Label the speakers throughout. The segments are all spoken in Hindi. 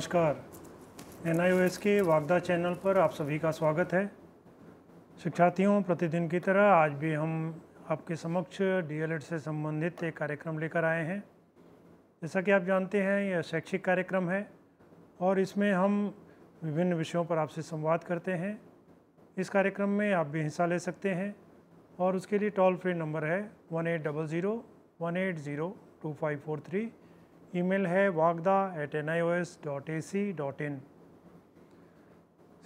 Speaker 1: नमस्कार एन के वागदा चैनल पर आप सभी का स्वागत है शिक्षार्थियों प्रतिदिन की तरह आज भी हम आपके समक्ष डी से संबंधित एक कार्यक्रम लेकर आए हैं जैसा कि आप जानते हैं यह शैक्षिक कार्यक्रम है और इसमें हम विभिन्न विषयों पर आपसे संवाद करते हैं इस कार्यक्रम में आप भी हिस्सा ले सकते हैं और उसके लिए टोल फ्री नंबर है one eight double zero one eight zero two five four three email है Vagda at N I O S dot A C dot in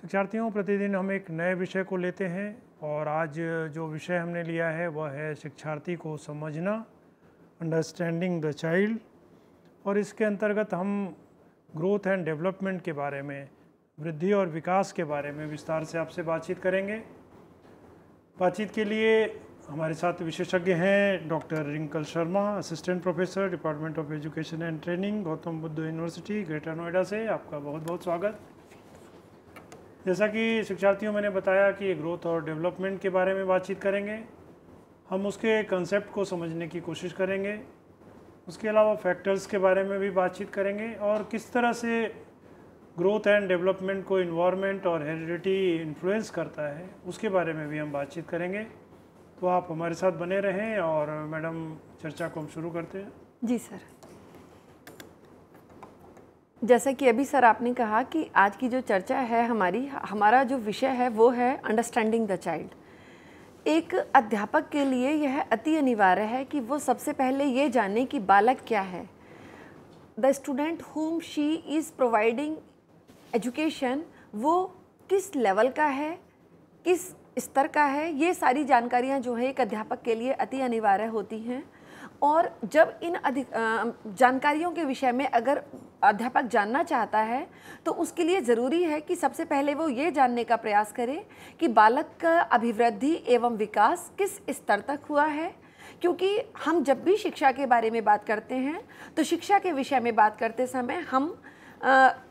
Speaker 1: शिक्षार्थियों प्रतिदिन हम एक नए विषय को लेते हैं और आज जो विषय हमने लिया है वह है शिक्षार्थी को समझना अंडरस्टैंडिंग द चाइल्ड और इसके अंतर्गत हम ग्रोथ एंड डेवलपमेंट के बारे में वृद्धि और विकास के बारे में विस्तार से आपसे बातचीत करेंगे बातचीत के लिए हमारे साथ विशेषज्ञ हैं doctor Rinkal Sharma assistant professor department of education and training Gautam Buddha university greater Noida से आपका बहुत बहुत स्वागत जैसा कि शिक्षार्थियों मैंने बताया कि ग्रोथ और डेवलपमेंट के बारे में बातचीत करेंगे हम उसके कंसेप्ट को समझने की कोशिश करेंगे उसके अलावा फैक्टर्स के बारे में भी बातचीत करेंगे और किस तरह से ग्रोथ एंड डेवलपमेंट को इन्वायरमेंट और हेरिडिटी इन्फ्लुएंस करता है उसके बारे में भी हम बातचीत करेंगे तो आप हमारे साथ बने रहें और मैडम चर्चा को हम शुरू करते हैं
Speaker 2: जी सर जैसा कि अभी सर आपने कहा कि आज की जो चर्चा है हमारी हमारा जो विषय है वो है अंडरस्टैंडिंग द चाइल्ड एक अध्यापक के लिए यह अति अनिवार्य है कि वो सबसे पहले ये जाने कि बालक क्या है the student home she is providing education वो किस लेवल का है किस स्तर का है ये सारी जानकारियाँ जो है एक अध्यापक के लिए अति अनिवार्य होती हैं और जब इन अधिक जानकारियों के विषय में अगर अध्यापक जानना चाहता है तो उसके लिए ज़रूरी है कि सबसे पहले वो ये जानने का प्रयास करे कि बालक का अभिवृद्धि एवं विकास किस स्तर तक हुआ है क्योंकि हम जब भी शिक्षा के बारे में बात करते हैं तो शिक्षा के विषय में बात करते समय हम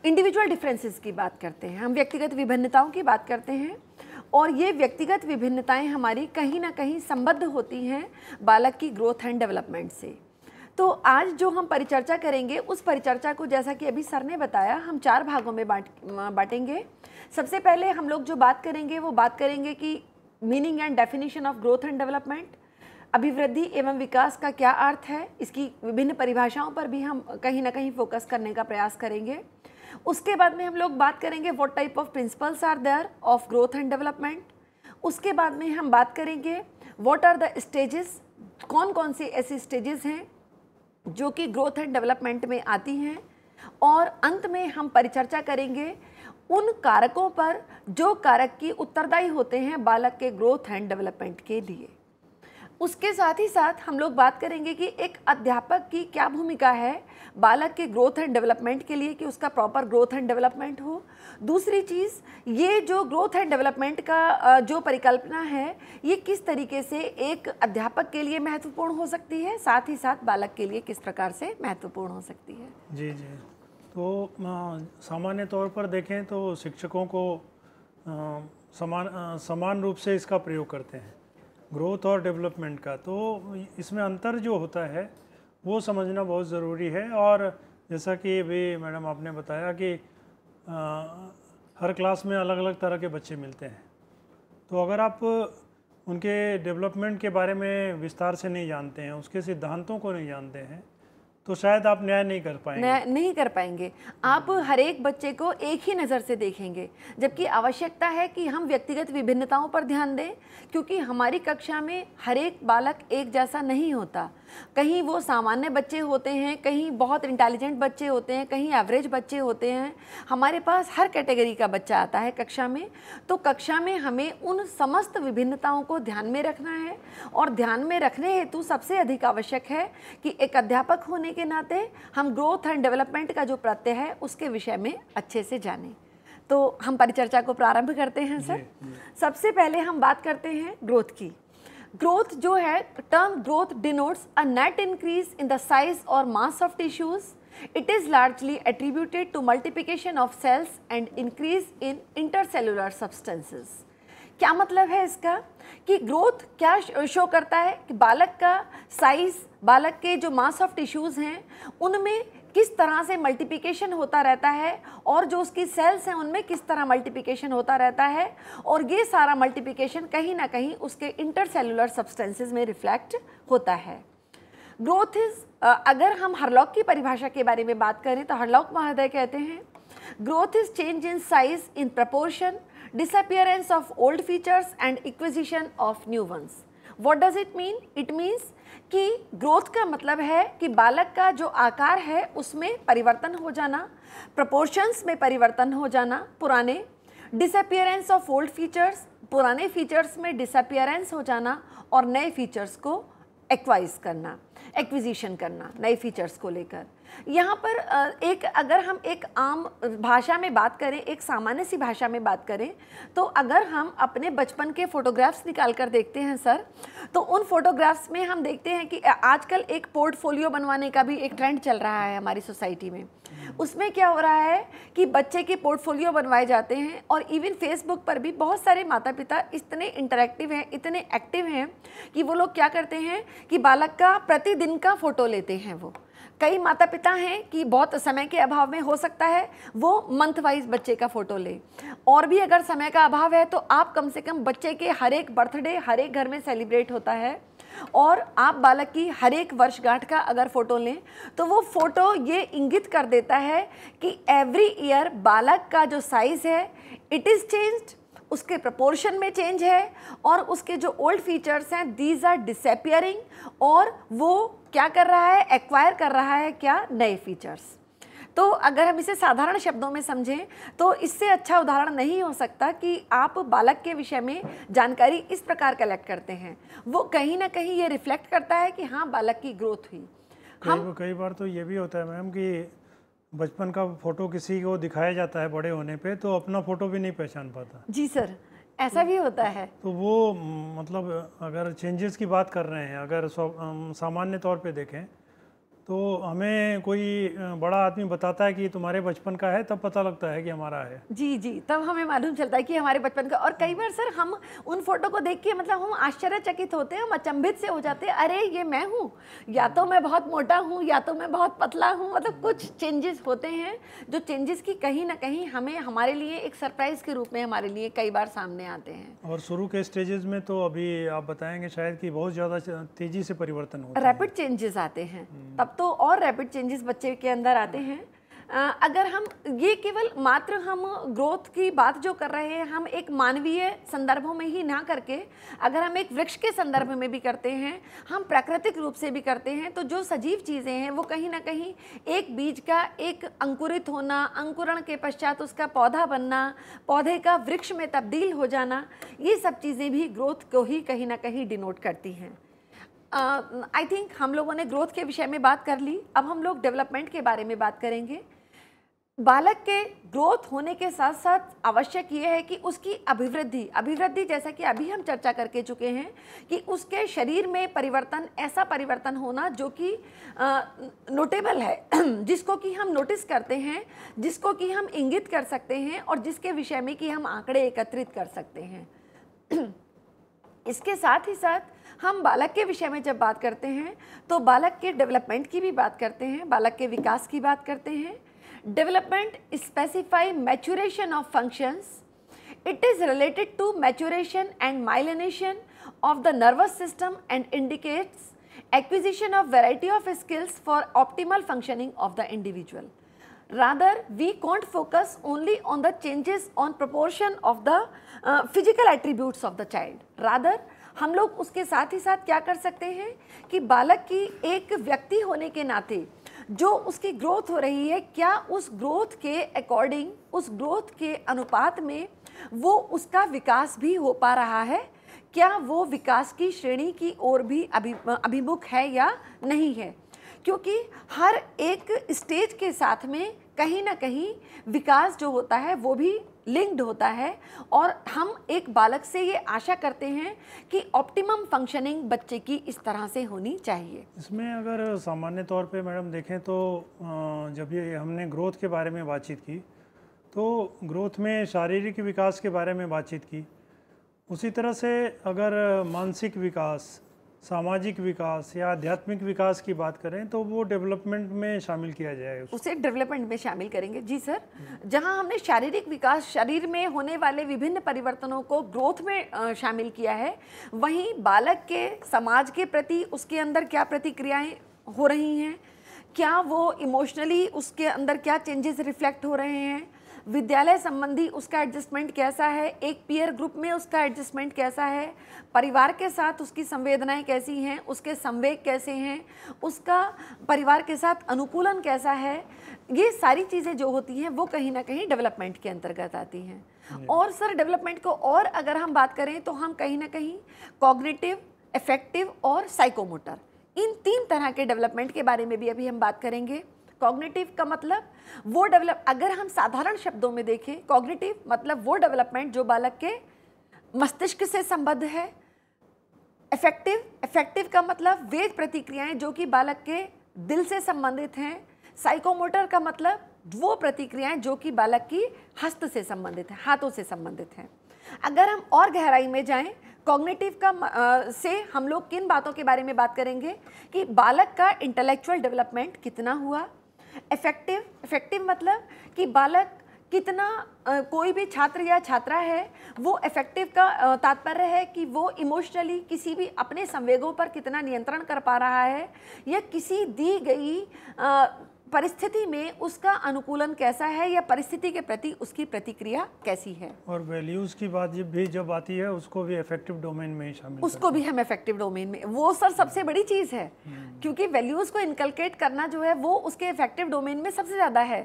Speaker 2: इंडिविजुअल डिफरेंसेस की बात करते हैं हम व्यक्तिगत विभिन्नताओं की बात करते हैं और ये व्यक्तिगत विभिन्नताएं हमारी कहीं ना कहीं संबद्ध होती हैं बालक की ग्रोथ एंड डेवलपमेंट से तो आज जो हम परिचर्चा करेंगे उस परिचर्चा को जैसा कि अभी सर ने बताया हम चार भागों में बांट बांटेंगे सबसे पहले हम लोग जो बात करेंगे वो बात करेंगे कि meaning and definition of growth and development अभिवृद्धि एवं विकास का क्या अर्थ है इसकी विभिन्न परिभाषाओं पर भी हम कहीं ना कहीं फोकस करने का प्रयास करेंगे उसके बाद में हम लोग बात करेंगे what type of principles are there of growth and development उसके बाद में हम बात करेंगे वॉट आर द स्टेजेस कौन कौन सी ऐसी स्टेजेस हैं जो कि ग्रोथ एंड डेवलपमेंट में आती हैं और अंत में हम परिचर्चा करेंगे उन कारकों पर जो कारक की उत्तरदायी होते हैं बालक के ग्रोथ एंड डेवलपमेंट के लिए उसके साथ ही साथ हम लोग बात करेंगे कि एक अध्यापक की क्या भूमिका है बालक के ग्रोथ एंड डेवलपमेंट के लिए कि उसका प्रॉपर ग्रोथ एंड डेवलपमेंट हो दूसरी चीज़ ये जो ग्रोथ एंड डेवलपमेंट का जो परिकल्पना है ये किस तरीके से एक अध्यापक के लिए महत्वपूर्ण हो सकती है साथ ही साथ बालक के लिए किस प्रकार से महत्वपूर्ण हो सकती है
Speaker 1: जी जी तो सामान्य तौर पर देखें तो शिक्षकों को आ, समान आ, समान रूप से इसका प्रयोग करते हैं ग्रोथ और डेवलपमेंट का तो इसमें अंतर जो होता है वो समझना बहुत ज़रूरी है और जैसा कि भी मैडम आपने बताया कि आ, हर क्लास में अलग अलग तरह के बच्चे मिलते हैं तो अगर आप उनके डेवलपमेंट के बारे में विस्तार से नहीं जानते हैं उसके सिद्धांतों को नहीं जानते हैं तो शायद आप न्याय नहीं कर पाएंगे न्याय
Speaker 2: नहीं कर पाएंगे आप हर एक बच्चे को एक ही नज़र से देखेंगे जबकि आवश्यकता है कि हम व्यक्तिगत विभिन्नताओं पर ध्यान दें क्योंकि हमारी कक्षा में हर एक बालक एक जैसा नहीं होता कहीं वो सामान्य बच्चे होते हैं कहीं बहुत इंटेलिजेंट बच्चे होते हैं कहीं एवरेज बच्चे होते हैं हमारे पास हर कैटेगरी का बच्चा आता है कक्षा में तो कक्षा में हमें उन समस्त विभिन्नताओं को ध्यान में रखना है और ध्यान में रखने हेतु सबसे अधिक आवश्यक है कि एक अध्यापक होने के नाते हम ग्रोथ एंड डेवलपमेंट का जो प्रत्यय है उसके विषय में अच्छे से जानें तो हम परिचर्चा को प्रारंभ करते हैं सर सबसे पहले हम बात करते हैं ग्रोथ की ग्रोथ जो है term growth denotes a net increase in the size और mass of tissues is largely largely to multiplication of cells and and in intercellular substances क्या मतलब है इसका कि ग्रोथ क्या शो करता है कि बालक का साइज़ बालक के जो मास ऑफ टिश्यूज़ हैं उनमें किस तरह से मल्टीप्लिकेशन होता रहता है और जो उसकी सेल्स हैं उनमें किस तरह मल्टीप्लिकेशन होता रहता है और ये सारा मल्टीप्लिकेशन कहीं ना कहीं उसके इंटरसेलुलर सब्सटेंसेस में रिफ्लेक्ट होता है ग्रोथ इज अगर हम हरलॉक की परिभाषा के बारे में बात करें तो हरलॉक महोदय कहते हैं growth is change in size in proportion disappearance of old features and acquisition of new ones what does it mean it means कि ग्रोथ का मतलब है कि बालक का जो आकार है उसमें परिवर्तन हो जाना प्रपोर्शंस में परिवर्तन हो जाना पुराने डिसअपियरेंस ऑफ ओल्ड फीचर्स पुराने फीचर्स में डिसअपियरेंस हो जाना और नए फीचर्स को एक्वाइज करना एक्विजिशन करना नए फीचर्स को लेकर यहाँ पर एक अगर हम एक आम भाषा में बात करें एक सामान्य सी भाषा में बात करें तो अगर हम अपने बचपन के फ़ोटोग्राफ्स निकाल कर देखते हैं सर तो उन फ़ोटोग्राफ्स में हम देखते हैं कि आजकल एक पोर्टफोलियो बनवाने का भी एक ट्रेंड चल रहा है हमारी सोसाइटी में उसमें क्या हो रहा है कि बच्चे के पोर्टफोलियो बनवाए जाते हैं और इवन फेसबुक पर भी बहुत सारे माता पिता इतने इंटरेक्टिव हैं इतने एक्टिव हैं कि वो लोग क्या करते हैं कि बालक का प्रतिदिन का फ़ोटो लेते हैं वो कई माता पिता हैं कि बहुत समय के अभाव में हो सकता है वो मंथ वाइज बच्चे का फ़ोटो ले और भी अगर समय का अभाव है तो आप कम से कम बच्चे के हर एक बर्थडे हर एक घर में सेलिब्रेट होता है और आप बालक की हर एक वर्षगांठ का अगर फ़ोटो लें तो वो फ़ोटो ये इंगित कर देता है कि एवरी ईयर बालक का जो साइज़ है इट इज़ चेंज्ड उसके प्रपोर्शन में चेंज है और उसके जो ओल्ड फीचर्स हैं दीज आर डिसपियरिंग और वो क्या कर रहा है एक्वायर कर रहा है क्या नए फीचर्स तो अगर हम इसे साधारण शब्दों में समझें तो इससे अच्छा उदाहरण नहीं हो सकता कि आप बालक के विषय में जानकारी इस प्रकार कलेक्ट करते हैं वो कहीं ना कहीं ये रिफ्लेक्ट करता है कि हाँ बालक की ग्रोथ हुई
Speaker 1: हम कई बार तो ये भी होता है मैम कि बचपन का फ़ोटो किसी को दिखाया जाता है बड़े होने पे तो अपना फ़ोटो भी नहीं पहचान पाता
Speaker 2: जी सर ऐसा भी होता है
Speaker 1: तो वो मतलब अगर चेंजेस की बात कर रहे हैं अगर सामान्य तौर पे देखें तो हमें कोई बड़ा आदमी बताता है कि तुम्हारे बचपन का है तब पता लगता है कि हमारा है
Speaker 2: जी जी तब हमें मालूम चलता है कि हमारे बचपन का और कई बार सर हम उन फोटो को देख के मतलब हम आश्चर्यचकित होते हैं हम अचंभित से हो जाते हैं अरे ये मैं हूँ या तो मैं बहुत मोटा हूँ या तो मैं बहुत पतला हूँ मतलब कुछ चेंजेस होते हैं जो चेंजेस की कहीं ना कहीं हमें हमारे लिए एक सरप्राइज के रूप में हमारे लिए कई बार सामने आते हैं
Speaker 1: और शुरू के स्टेजेस में तो अभी आप बताएंगे शायद कि बहुत ज़्यादा तेजी से परिवर्तन हो
Speaker 2: रैपिड चेंजेस आते हैं हम्म। तब तो और रैपिड चेंजेस बच्चे के अंदर आते हैं अगर हम ये केवल मात्र हम ग्रोथ की बात जो कर रहे हैं हम एक मानवीय संदर्भों में ही ना करके अगर हम एक वृक्ष के संदर्भ में भी करते हैं हम प्राकृतिक रूप से भी करते हैं तो जो सजीव चीज़ें हैं वो कहीं ना कहीं एक बीज का एक अंकुरित होना अंकुरण के पश्चात उसका पौधा बनना पौधे का वृक्ष में तब्दील हो जाना ये सब चीज़ें भी ग्रोथ को ही कहीं ना कहीं डिनोट करती हैं आई थिंक हम लोगों ने ग्रोथ के विषय में बात कर ली अब हम लोग डेवलपमेंट के बारे में बात करेंगे बालक के ग्रोथ होने के साथ साथ आवश्यक ये है कि उसकी अभिवृद्धि अभिवृद्धि जैसा कि अभी हम चर्चा करके चुके हैं कि उसके शरीर में परिवर्तन ऐसा परिवर्तन होना जो कि नोटेबल है जिसको कि हम नोटिस करते हैं जिसको कि हम इंगित कर सकते हैं और जिसके विषय में कि हम आंकड़े एकत्रित कर सकते हैं इसके साथ ही साथ हम बालक के विषय में जब बात करते हैं तो बालक के डेवलपमेंट की भी बात करते हैं बालक के विकास की बात करते हैं development specify maturation of functions it is related to maturation and myelination of the nervous system and indicates acquisition of variety of skills for optimal functioning of the individual rather we can't focus only on the changes on proportion of the physical physical of the child rather हम लोग उसके साथ ही साथ क्या कर सकते हैं कि बालक की एक व्यक्ति होने के नाते जो उसकी ग्रोथ हो रही है क्या उस ग्रोथ के अकॉर्डिंग उस ग्रोथ के अनुपात में वो उसका विकास भी हो पा रहा है क्या वो विकास की श्रेणी की ओर भी अभि अभिमुख है या नहीं है क्योंकि हर एक स्टेज के साथ में कहीं ना कहीं विकास जो होता है वो भी लिंक्ड होता है और हम एक बालक से ये आशा करते हैं कि ऑप्टिमम फंक्शनिंग बच्चे की इस तरह से होनी चाहिए
Speaker 1: इसमें अगर सामान्य तौर पे मैडम देखें तो जब ये हमने ग्रोथ के बारे में बातचीत की तो ग्रोथ में शारीरिक विकास के बारे में बातचीत की उसी तरह से अगर मानसिक विकास सामाजिक विकास या आध्यात्मिक विकास की बात करें तो वो डेवलपमेंट में शामिल किया जाए उसे,
Speaker 2: उसे डेवलपमेंट में शामिल करेंगे जी सर जहां हमने शारीरिक विकास शरीर में होने वाले विभिन्न परिवर्तनों को ग्रोथ में शामिल किया है वहीं बालक के समाज के प्रति उसके अंदर क्या प्रतिक्रियाएँ हो रही हैं क्या वो इमोशनली उसके अंदर क्या चेंजेस रिफ्लेक्ट हो रहे हैं विद्यालय संबंधी उसका एडजस्टमेंट कैसा है एक पीयर ग्रुप में उसका एडजस्टमेंट कैसा है परिवार के साथ उसकी संवेदनाएं कैसी हैं उसके संवेग कैसे हैं उसका परिवार के साथ अनुकूलन कैसा है ये सारी चीज़ें जो होती हैं वो कहीं ना कहीं डेवलपमेंट के अंतर्गत आती हैं हम्म। और सर डेवलपमेंट को और अगर हम बात करें तो हम कहीं ना कहीं कॉग्नेटिव इफेक्टिव और साइकोमोटर इन तीन तरह के डेवलपमेंट के बारे में भी अभी हम बात करेंगे कॉग्निटिव का मतलब वो डेवलप अगर हम साधारण शब्दों में देखें कॉग्निटिव मतलब वो डेवलपमेंट जो बालक के मस्तिष्क से संबद्ध है इफेक्टिव इफेक्टिव का मतलब वे प्रतिक्रियाएं जो कि बालक के दिल से संबंधित हैं साइकोमोटर का मतलब वो प्रतिक्रियाएं जो कि बालक की हस्त से संबंधित हैं हाथों से संबंधित हैं अगर हम और गहराई में जाएं कॉग्निटिव का आ, से हम लोग किन बातों के बारे में बात करेंगे कि बालक का इंटेलेक्चुअल डेवलपमेंट कितना हुआ इफेक्टिव इफेक्टिव मतलब कि बालक कितना कोई भी छात्र या छात्रा है वो इफेक्टिव का तात्पर्य है कि वो इमोशनली किसी भी अपने संवेगों पर कितना नियंत्रण कर पा रहा है या किसी दी गई परिस्थिति में उसका अनुकूलन कैसा है या परिस्थिति के प्रति उसकी प्रतिक्रिया कैसी है
Speaker 1: और वैल्यूज की बात भी जब आती है उसको भी इफेक्टिव डोमेन में शामिल उसको
Speaker 2: भी हम इफेक्टिव डोमेन में वो सर सबसे हम्म। बड़ी चीज है हम्म। क्योंकि वैल्यूज को इनकलकेट करना जो है वो उसके इफेक्टिव डोमेन में सबसे ज्यादा है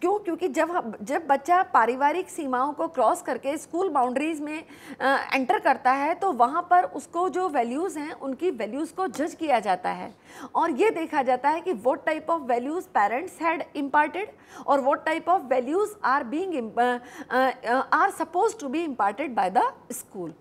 Speaker 2: क्यों क्योंकि जब जब बच्चा पारिवारिक सीमाओं को क्रॉस करके स्कूल बाउंड्रीज में एंटर करता है तो वहाँ पर उसको जो वैल्यूज हैं उनकी वैल्यूज को जज किया जाता है और ये देखा जाता है कि what type of values parents had imparted और what type of values are being are suppose to be imparted by the school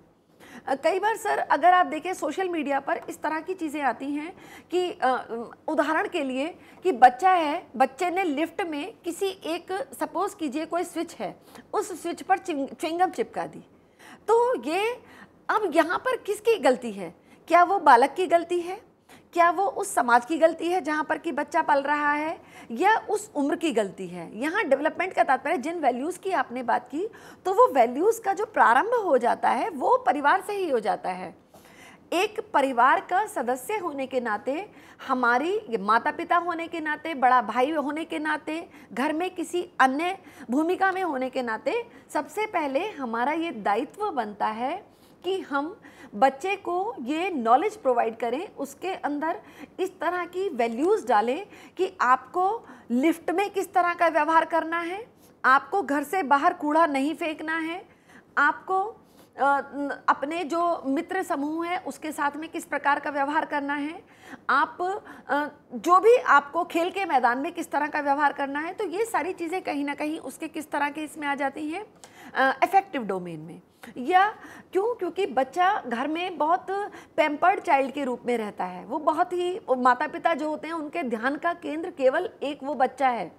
Speaker 2: कई बार सर अगर आप देखें सोशल मीडिया पर इस तरह की चीज़ें आती हैं कि uh, um, उदाहरण के लिए कि बच्चा है बच्चे ने लिफ्ट में किसी एक सपोज कीजिए कोई स्विच है उस स्विच पर चिंगम चिपका दी तो ये अब यहाँ पर किसकी गलती है क्या वो बालक की गलती है क्या वो उस समाज की गलती है जहाँ पर कि बच्चा पल रहा है या उस उम्र की गलती है यहाँ डेवलपमेंट का तात्पर्य जिन वैल्यूज़ की आपने बात की तो वो वैल्यूज़ का जो प्रारंभ हो जाता है वो परिवार से ही हो जाता है एक परिवार का सदस्य होने के नाते हमारी माता पिता होने के नाते बड़ा भाई होने के नाते घर में किसी अन्य भूमिका में होने के नाते सबसे पहले हमारा ये दायित्व बनता है कि हम बच्चे को ये नॉलेज प्रोवाइड करें उसके अंदर इस तरह की वैल्यूज़ डालें कि आपको लिफ्ट में किस तरह का व्यवहार करना है आपको घर से बाहर कूड़ा नहीं फेंकना है आपको अपने जो मित्र समूह है उसके साथ में किस प्रकार का व्यवहार करना है आप जो भी आपको खेल के मैदान में किस तरह का व्यवहार करना है तो ये सारी चीज़ें कहीं ना कहीं उसके किस तरह के इसमें आ जाती हैं अफेक्टिव डोमेन में या क्यों क्योंकि बच्चा घर में बहुत पेम्पर्ड चाइल्ड के रूप में रहता है वो बहुत ही माता पिता जो होते हैं उनके ध्यान का केंद्र केवल एक वो बच्चा है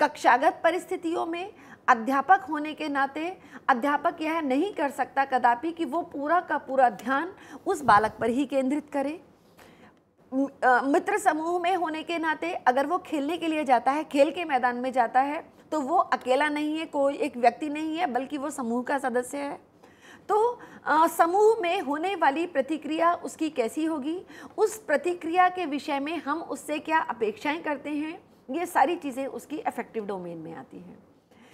Speaker 2: कक्षागत परिस्थितियों में अध्यापक होने के नाते अध्यापक यह नहीं कर सकता कदापि कि वो पूरा का पूरा ध्यान उस बालक पर ही केंद्रित करें मित्र समूह में होने के नाते अगर वो खेलने के लिए जाता है खेल के मैदान में जाता है तो वो अकेला नहीं है कोई एक व्यक्ति नहीं है बल्कि वो समूह का सदस्य है तो समूह में होने वाली प्रतिक्रिया उसकी कैसी होगी उस प्रतिक्रिया के विषय में हम उससे क्या अपेक्षाएं करते हैं ये सारी चीज़ें उसकी अफेक्टिव डोमेन में आती हैं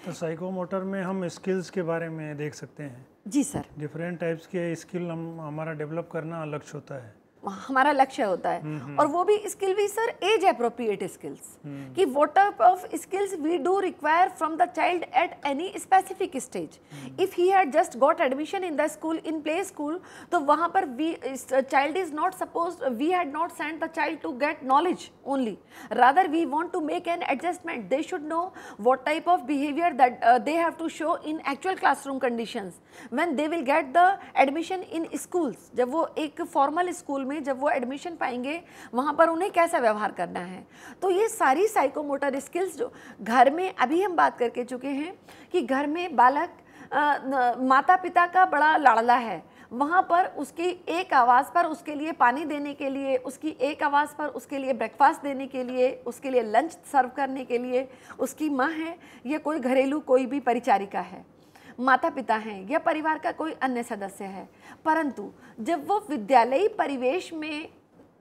Speaker 1: तो साइकोमोटर में हम स्किल्स के बारे में देख सकते हैं जी सर डिफरेंट टाइप्स के स्किल हम हमारा डेवलप करना लक्ष्य होता है
Speaker 2: हमारा लक्ष्य होता है हम्म, हम्म। और वो भी स्किल भी सर एज अप्रोप्रिएट स्किल्स कि what type of skills we do require from the child at any specific stage if he had just got admission in the school in play school तो वहाँ पर we child is not suppose we had not send the child to get knowledge only rather we want to make an adjustment they should know what type of behaviour that they have to show in actual classroom condition when they will get the admission in schools जब वो एक फॉर्मल स्कूल में में जब वो एडमिशन पाएंगे वहाँ पर उन्हें कैसा व्यवहार करना है तो ये सारी साइकोमोटर स्किल्स जो घर में अभी हम बात करके चुके हैं कि घर में बालक आ, माता पिता का बड़ा लाड़ला है वहाँ पर उसकी एक आवाज़ पर उसके लिए पानी देने के लिए उसकी एक आवाज़ पर उसके लिए ब्रेकफास्ट देने के लिए उसके लिए लंच सर्व करने के लिए उसकी माँ है या कोई घरेलू कोई भी परिचारिका है माता पिता हैं या परिवार का कोई अन्य सदस्य है परंतु जब वो विद्यालयी परिवेश में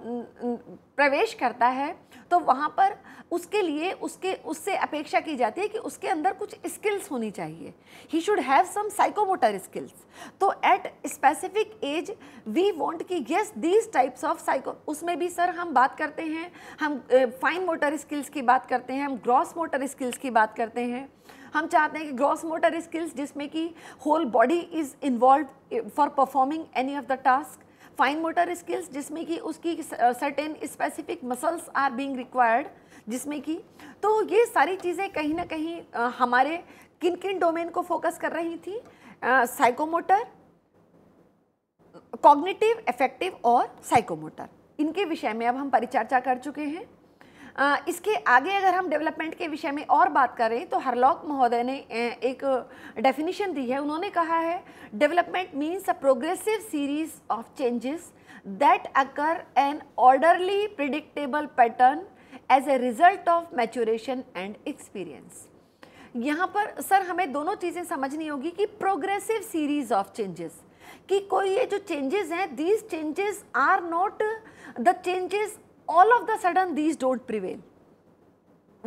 Speaker 2: प्रवेश करता है तो वहाँ पर उसके लिए उसके उससे अपेक्षा की जाती है कि उसके अंदर कुछ स्किल्स होनी चाहिए he should have some psychomotor skills तो at specific age we want कि yes these types of psycho उसमें भी सर हम बात करते हैं हम फाइन मोटर स्किल्स की बात करते हैं हम ग्रॉस मोटर स्किल्स की बात करते हैं हम चाहते हैं कि ग्रॉस मोटर स्किल्स जिसमें कि whole body is involve for performing any of the task fine motor skills जिसमें कि उसकी certain specific muscles are being required जिसमें कि तो ये सारी चीज़ें कहीं ना कहीं हमारे किन किन डोमेन को फोकस कर रही थी साइकोमोटर कॉग्निटिव इफेक्टिव और साइकोमोटर इनके विषय में अब हम परिचर्चा कर चुके हैं इसके आगे अगर हम डेवलपमेंट के विषय में और बात करें तो हरलॉक महोदय ने एक डेफिनेशन दी है उन्होंने कहा है development means a progressive series of changes that occur an orderly predictable pattern as a result of maturation and experience यहाँ पर सर हमें दोनों चीज़ें समझनी होगी कि प्रोग्रेसिव सीरीज ऑफ चेंजेस कि कोई ये जो चेंजेस हैं these changes are not the changes all of the sudden these don't prevail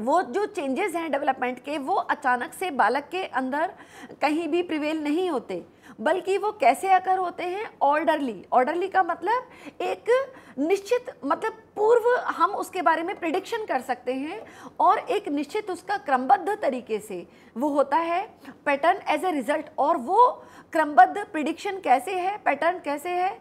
Speaker 2: वो जो चेंजेस हैं डेवलपमेंट के वो अचानक से बालक के अंदर कहीं भी प्रिवेल नहीं होते बल्कि वो कैसे अकर होते हैं ऑर्डरली ऑर्डरली का मतलब एक निश्चित मतलब पूर्व हम उसके बारे में प्रिडिक्शन कर सकते हैं और एक निश्चित उसका क्रमबद्ध तरीके से वो होता है पैटर्न एज ए रिज़ल्ट और वो क्रमबद्ध प्रिडिक्शन कैसे है पैटर्न कैसे है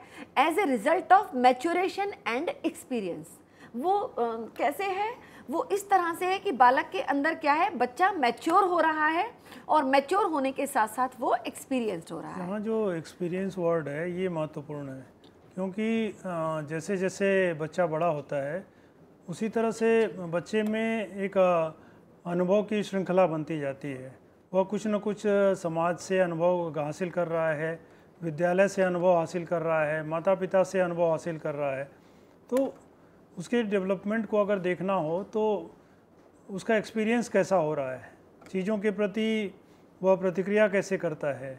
Speaker 2: as a result of maturation and experience वो कैसे है वो इस तरह से है कि बालक के अंदर क्या है बच्चा मैच्योर हो रहा है और मैच्योर होने के साथ साथ वो एक्सपीरियंस्ड हो रहा
Speaker 1: है जो एक्सपीरियंस वर्ड है ये महत्वपूर्ण है क्योंकि जैसे जैसे बच्चा बड़ा होता है उसी तरह से बच्चे में एक अनुभव की श्रृंखला बनती जाती है वह कुछ न कुछ समाज से अनुभव हासिल कर रहा है विद्यालय से अनुभव हासिल कर रहा है माता पिता से अनुभव हासिल कर रहा है तो उसके डेवलपमेंट को अगर देखना हो तो उसका एक्सपीरियंस कैसा हो रहा है चीज़ों के प्रति वह प्रतिक्रिया कैसे करता है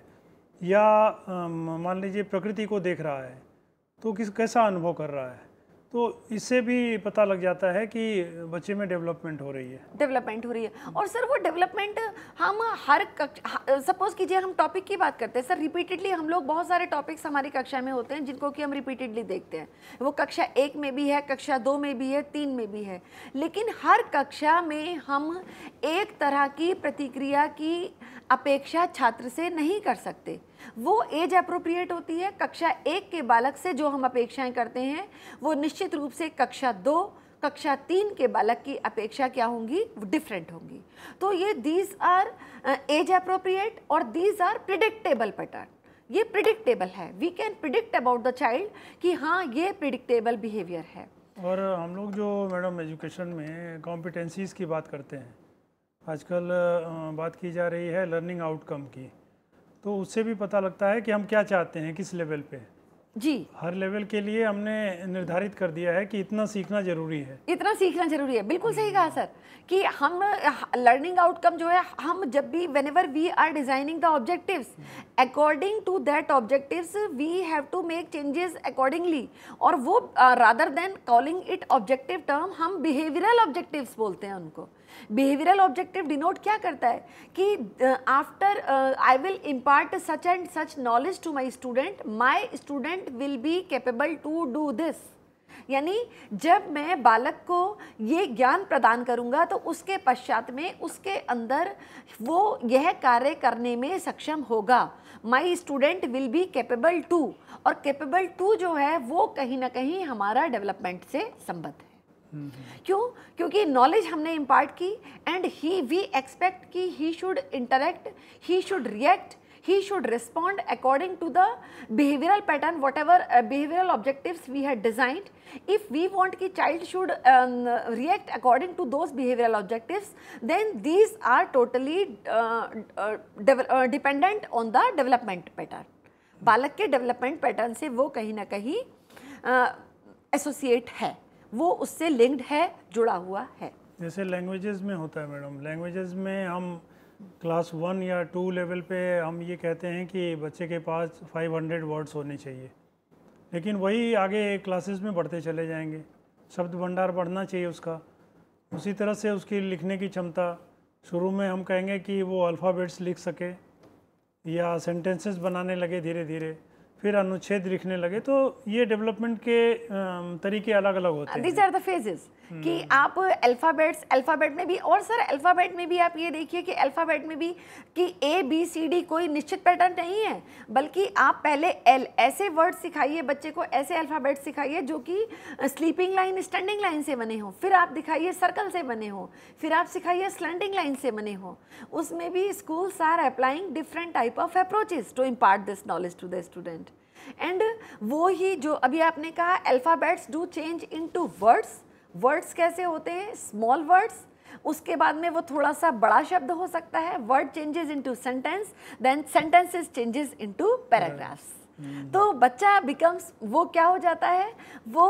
Speaker 1: या मान लीजिए प्रकृति को देख रहा है तो किस कैसा अनुभव कर रहा है तो इससे भी पता लग जाता है कि बच्चे में डेवलपमेंट हो रही है
Speaker 2: डेवलपमेंट हो रही है और सर वो डेवलपमेंट हम हर सपोज कीजिए हम टॉपिक की बात करते हैं सर रिपीटेडली हम लोग बहुत सारे टॉपिक्स हमारी कक्षा में होते हैं जिनको कि हम रिपीटेडली देखते हैं वो कक्षा एक में भी है कक्षा दो में भी है तीन में भी है लेकिन हर कक्षा में हम एक तरह की प्रतिक्रिया की अपेक्षा छात्र से नहीं कर सकते वो एज अप्रोप्रिएट होती है कक्षा एक के बालक से जो हम अपेक्षाएं करते हैं वो निश्चित रूप से कक्षा दो कक्षा तीन के बालक की अपेक्षा क्या होंगी डिफरेंट होंगी तो ये दीज आर एज अप्रोप्रिएट और दीज आर प्रिडिक्टेबल पैटर्न ये प्रिडिक्टेबल है we can predict about the child कि हाँ ये प्रिडिक्टेबल बिहेवियर है
Speaker 1: और हम लोग जो मैडम एजुकेशन में कॉम्पिटेंसीज की बात करते हैं आजकल uh, बात की जा रही है लर्निंग आउटकम की तो उससे भी पता लगता है कि हम क्या चाहते हैं किस लेवल पे जी हर लेवल के लिए हमने निर्धारित कर दिया है कि इतना सीखना जरूरी है
Speaker 2: इतना सीखना जरूरी है बिल्कुल सही कहा सर कि हम लर्निंग आउटकम जो है हम जब भी whenever we are designing the objectives according to that objectives we have to make changes accordingly और वो rather than calling it objective term हम बिहेवियरल ऑब्जेक्टिव्स बोलते हैं उनको बिहेवियरल ऑब्जेक्टिव डिनोट क्या करता है कि after I will impart such and such knowledge to my student my student will be capable to do this यानी जब मैं बालक को ये ज्ञान प्रदान करूँगा तो उसके पश्चात में उसके अंदर वो यह कार्य करने में सक्षम होगा my student will be capable to और कैपेबल टू जो है वो कहीं ना कहीं हमारा डेवलपमेंट से संबद्ध है क्यों क्योंकि नॉलेज हमने इम्पार्ट की एंड ही वी एक्सपेक्ट कि he should interact he should react he should respond according to the behavioral pattern whatever uh, behavioral objectives we had designed if we want ki child should um, react according to those behavioral objectives then these are totally uh, uh, dependent on the development pattern बालक के डेवलपमेंट पैटर्न से वो कहीं ना कहीं एसोसिएट है वो उससे लिंक्ड है जुड़ा हुआ है
Speaker 1: जैसे लैंग्वेजेस में होता है मैडम लैंग्वेजेस में हम क्लास वन या टू लेवल पे हम ये कहते हैं कि बच्चे के पास 500 वर्ड्स होने चाहिए लेकिन वही आगे क्लासेस में बढ़ते चले जाएंगे शब्द भंडार बढ़ना चाहिए उसका उसी तरह से उसकी लिखने की क्षमता शुरू में हम कहेंगे कि वो अल्फ़ाबेट्स लिख सके या सेंटेंसेस बनाने लगे धीरे धीरे फिर अनुच्छेद लिखने लगे तो ये डेवलपमेंट के तरीके अलग अलग होते हैं आर
Speaker 2: द फेजेस कि हम्म। आप अल्फ़ाबेट्स अल्फ़ाबेट में भी और सर अल्फ़ाबेट में भी आप ये देखिए कि अल्फ़ाबेट में भी कि ए बी सी डी कोई निश्चित पैटर्न नहीं है बल्कि आप पहले एल ऐसे वर्ड सिखाइए बच्चे को ऐसे अल्फ़ाबेट सिखाइए जो कि स्लीपिंग लाइन स्टैंडिंग लाइन से बने हों फिर आप दिखाइए सर्कल से बने हों फिर आप सिखाइए स्लैंडिंग लाइन से बने हों उसमें भी schools are applying different type of approaches to impart this knowledge to the student and वो ही जो अभी आपने कहा alphabets do change in to words words कैसे होते हैं स्मॉल वर्ड्स उसके बाद में वो थोड़ा सा बड़ा शब्द हो सकता है word changes into sentence then sentences changes into paragraphs तो बच्चा बिकम्स वो क्या हो जाता है वो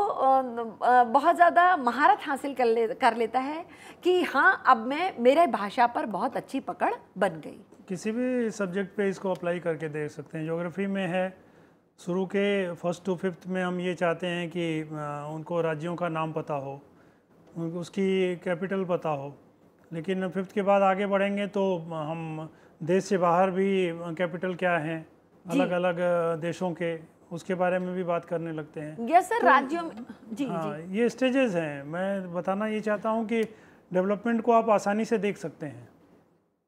Speaker 2: बहुत ज़्यादा महारत हासिल कर ले कर लेता है कि हाँ अब मैं मेरे भाषा पर बहुत अच्छी पकड़
Speaker 1: बन गई किसी भी सब्जेक्ट पे इसको अप्लाई करके देख सकते हैं ज्योग्राफी में है शुरू के फर्स्ट टू फिफ्थ में हम ये चाहते हैं कि उनको राज्यों का नाम पता हो उसकी कैपिटल पता हो लेकिन फिफ्थ के बाद आगे बढ़ेंगे तो हम देश से बाहर भी कैपिटल क्या हैं अलग अलग देशों के उसके बारे में भी बात करने लगते हैं
Speaker 2: यस सर तो, राज्यों में जी हाँ
Speaker 1: जी। ये स्टेजेस हैं मैं बताना ये चाहता हूँ कि डेवलपमेंट को आप आसानी से देख सकते हैं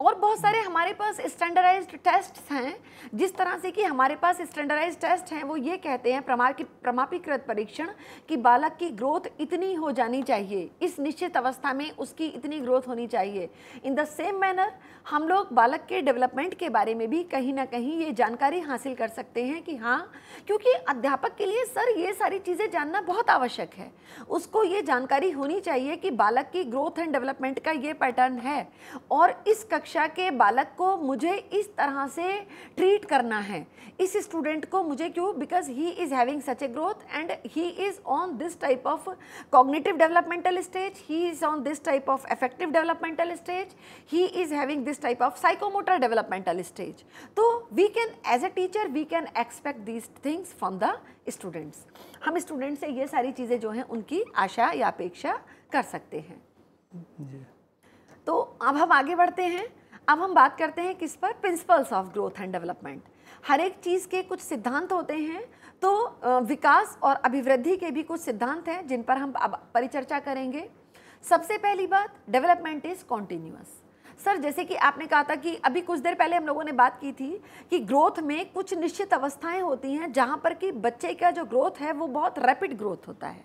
Speaker 2: और बहुत सारे हमारे पास स्टैंडर्डाइज टेस्ट हैं जिस तरह से कि हमारे पास स्टैंडर्डाइज टेस्ट हैं वो ये कहते हैं प्रमा की प्रमापीकृत परीक्षण कि बालक की ग्रोथ इतनी हो जानी चाहिए इस निश्चित अवस्था में उसकी इतनी ग्रोथ होनी चाहिए इन द सेम मैनर हम लोग बालक के डेवलपमेंट के बारे में भी कहीं ना कहीं ये जानकारी हासिल कर सकते हैं कि हाँ क्योंकि अध्यापक के लिए सर ये सारी चीज़ें जानना बहुत आवश्यक है उसको ये जानकारी होनी चाहिए कि बालक की ग्रोथ एंड डेवलपमेंट का ये पैटर्न है और इस कक्षा के बालक को मुझे इस तरह से ट्रीट करना है इस स्टूडेंट को मुझे क्यों because he is having such a growth and he is on this type of cognitive developmental stage he is on this type of effective developmental stage he is having this type of psychomotor developmental stage तो we can as a teacher we can expect these things from the students हम स्टूडेंट से ये सारी चीज़ें जो हैं उनकी आशा या अपेक्षा कर सकते हैं तो अब हम आगे बढ़ते हैं अब हम बात करते हैं किस पर principles of growth and development हर एक चीज़ के कुछ सिद्धांत होते हैं तो विकास और अभिवृद्धि के भी कुछ सिद्धांत हैं जिन पर हम अब परिचर्चा करेंगे सबसे पहली बात डेवलपमेंट इज़ कॉन्टिन्यूस सर जैसे कि आपने कहा था कि अभी कुछ देर पहले हम लोगों ने बात की थी कि ग्रोथ में कुछ निश्चित अवस्थाएं होती हैं जहां पर कि बच्चे का जो ग्रोथ है वो बहुत रैपिड ग्रोथ होता है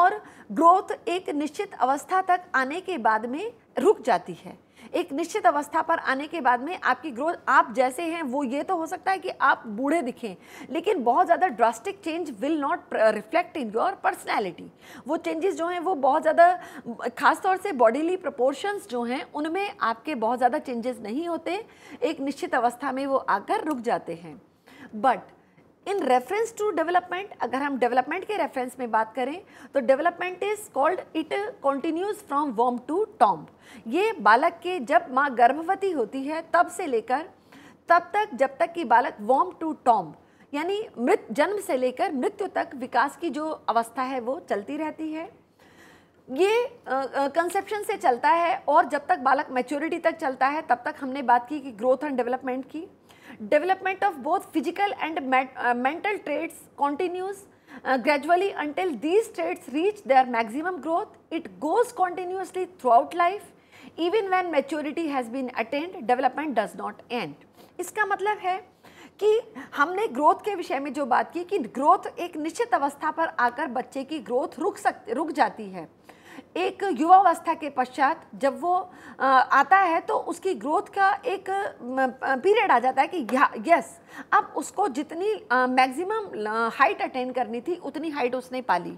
Speaker 2: और ग्रोथ एक निश्चित अवस्था तक आने के बाद में रुक जाती है एक निश्चित अवस्था पर आने के बाद में आपकी ग्रोथ आप जैसे हैं वो ये तो हो सकता है कि आप बूढ़े दिखें लेकिन बहुत ज़्यादा drastic change will not reflect in your personality वो चेंजेस जो हैं वो बहुत ज़्यादा खासतौर से बॉडीली प्रपोर्शंस जो हैं उनमें आपके बहुत ज़्यादा चेंजेस नहीं होते एक निश्चित अवस्था में वो आकर रुक जाते हैं but in reference to development अगर हम डेवलपमेंट के रेफरेंस में बात करें तो development is called it continues from womb to tomb ये बालक के जब माँ गर्भवती होती है तब से लेकर तब तक जब तक कि बालक वॉम टू टॉम्ब यानी मृत जन्म से लेकर मृत्यु तक विकास की जो अवस्था है वो चलती रहती है ये कंसेप्शन से चलता है और जब तक बालक मैच्योरिटी तक चलता है तब तक हमने बात की कि ग्रोथ एंड डेवलपमेंट की development of both physical and uh, mental traits continues uh, gradually until these traits reach their maximum growth. It goes continuously throughout life. Even when maturity has been attained, development does not end. इसका मतलब है कि हमने ग्रोथ के विषय में जो बात की कि ग्रोथ एक निश्चित अवस्था पर आकर बच्चे की ग्रोथ रुक सक रुक जाती है एक युवावस्था के पश्चात जब वो आता है तो उसकी ग्रोथ का एक पीरियड आ जाता है कि यस अब उसको जितनी मैक्सिमम हाइट अटेन करनी थी उतनी हाइट उसने पाली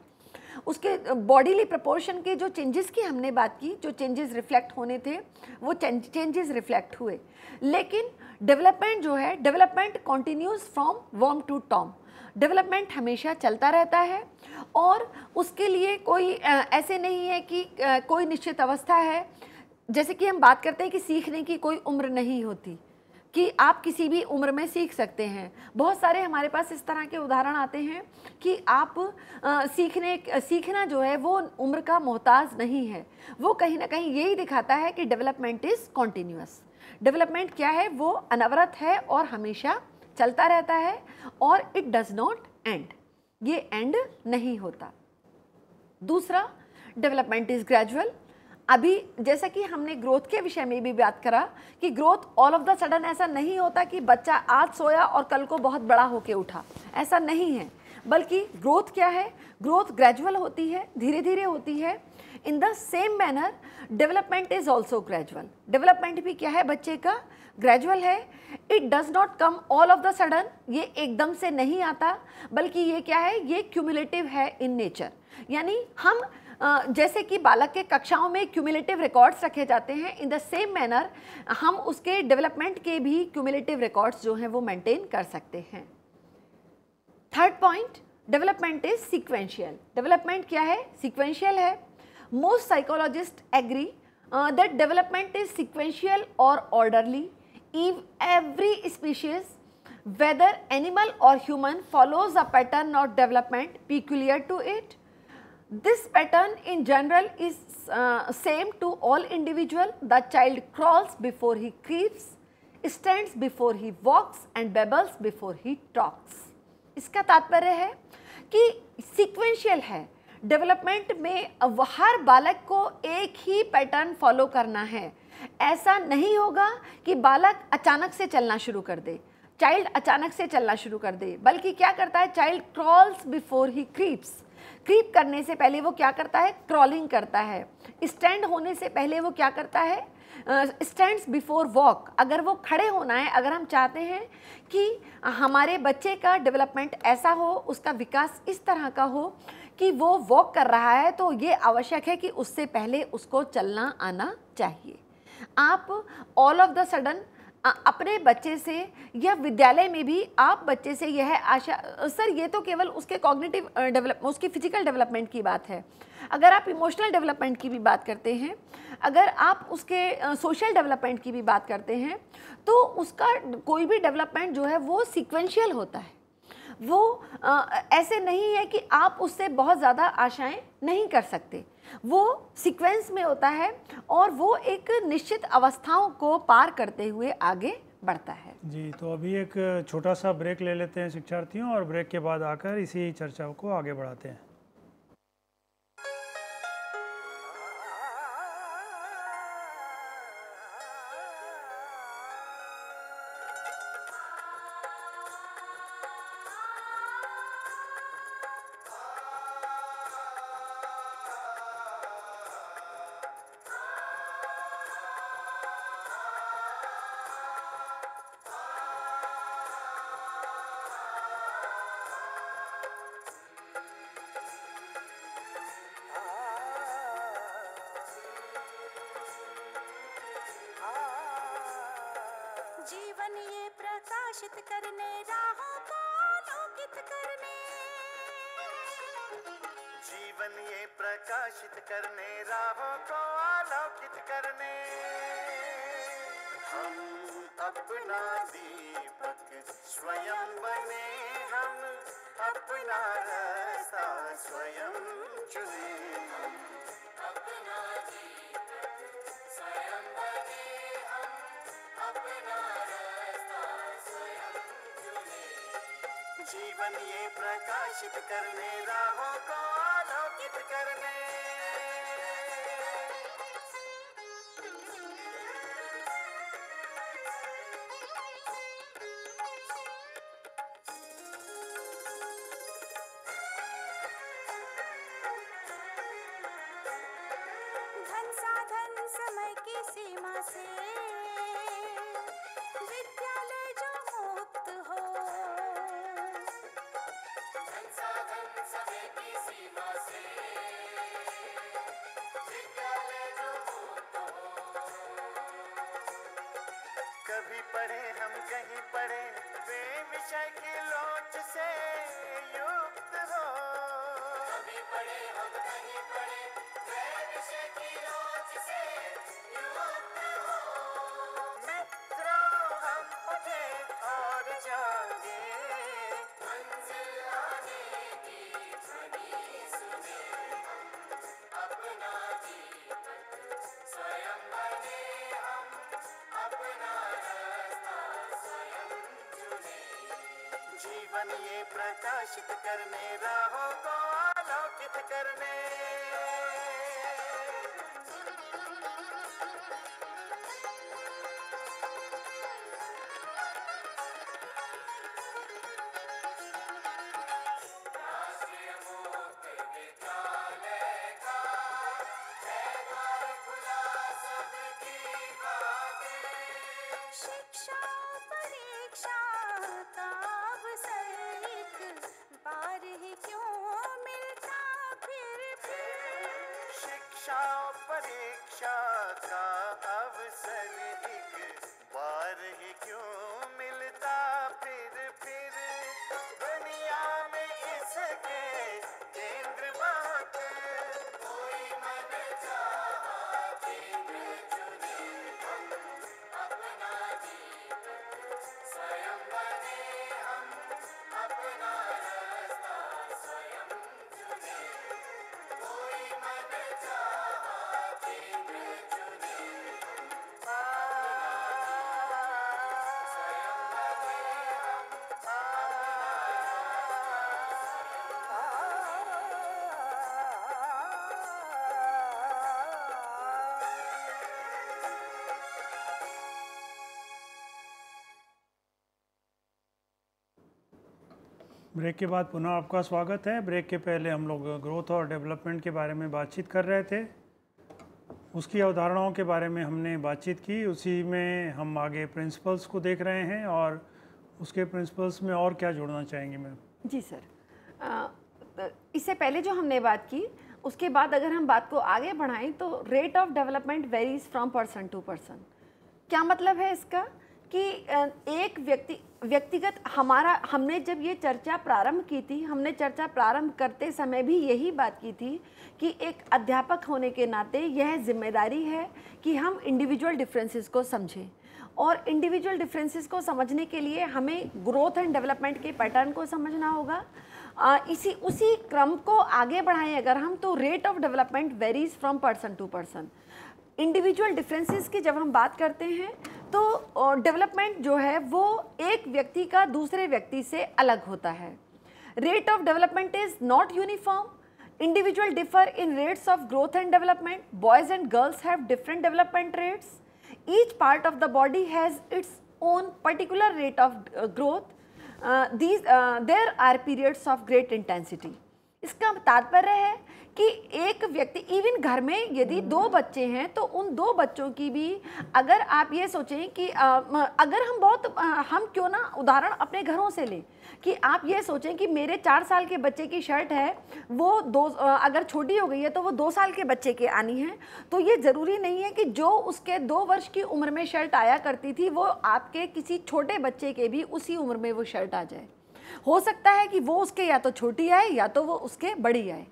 Speaker 2: उसके बॉडीली प्रपोर्शन के जो चेंजेस की हमने बात की जो चेंजेस रिफ्लेक्ट होने थे वो चेंजेस रिफ्लेक्ट हुए लेकिन डेवलपमेंट जो है development continues from womb to tomb development हमेशा चलता रहता है और उसके लिए कोई ऐसे नहीं है कि कोई निश्चित अवस्था है जैसे कि हम बात करते हैं कि सीखने की कोई उम्र नहीं होती कि आप किसी भी उम्र में सीख सकते हैं बहुत सारे हमारे पास इस तरह के उदाहरण आते हैं कि आप आ, सीखने सीखना जो है वो उम्र का मोहताज नहीं है वो कहीं ना कहीं यही दिखाता है कि डेवलपमेंट इज़ कॉन्टीन्यूस डेवलपमेंट क्या है वो अनवरत है और हमेशा चलता रहता है और इट डज नॉट एंड ये एंड नहीं होता दूसरा डेवलपमेंट इज़ ग्रेजुअल अभी जैसा कि हमने ग्रोथ के विषय में भी बात करा कि growth all of the sudden ऐसा नहीं होता कि बच्चा आज सोया और कल को बहुत बड़ा होके उठा ऐसा नहीं है बल्कि ग्रोथ क्या है ग्रोथ ग्रेजुअल होती है धीरे धीरे होती है in the same manner development is also gradual development भी क्या है बच्चे का ग्रेजुअल है it does not come all of the sudden ये एकदम से नहीं आता बल्कि ये क्या है ये क्यूमुलेटिव है इन नेचर यानी हम जैसे कि बालक के कक्षाओं में क्यूमुलेटिव रिकॉर्ड्स रखे जाते हैं इन द सेम मैनर हम उसके डेवलपमेंट के भी क्यूमुलेटिव रिकॉर्ड्स जो हैं वो मेंटेन कर सकते हैं third point development is sequential development क्या है सिक्वेंशियल है most psychologists agree uh, that development is sequential or orderly if every species whether animal or human follows a pattern of development peculiar to it this pattern in general is uh, same to all individual the child crawls before he creeps stands before he walks and babbles before he talks iska tatparya hai ki sequential hai development में हर बालक को एक ही पैटर्न फॉलो करना है ऐसा नहीं होगा कि बालक अचानक से चलना शुरू कर दे चाइल्ड अचानक से चलना शुरू कर दे बल्कि क्या करता है चाइल्ड क्रॉल्स बिफोर ही क्रीप्स क्रीप करने से पहले वो क्या करता है क्रॉलिंग करता है स्टैंड होने से पहले वो क्या करता है स्टैंड बिफोर वॉक अगर वो खड़े होना है अगर हम चाहते हैं कि हमारे बच्चे का डेवलपमेंट ऐसा हो उसका विकास इस तरह का हो कि वो वॉक कर रहा है तो ये आवश्यक है कि उससे पहले उसको चलना आना चाहिए आप ऑल ऑफ द सडन अपने बच्चे से या विद्यालय में भी आप बच्चे से यह आशा सर ये तो केवल उसके कॉग्निटिव डेवलप उसकी फिजिकल डेवलपमेंट की बात है अगर आप इमोशनल डेवलपमेंट की भी बात करते हैं अगर आप उसके सोशल डेवलपमेंट की भी बात करते हैं तो उसका कोई भी डेवलपमेंट जो है वो सिक्वेंशियल होता है वो आ, ऐसे नहीं है कि आप उससे बहुत ज़्यादा आशाएं नहीं कर सकते वो सीक्वेंस में होता है और वो एक निश्चित अवस्थाओं को पार करते हुए आगे बढ़ता है
Speaker 1: जी तो अभी एक छोटा सा ब्रेक ले लेते हैं शिक्षार्थियों और ब्रेक के बाद आकर इसी चर्चा को आगे बढ़ाते हैं
Speaker 3: कभी पढ़े हम कहीं पढ़े वे विषय की लोच
Speaker 4: से युक्त हो कभी पढ़े हम कहीं पढ़े
Speaker 3: ज्ञान प्रकाशित करने राहों को तो
Speaker 1: ब्रेक के बाद पुनः आपका स्वागत है ब्रेक के पहले हम लोग ग्रोथ और डेवलपमेंट के बारे में बातचीत कर रहे थे उसकी अवधारणाओं के बारे में हमने बातचीत की उसी में हम आगे प्रिंसिपल्स को देख रहे हैं और उसके प्रिंसिपल्स में और क्या जोड़ना चाहेंगे मैम जी
Speaker 2: सर इससे पहले जो हमने बात की उसके बाद अगर हम बात को आगे बढ़ाएं तो rate of development varies from person to person क्या मतलब है इसका कि एक व्यक्ति व्यक्तिगत हमारा हमने जब ये चर्चा प्रारंभ की थी हमने चर्चा प्रारंभ करते समय भी यही बात की थी कि एक अध्यापक होने के नाते यह जिम्मेदारी है कि हम इंडिविजुअल डिफरेंसेस को समझें और इंडिविजुअल डिफरेंसेस को समझने के लिए हमें ग्रोथ एंड डेवलपमेंट के पैटर्न को समझना होगा आ, इसी उसी क्रम को आगे बढ़ाएं अगर हम तो rate of development varies from person to person individual differences की जब हम बात करते हैं तो डेवलपमेंट जो है वो एक व्यक्ति का दूसरे व्यक्ति से अलग होता है rate of development is not uniform individual differ in rates of growth and development boys and girls have different development rates each part of the body has its own particular rate of growth there are periods of great intensity इसका तात्पर्य है कि एक व्यक्ति इवन घर में यदि दो हम्म। बच्चे हैं तो उन दो बच्चों की भी अगर आप ये सोचें कि अगर हम बहुत हम क्यों ना उदाहरण अपने घरों से लें कि आप ये सोचें कि मेरे चार साल के बच्चे की शर्ट है वो दो अगर छोटी हो गई है तो वो दो साल के बच्चे के आनी है तो ये ज़रूरी नहीं है कि जो उसके दो वर्ष की उम्र में शर्ट आया करती थी वो आपके किसी छोटे बच्चे के भी उसी उम्र में वो शर्ट आ जाए हो सकता है कि वो उसके या तो छोटी आए या तो वो उसके बड़ी आए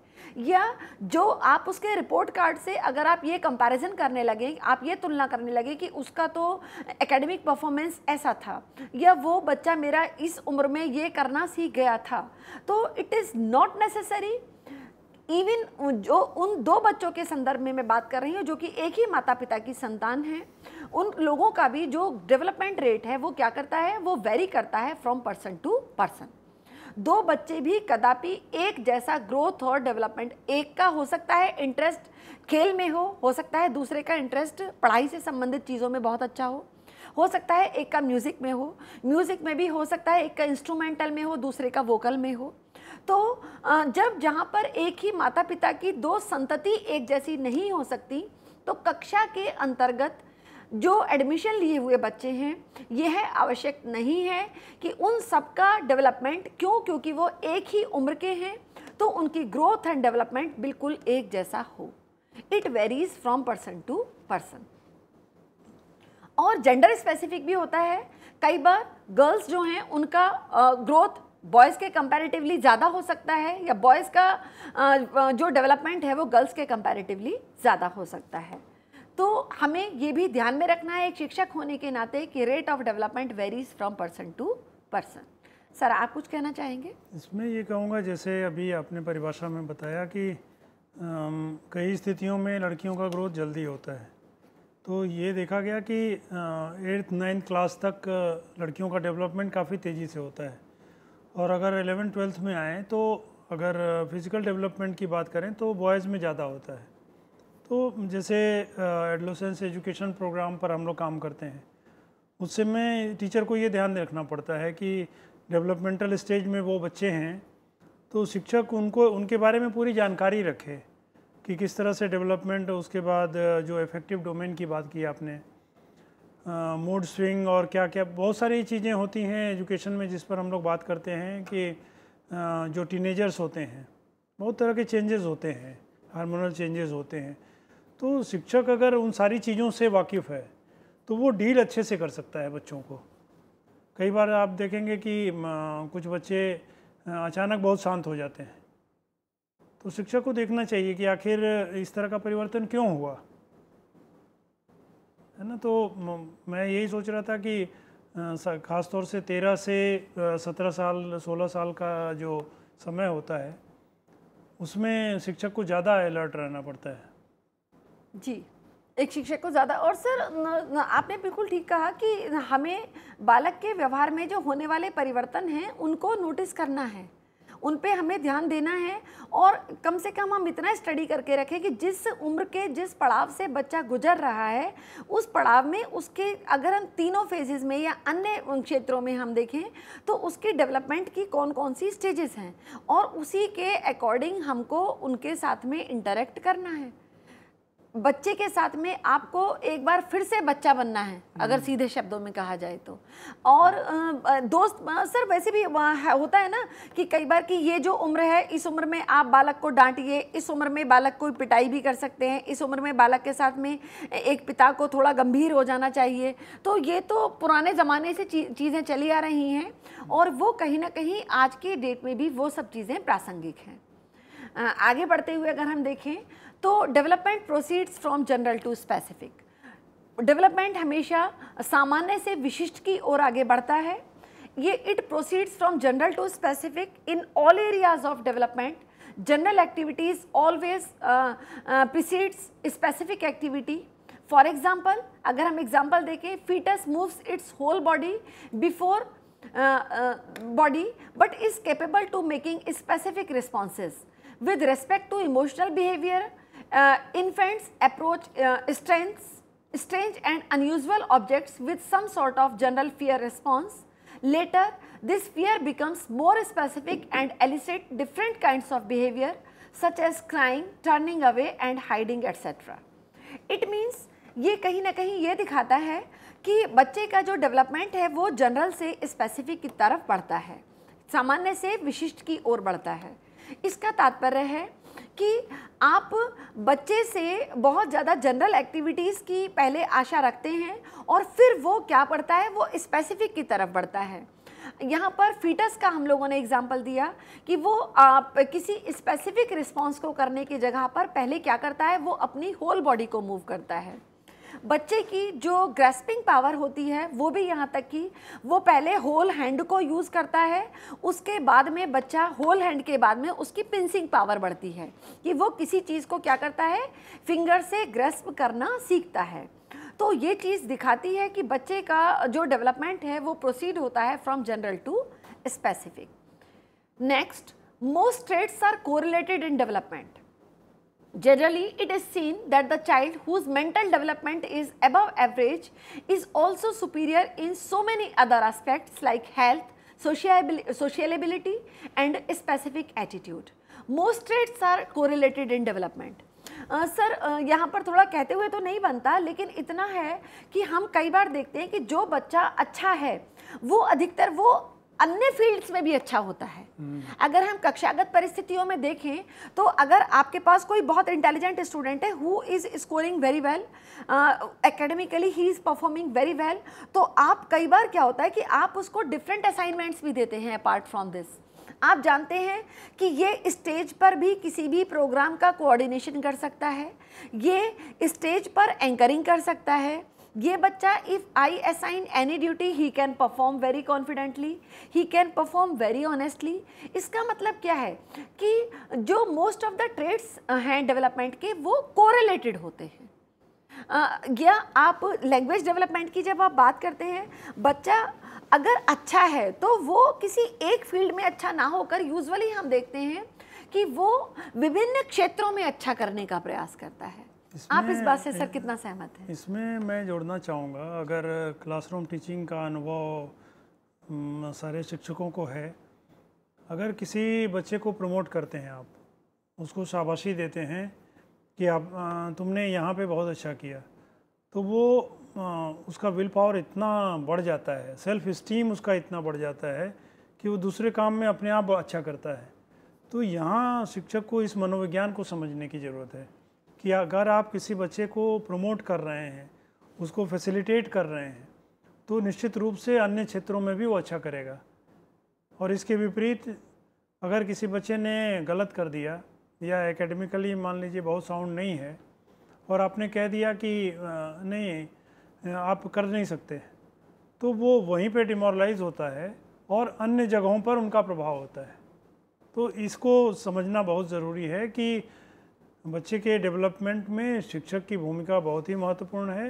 Speaker 2: या जो आप उसके रिपोर्ट कार्ड से अगर आप ये कंपैरिजन करने लगे आप ये तुलना करने लगे कि उसका तो एकेडमिक परफॉर्मेंस ऐसा था या वो बच्चा मेरा इस उम्र में ये करना सीख गया था तो it is not necessary even जो उन दो बच्चों के संदर्भ में मैं बात कर रही हूँ जो कि एक ही माता पिता की संतान है उन लोगों का भी जो डेवलपमेंट रेट है वो क्या करता है वो वेरी करता है फ्रॉम पर्सन टू पर्सन दो बच्चे भी कदापि एक जैसा ग्रोथ और डेवलपमेंट एक का हो सकता है इंटरेस्ट खेल में हो हो सकता है दूसरे का इंटरेस्ट पढ़ाई से संबंधित चीज़ों में बहुत अच्छा हो हो सकता है एक का म्यूज़िक में हो म्यूज़िक में भी हो सकता है एक का इंस्ट्रूमेंटल में हो दूसरे का वोकल में हो तो जब जहाँ पर एक ही माता पिता की दो संतति एक जैसी नहीं हो सकती तो कक्षा के अंतर्गत जो एडमिशन लिए हुए बच्चे हैं यह है आवश्यक नहीं है कि उन सबका डेवलपमेंट क्यों क्योंकि वो एक ही उम्र के हैं तो उनकी ग्रोथ एंड डेवलपमेंट बिल्कुल एक जैसा हो it varies from person to person और जेंडर स्पेसिफिक भी होता है कई बार गर्ल्स जो हैं उनका ग्रोथ बॉयज़ के कंपैरेटिवली ज़्यादा हो सकता है या बॉयज़ का जो डेवलपमेंट है वो गर्ल्स के कंपैरेटिवली ज़्यादा हो सकता है तो हमें ये भी ध्यान में रखना है एक शिक्षक होने के नाते कि rate of development varies from person to person sir आप कुछ कहना चाहेंगे
Speaker 1: इसमें ये कहूँगा जैसे अभी आपने परिभाषा में बताया कि कई स्थितियों में लड़कियों का ग्रोथ जल्दी होता है तो ये देखा गया कि एट्थ नाइन्थ क्लास तक लड़कियों का डेवलपमेंट काफ़ी तेज़ी से होता है और अगर एलेवन ट्वेल्थ में आएँ तो अगर फिज़िकल डेवलपमेंट की बात करें तो बॉयज़ में ज़्यादा होता है तो जैसे एडलोसेंस एजुकेशन प्रोग्राम पर हम लोग काम करते हैं उस समय टीचर को ये ध्यान रखना पड़ता है कि डेवलपमेंटल स्टेज में वो बच्चे हैं तो शिक्षक उनको उनके बारे में पूरी जानकारी रखे कि किस तरह से डेवलपमेंट उसके बाद जो इफेक्टिव डोमेन की बात की आपने मूड स्विंग और क्या क्या बहुत सारी चीज़ें होती हैं एजुकेशन में जिस पर हम लोग बात करते हैं कि uh, जो टीनेजर्स होते हैं बहुत तरह के चेंजेस होते हैं हार्मोनल चेंजेस होते हैं तो शिक्षक अगर उन सारी चीज़ों से वाकिफ़ है तो वो डील अच्छे से कर सकता है बच्चों को कई बार आप देखेंगे कि कुछ बच्चे अचानक बहुत शांत हो जाते हैं तो शिक्षक को देखना चाहिए कि आखिर इस तरह का परिवर्तन क्यों हुआ है ना तो मैं यही सोच रहा था कि ख़ास तौर से तेरह से सत्रह साल सोलह साल का जो समय होता है उसमें शिक्षक को ज़्यादा अलर्ट रहना पड़ता है
Speaker 2: जी एक शिक्षक को ज़्यादा और सर न, न, आपने बिल्कुल ठीक कहा कि हमें बालक के व्यवहार में जो होने वाले परिवर्तन हैं उनको नोटिस करना है उन पे हमें ध्यान देना है और कम से कम हम इतना स्टडी करके रखें कि जिस उम्र के जिस पड़ाव से बच्चा गुजर रहा है उस पड़ाव में उसके अगर हम तीनों फेजेस में या अन्य क्षेत्रों में हम देखें तो उसकी डेवलपमेंट की कौन कौन सी स्टेजेस हैं और उसी के अकॉर्डिंग हमको उनके साथ में इंटरेक्ट करना है बच्चे के साथ में आपको एक बार फिर से बच्चा बनना है हम्म। अगर सीधे शब्दों में कहा जाए तो और दोस्त सर वैसे भी होता है ना कि कई बार कि ये जो उम्र है इस उम्र में आप बालक को डांटिए इस उम्र में बालक को पिटाई भी कर सकते हैं इस उम्र में बालक के साथ में एक पिता को थोड़ा गंभीर हो जाना चाहिए तो ये तो पुराने ज़माने से चीज़ें चली आ रही हैं और वो कहीं ना कहीं आज के डेट में भी वो सब चीज़ें प्रासंगिक हैं आगे बढ़ते हुए अगर हम देखें तो development proceeds from general to specific development हमेशा सामान्य से विशिष्ट की ओर आगे बढ़ता है ये it proceeds from general to specific in all areas of development general activities always precedes specific activity for example अगर हम एग्जाम्पल देखें foetus moves its whole body before body but is capable to making specific responses with respect to emotional behaviour uh, infants approach uh, strange, strange and unusual objects with some sort of general fear response. Later, this fear becomes more specific and elicits different kinds of behavior such as crying, turning away and hiding etc. It means ये कहीं ना कहीं ये दिखाता है कि बच्चे का जो डेवलपमेंट है वो जनरल से स्पेसिफिक की तरफ बढ़ता है सामान्य से विशिष्ट की ओर बढ़ता है इसका तात्पर्य है कि आप बच्चे से बहुत ज़्यादा जनरल एक्टिविटीज़ की पहले आशा रखते हैं और फिर वो क्या पढ़ता है वो स्पेसिफिक की तरफ बढ़ता है यहाँ पर फीटस का हम लोगों ने एग्जाम्पल दिया कि वो आप किसी स्पेसिफिक रिस्पॉन्स को करने की जगह पर पहले क्या करता है वो अपनी होल बॉडी को मूव करता है बच्चे की जो ग्रेस्पिंग पावर होती है वो भी यहाँ तक कि वो पहले होल हैंड को यूज़ करता है उसके बाद में बच्चा होल हैंड के बाद में उसकी पिंसिंग पावर बढ़ती है कि वो किसी चीज़ को क्या करता है फिंगर से ग्रेस्प करना सीखता है तो ये चीज़ दिखाती है कि बच्चे का जो डेवलपमेंट है वो प्रोसीड होता है from general to specific next most traits are correlated in development Generally, it is seen that the child whose mental development is above average is also superior in so many other aspects like health, sociability sociability and specific attitude. Most traits are correlated in development. Uh, sir uh, यहाँ पर थोड़ा कहते हुए तो नहीं बनता लेकिन इतना है कि हम कई बार देखते हैं कि जो बच्चा अच्छा है वो अधिकतर वो अन्य फील्ड्स में भी अच्छा होता है हम्म। अगर हम कक्षागत परिस्थितियों में देखें तो अगर आपके पास कोई बहुत इंटेलिजेंट स्टूडेंट है who is scoring very well academically he is performing very well तो आप कई बार क्या होता है कि आप उसको डिफरेंट असाइनमेंट्स भी देते हैं अपार्ट फ्रॉम दिस आप जानते हैं कि ये स्टेज पर भी किसी भी प्रोग्राम का कोऑर्डिनेशन कर सकता है ये स्टेज पर एंकरिंग कर सकता है ये बच्चा if I assign any duty he can perform very confidently he can perform very honestly इसका मतलब क्या है कि जो मोस्ट ऑफ द ट्रेड्स हैं डेवलपमेंट के वो कोरिलेटेड होते हैं uh, या आप लैंग्वेज डेवलपमेंट की जब आप बात करते हैं बच्चा अगर अच्छा है तो वो किसी एक फील्ड में अच्छा ना होकर यूजुअली हम देखते हैं कि वो विभिन्न क्षेत्रों में अच्छा करने का प्रयास करता है
Speaker 1: आप इस बात से सर कितना सहमत हैं इसमें मैं जोड़ना चाहूँगा अगर क्लासरूम टीचिंग का अनुभव सारे शिक्षकों को है अगर किसी बच्चे को प्रमोट करते हैं आप उसको शाबाशी देते हैं कि आप तुमने यहाँ पे बहुत अच्छा किया तो वो उसका विल पावर इतना बढ़ जाता है सेल्फ इस्टीम उसका इतना बढ़ जाता है कि वो दूसरे काम में अपने आप अच्छा करता है तो यहाँ शिक्षक को इस मनोविज्ञान को समझने की ज़रूरत है कि अगर आप किसी बच्चे को प्रमोट कर रहे हैं उसको फैसिलिटेट कर रहे हैं तो निश्चित रूप से अन्य क्षेत्रों में भी वो अच्छा करेगा और इसके विपरीत अगर किसी बच्चे ने गलत कर दिया या एकेडमिकली मान लीजिए बहुत साउंड नहीं है और आपने कह दिया कि नहीं आप कर नहीं सकते तो वो वहीं पे डिमोरलाइज होता है और अन्य जगहों पर उनका प्रभाव होता है तो इसको समझना बहुत ज़रूरी है कि बच्चे के डेवलपमेंट में शिक्षक की भूमिका बहुत ही महत्वपूर्ण है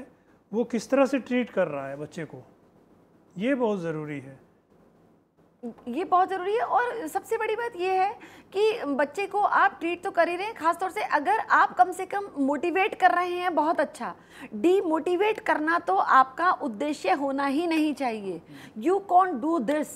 Speaker 1: वो किस तरह से ट्रीट कर रहा है बच्चे को ये बहुत ज़रूरी है
Speaker 2: ये बहुत ज़रूरी है और सबसे बड़ी बात ये है कि बच्चे को आप ट्रीट तो कर ही रहे हैं खासतौर से अगर आप कम से कम मोटिवेट कर रहे हैं बहुत अच्छा डीमोटिवेट करना तो आपका उद्देश्य होना ही नहीं चाहिए यू कौन डू दिस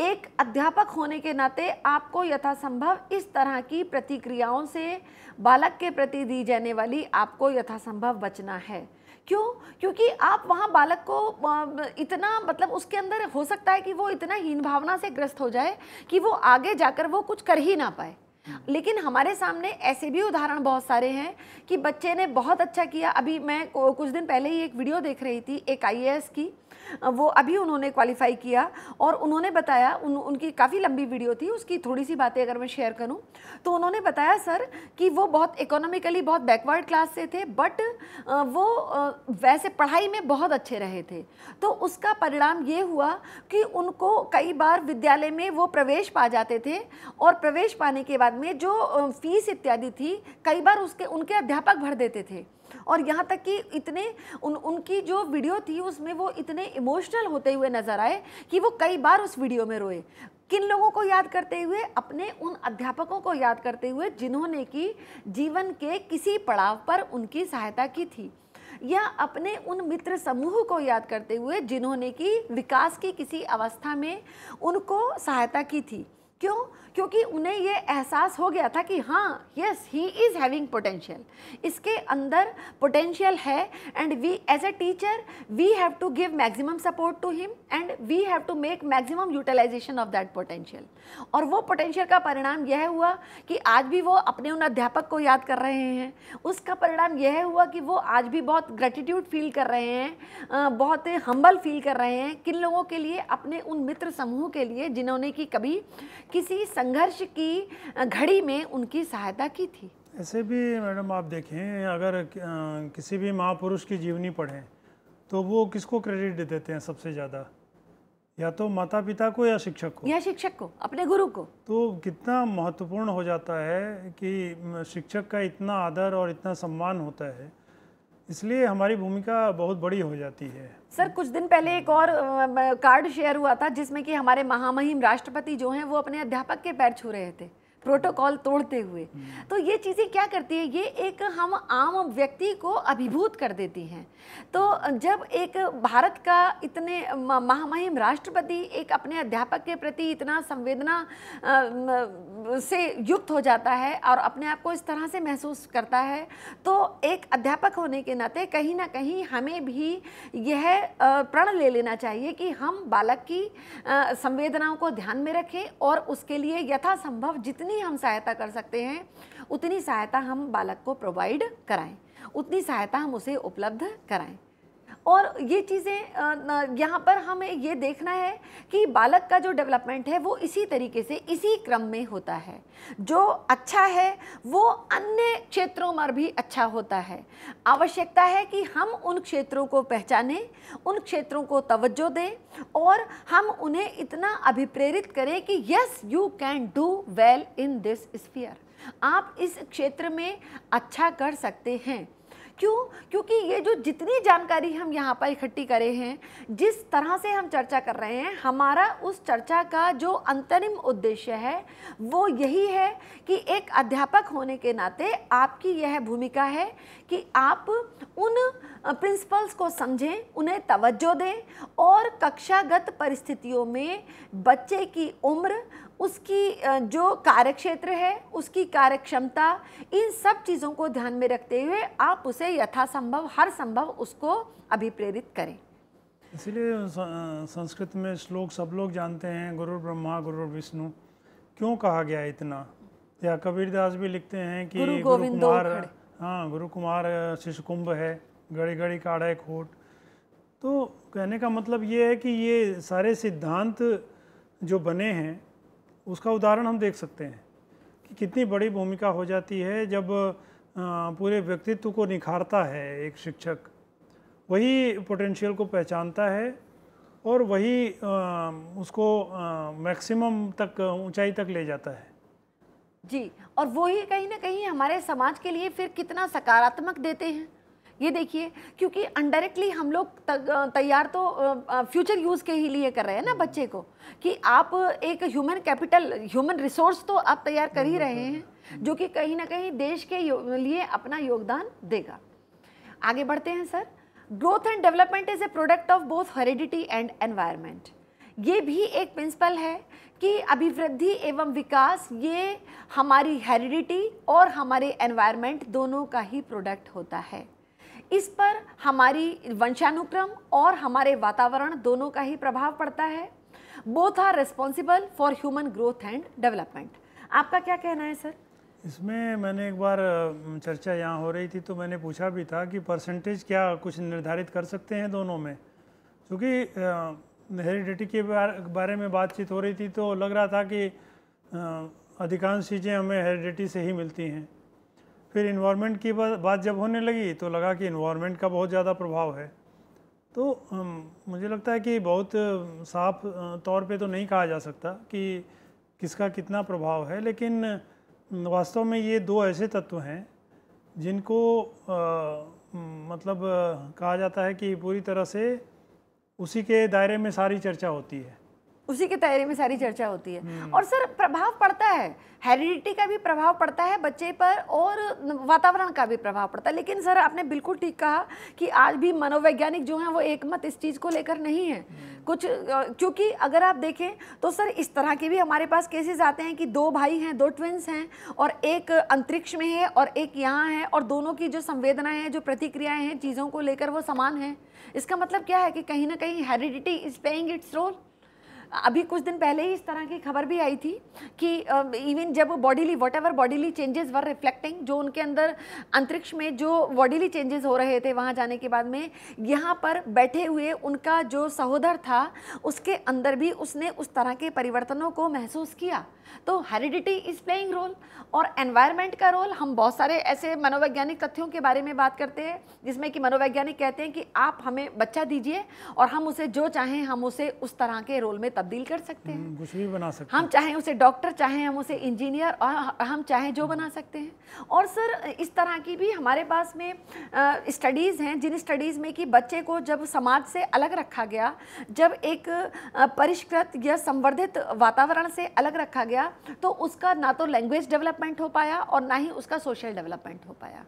Speaker 2: एक अध्यापक होने के नाते आपको यथासंभव इस तरह की प्रतिक्रियाओं से बालक के प्रति दी जाने वाली आपको यथासंभव बचना है क्यों क्योंकि आप वहाँ बालक को इतना मतलब उसके अंदर हो सकता है कि वो इतना हीन भावना से ग्रस्त हो जाए कि वो आगे जाकर वो कुछ कर ही ना पाए लेकिन हमारे सामने ऐसे भी उदाहरण बहुत सारे हैं कि बच्चे ने बहुत अच्छा किया अभी मैं कुछ दिन पहले ही एक वीडियो देख रही थी एक आई की वो अभी उन्होंने क्वालिफाई किया और उन्होंने बताया उन, उनकी काफ़ी लंबी वीडियो थी उसकी थोड़ी सी बातें अगर मैं शेयर करूं तो उन्होंने बताया सर कि वो बहुत इकोनॉमिकली बहुत बैकवर्ड क्लास से थे बट वो वैसे पढ़ाई में बहुत अच्छे रहे थे तो उसका परिणाम ये हुआ कि उनको कई बार विद्यालय में वो प्रवेश पा जाते थे और प्रवेश पाने के बाद में जो फीस इत्यादि थी कई बार उसके उनके अध्यापक भर देते थे और यहाँ तक कि इतने उन उनकी जो वीडियो थी उसमें वो इतने इमोशनल होते हुए नज़र आए कि वो कई बार उस वीडियो में रोए किन लोगों को याद करते हुए अपने उन अध्यापकों को याद करते हुए जिन्होंने कि जीवन के किसी पड़ाव पर उनकी सहायता की थी या अपने उन मित्र समूह को याद करते हुए जिन्होंने कि विकास की किसी अवस्था में उनको सहायता की थी क्यों क्योंकि उन्हें ये एहसास हो गया था कि हाँ yes he is having potential इसके अंदर पोटेंशियल है and we as a teacher we have to give maximum support to him and we have to make maximum utilisation of that potential और वो पोटेंशियल का परिणाम यह हुआ कि आज भी वो अपने उन अध्यापक को याद कर रहे हैं उसका परिणाम यह हुआ कि वो आज भी बहुत ग्रेटिट्यूड फील कर रहे हैं बहुत हम्बल फील कर रहे हैं किन लोगों के लिए अपने उन मित्र समूह के लिए जिन्होंने कि कभी किसी संघर्ष की घड़ी में उनकी सहायता की थी
Speaker 1: ऐसे भी मैडम आप देखें अगर किसी भी महापुरुष की जीवनी पढ़ें तो वो किसको क्रेडिट दे देते हैं सबसे ज़्यादा या तो माता पिता को या शिक्षक को या शिक्षक को अपने गुरु को तो कितना महत्वपूर्ण हो जाता है कि शिक्षक का इतना आदर और इतना सम्मान होता है इसलिए हमारी भूमिका बहुत बड़ी हो जाती है
Speaker 2: सर कुछ दिन पहले एक और कार्ड शेयर हुआ था जिसमें कि हमारे महामहिम राष्ट्रपति जो हैं वो अपने अध्यापक के पैर छू रहे थे प्रोटोकॉल तोड़ते हुए हम्म। तो ये चीज़ें क्या करती है ये एक हम आम व्यक्ति को अभिभूत कर देती हैं तो जब एक भारत का इतने महामहिम राष्ट्रपति एक अपने अध्यापक के प्रति इतना संवेदना से युक्त हो जाता है और अपने आप को इस तरह से महसूस करता है तो एक अध्यापक होने के नाते कहीं ना कहीं हमें भी यह प्रण ले लेना चाहिए कि हम बालक की संवेदनाओं को ध्यान में रखें और उसके लिए यथासंभव जितनी जितनी हम सहायता कर सकते हैं उतनी सहायता हम बालक को प्रोवाइड कराएं उतनी सहायता हम उसे उपलब्ध कराएं और ये चीज़ें यहाँ पर हमें ये देखना है कि बालक का जो डेवलपमेंट है वो इसी तरीके से इसी क्रम में होता है जो अच्छा है वो अन्य क्षेत्रों पर भी अच्छा होता है आवश्यकता है कि हम उन क्षेत्रों को पहचानें उन क्षेत्रों को तवज्जो दें और हम उन्हें इतना अभिप्रेरित करें कि yes you can do well in this sphere आप इस क्षेत्र में अच्छा कर सकते हैं क्यों क्योंकि ये जो जितनी जानकारी हम यहाँ पर इकट्ठी करे हैं जिस तरह से हम चर्चा कर रहे हैं हमारा उस चर्चा का जो अंतरिम उद्देश्य है वो यही है कि एक अध्यापक होने के नाते आपकी यह भूमिका है कि आप उन प्रिंसिपल्स को समझें उन्हें तवज्जो दें और कक्षागत परिस्थितियों में बच्चे की उम्र उसकी जो कार्य क्षेत्र है उसकी कार्यक्षमता इन सब चीज़ों को ध्यान में रखते हुए आप उसे यथासंभव हर संभव उसको अभिप्रेरित करें
Speaker 1: इसीलिए संस्कृत में श्लोक सब लोग जानते हैं गुरु ब्रह्मा गुरु विष्णु क्यों कहा गया इतना या कबीरदास भी लिखते हैं कि गुरु, कुमार हाँ गुरु कुमार शिशु कुंभ है घड़ी घड़ी काढ़ा है खोट तो कहने का मतलब ये है कि ये सारे सिद्धांत जो बने हैं उसका उदाहरण हम देख सकते हैं कि कितनी बड़ी भूमिका हो जाती है जब पूरे व्यक्तित्व को निखारता है एक शिक्षक वही पोटेंशियल को पहचानता है और वही उसको मैक्सिमम तक ऊंचाई तक ले जाता है
Speaker 2: जी और वही कहीं ना कहीं हमारे समाज के लिए फिर कितना सकारात्मक देते हैं ये देखिए क्योंकि अनडायरेक्टली हम लोग तैयार तो फ्यूचर यूज़ के ही लिए कर रहे हैं ना बच्चे को कि आप एक ह्यूमन कैपिटल ह्यूमन रिसोर्स तो आप तैयार कर ही रहे हैं जो कि कहीं ना कहीं देश के लिए अपना योगदान देगा आगे बढ़ते हैं sir growth and development is a product of both heredity and environment ये भी एक प्रिंसिपल है कि अभिवृद्धि एवं विकास ये हमारी हेरिडिटी और हमारे एनवायरमेंट दोनों का ही प्रोडक्ट होता है इस पर हमारी वंशानुक्रम और हमारे वातावरण दोनों का ही प्रभाव पड़ता है both are responsible for human growth and development आपका क्या कहना है सर
Speaker 1: इसमें मैंने एक बार चर्चा यहाँ हो रही थी तो मैंने पूछा भी था कि परसेंटेज क्या कुछ निर्धारित कर सकते हैं दोनों में क्योंकि हेरिडिटी के बारे में बातचीत हो रही थी तो लग रहा था कि अधिकांश चीज़ें हमें हेरिडिटी से ही मिलती हैं फिर इन्वायरमेंट की बात जब होने लगी तो लगा कि इन्वायरमेंट का बहुत ज़्यादा प्रभाव है तो मुझे लगता है कि बहुत साफ तौर पे तो नहीं कहा जा सकता कि किसका कितना प्रभाव है लेकिन वास्तव में ये दो ऐसे तत्व हैं जिनको आ, मतलब कहा जाता है कि पूरी तरह से उसी के दायरे में सारी चर्चा होती है
Speaker 2: उसी के तैयारी में सारी चर्चा होती है हम्म। और सर प्रभाव पड़ता है हेरिडिटी का भी प्रभाव पड़ता है बच्चे पर और वातावरण का भी प्रभाव पड़ता है लेकिन सर आपने बिल्कुल ठीक कहा कि आज भी मनोवैज्ञानिक जो हैं वो एकमत इस चीज़ को लेकर नहीं है हम्म। कुछ क्योंकि अगर आप देखें तो सर इस तरह के भी हमारे पास केसेस आते हैं कि दो भाई हैं दो ट्विंस हैं और एक अंतरिक्ष में है और एक यहाँ है और दोनों की जो संवेदनाएँ हैं जो प्रतिक्रियाएँ हैं चीज़ों को लेकर वो समान हैं इसका मतलब क्या है कि कहीं ना कहीं heredity is paying its role अभी कुछ दिन पहले ही इस तरह की खबर भी आई थी कि इवन जब bodily whatever bodily changes were reflecting जो उनके अंदर अंतरिक्ष में जो बॉडीली चेंजेस हो रहे थे वहाँ जाने के बाद में यहाँ पर बैठे हुए उनका जो सहोदर था उसके अंदर भी उसने उस तरह के परिवर्तनों को महसूस किया तो हेरिडिटी इज़ प्लेइंग रोल और एनवायरमेंट का रोल हम बहुत सारे ऐसे मनोवैज्ञानिक तथ्यों के बारे में बात करते हैं जिसमें कि मनोवैज्ञानिक कहते हैं कि आप हमें बच्चा दीजिए और हम उसे जो चाहें हम उसे उस तरह के रोल में तब्दील कर सकते
Speaker 1: हैं हम्म, कुछ भी बना सकते
Speaker 2: हम चाहें उसे डॉक्टर चाहें हम उसे इंजीनियर और हम चाहें जो बना सकते हैं और सर इस तरह की भी हमारे पास में स्टडीज़ हैं जिन स्टडीज़ में कि बच्चे को जब समाज से अलग रखा गया जब एक परिष्कृत या संवर्धित वातावरण से अलग रखा गया तो उसका ना तो लैंग्वेज डेवलपमेंट हो पाया और ना ही उसका सोशल डेवलपमेंट हो पाया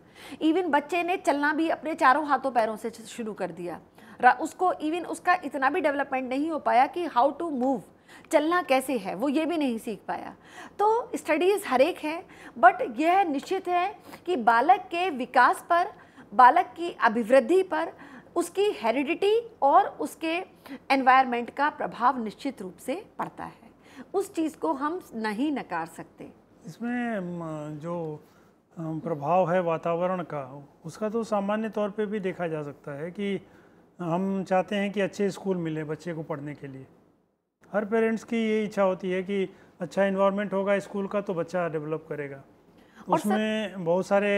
Speaker 2: इवन बच्चे ने चलना भी अपने चारों हाथों पैरों से शुरू कर दिया उसको इवन उसका इतना भी डेवलपमेंट नहीं हो पाया कि हाउ टू मूव चलना कैसे है वो ये भी नहीं सीख पाया तो स्टडीज़ हर एक है बट यह निश्चित है कि बालक के विकास पर बालक की अभिवृद्धि पर उसकी हेरिडिटी और उसके एनवायरनमेंट का प्रभाव निश्चित रूप से पड़ता है उस चीज़ को हम नहीं नकार सकते
Speaker 1: इसमें जो प्रभाव है वातावरण का उसका तो सामान्य तौर पे भी देखा जा सकता है कि हम चाहते हैं कि अच्छे स्कूल मिले बच्चे को पढ़ने के लिए हर पेरेंट्स की ये इच्छा होती है कि अच्छा इन्वामेंट होगा स्कूल का तो बच्चा डेवलप करेगा उसमें सर... बहुत सारे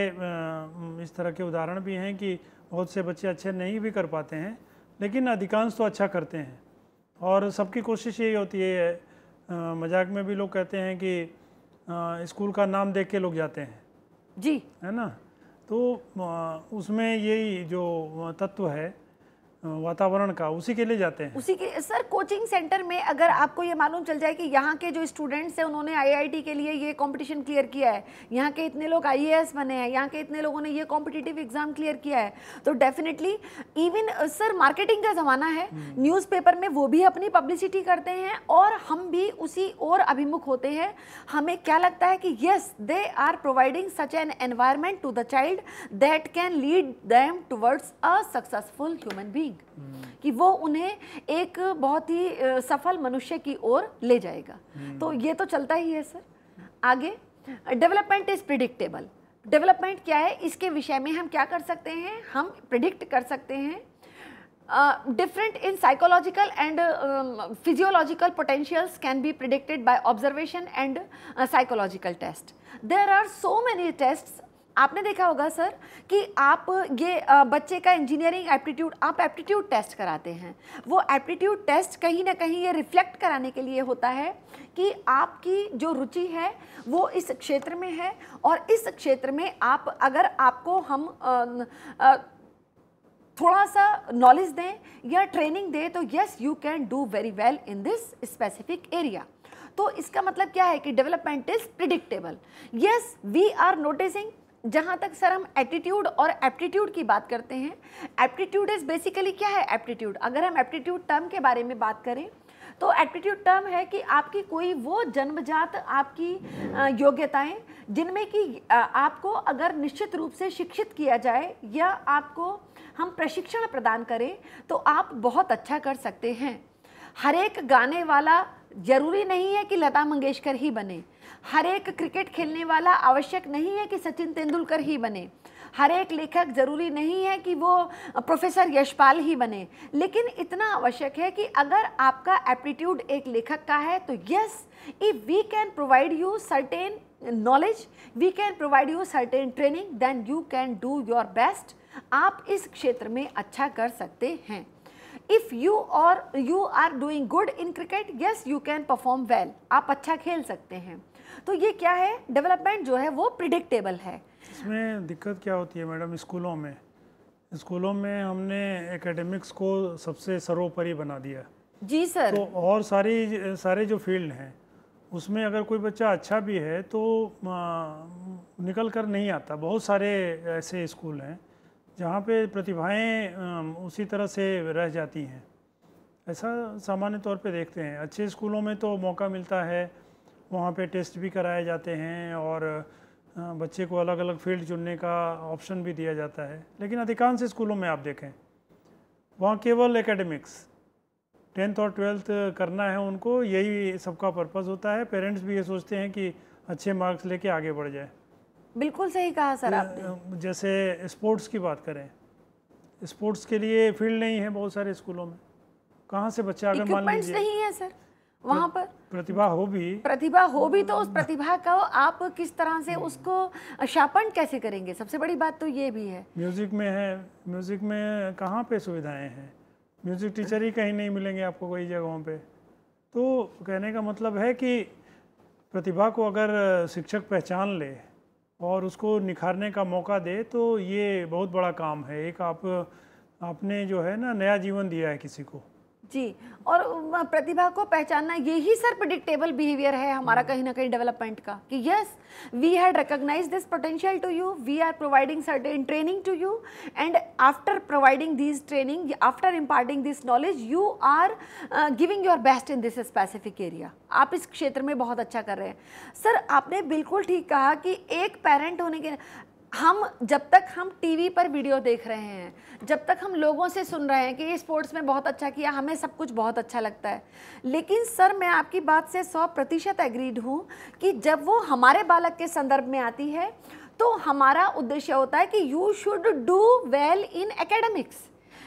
Speaker 1: इस तरह के उदाहरण भी हैं कि बहुत से बच्चे अच्छे नहीं भी कर पाते हैं लेकिन अधिकांश तो अच्छा करते हैं और सबकी कोशिश यही होती है मजाक में भी लोग कहते हैं कि स्कूल का नाम देख के लोग जाते हैं जी है ना तो उसमें यही जो तत्व है वातावरण का उसी के लिए जाते हैं
Speaker 2: उसी के सर कोचिंग सेंटर में अगर आपको ये मालूम चल जाए कि यहाँ के जो स्टूडेंट्स हैं उन्होंने आईआईटी के लिए ये कंपटीशन क्लियर किया है यहाँ के इतने लोग आईएएस बने हैं यहाँ के इतने लोगों ने ये कॉम्पिटिटिव एग्जाम क्लियर किया है तो डेफिनेटली इवन सर मार्केटिंग का ज़माना है न्यूज हम्म। में वो भी अपनी पब्लिसिटी करते हैं और हम भी उसी और अभिमुख होते हैं हमें क्या लगता है कि yes they are providing such an environment to the child that can lead them towards a successful human being meaning कि वो उन्हें एक बहुत ही सफल मनुष्य की ओर ले जाएगा हम्म। तो ये तो चलता ही है सर आगे डेवलपमेंट इज़ प्रिडिक्टेबल डेवलपमेंट क्या है इसके विषय में हम क्या कर सकते हैं हम प्रिडिक्ट कर सकते हैं different in psychological and physiological potentials can be predicted by observation and psychological test there are so many test आपने देखा होगा सर कि आप ये बच्चे का इंजीनियरिंग एप्टीट्यूड आप एप्टीट्यूड टेस्ट कराते हैं वो एप्टीट्यूड टेस्ट कहीं ना कहीं ये रिफ्लेक्ट कराने के लिए होता है कि आपकी जो रुचि है वो इस क्षेत्र में है और इस क्षेत्र में आप अगर आपको हम आ, आ, थोड़ा सा नॉलेज दें या ट्रेनिंग दें तो yes you can do very well in this specific area तो इसका मतलब क्या है कि development is predictable yes we are noticing जहाँ तक सर हम एटीट्यूड और एप्टीट्यूड की बात करते हैं एप्टीट्यूड इज़ बेसिकली क्या है एप्टीट्यूड अगर हम एप्टीट्यूड टर्म के बारे में बात करें तो एप्टीट्यूड टर्म है कि आपकी कोई वो जन्मजात आपकी योग्यताएं जिनमें कि आपको अगर निश्चित रूप से शिक्षित किया जाए या आपको हम प्रशिक्षण प्रदान करें तो आप बहुत अच्छा कर सकते हैं हर एक गाने वाला ज़रूरी नहीं है कि लता मंगेशकर ही बने हर एक क्रिकेट खेलने वाला आवश्यक नहीं है कि सचिन तेंदुलकर ही बने हर एक लेखक ज़रूरी नहीं है कि वो प्रोफेसर यशपाल ही बने लेकिन इतना आवश्यक है कि अगर आपका एप्टीट्यूड एक लेखक का है तो yes if we can provide you certain knowledge we can provide you certain training then you can do your best आप इस क्षेत्र में अच्छा कर सकते हैं इफ़ यू और you are doing good in cricket yes you can perform well आप अच्छा खेल सकते हैं तो ये क्या है डेवलपमेंट जो है वो प्रिडिक्टेबल है
Speaker 1: इसमें दिक्कत क्या होती है मैडम स्कूलों में स्कूलों में हमने एकेडमिक्स को सबसे सर्वोपरि बना दिया जी सर तो और सारी सारे जो फील्ड हैं उसमें अगर कोई बच्चा अच्छा भी है तो निकल कर नहीं आता बहुत सारे ऐसे स्कूल हैं जहाँ पे प्रतिभाएं उसी तरह से रह जाती हैं ऐसा सामान्य तौर पे देखते हैं अच्छे स्कूलों में तो मौका मिलता है वहाँ पे टेस्ट भी कराए जाते हैं और बच्चे को अलग अलग फील्ड चुनने का ऑप्शन भी दिया जाता है लेकिन अधिकांश स्कूलों में आप देखें वहाँ केवल एकेडमिक्स टेंथ और ट्वेल्थ करना है उनको यही सबका पर्पज़ होता है पेरेंट्स भी ये सोचते हैं कि अच्छे मार्क्स लेके आगे बढ़ जाए बिल्कुल सही कहा सर आपने जैसे स्पोर्ट्स की बात करें स्पोर्ट्स के लिए फील्ड नहीं है बहुत सारे स्कूलों में कहाँ से बच्चे आगे मान लीजिए नहीं
Speaker 2: है सर वहाँ हाँ। पर
Speaker 1: प्रतिभा हो भी
Speaker 2: प्रतिभा हो भी तो उस प्रतिभा का आप किस तरह से उसको शापन कैसे करेंगे सबसे बड़ी बात तो ये भी है
Speaker 1: म्यूजिक में है म्यूजिक में कहाँ पे सुविधाएं हैं म्यूजिक टीचर ही कहीं नहीं मिलेंगे आपको कई जगहों पे तो कहने का मतलब है कि प्रतिभा को अगर शिक्षक पहचान ले और उसको निखारने का मौका दे तो ये बहुत बड़ा काम है एक आप आपने जो है ना नया जीवन दिया है किसी को जी
Speaker 2: और प्रतिभा को पहचानना यही सर प्रडिक्टेबल बिहेवियर है हमारा हम्म। कहीं ना कहीं डेवलपमेंट का कि yes we had recognise this potential to you we are providing certain training to you and after providing this training after imparting this knowledge you are giving your best in this specific area आप इस क्षेत्र में बहुत अच्छा कर रहे हैं सर आपने बिल्कुल ठीक कहा कि एक पेरेंट होने के हम जब तक हम टीवी पर वीडियो देख रहे हैं जब तक हम लोगों से सुन रहे हैं कि ये स्पोर्ट्स में बहुत अच्छा किया हमें सब कुछ बहुत अच्छा लगता है लेकिन सर मैं आपकी बात से सौ प्रतिशत एग्रीड हूँ कि जब वो हमारे बालक के संदर्भ में आती है तो हमारा उद्देश्य होता है कि you should do well in academics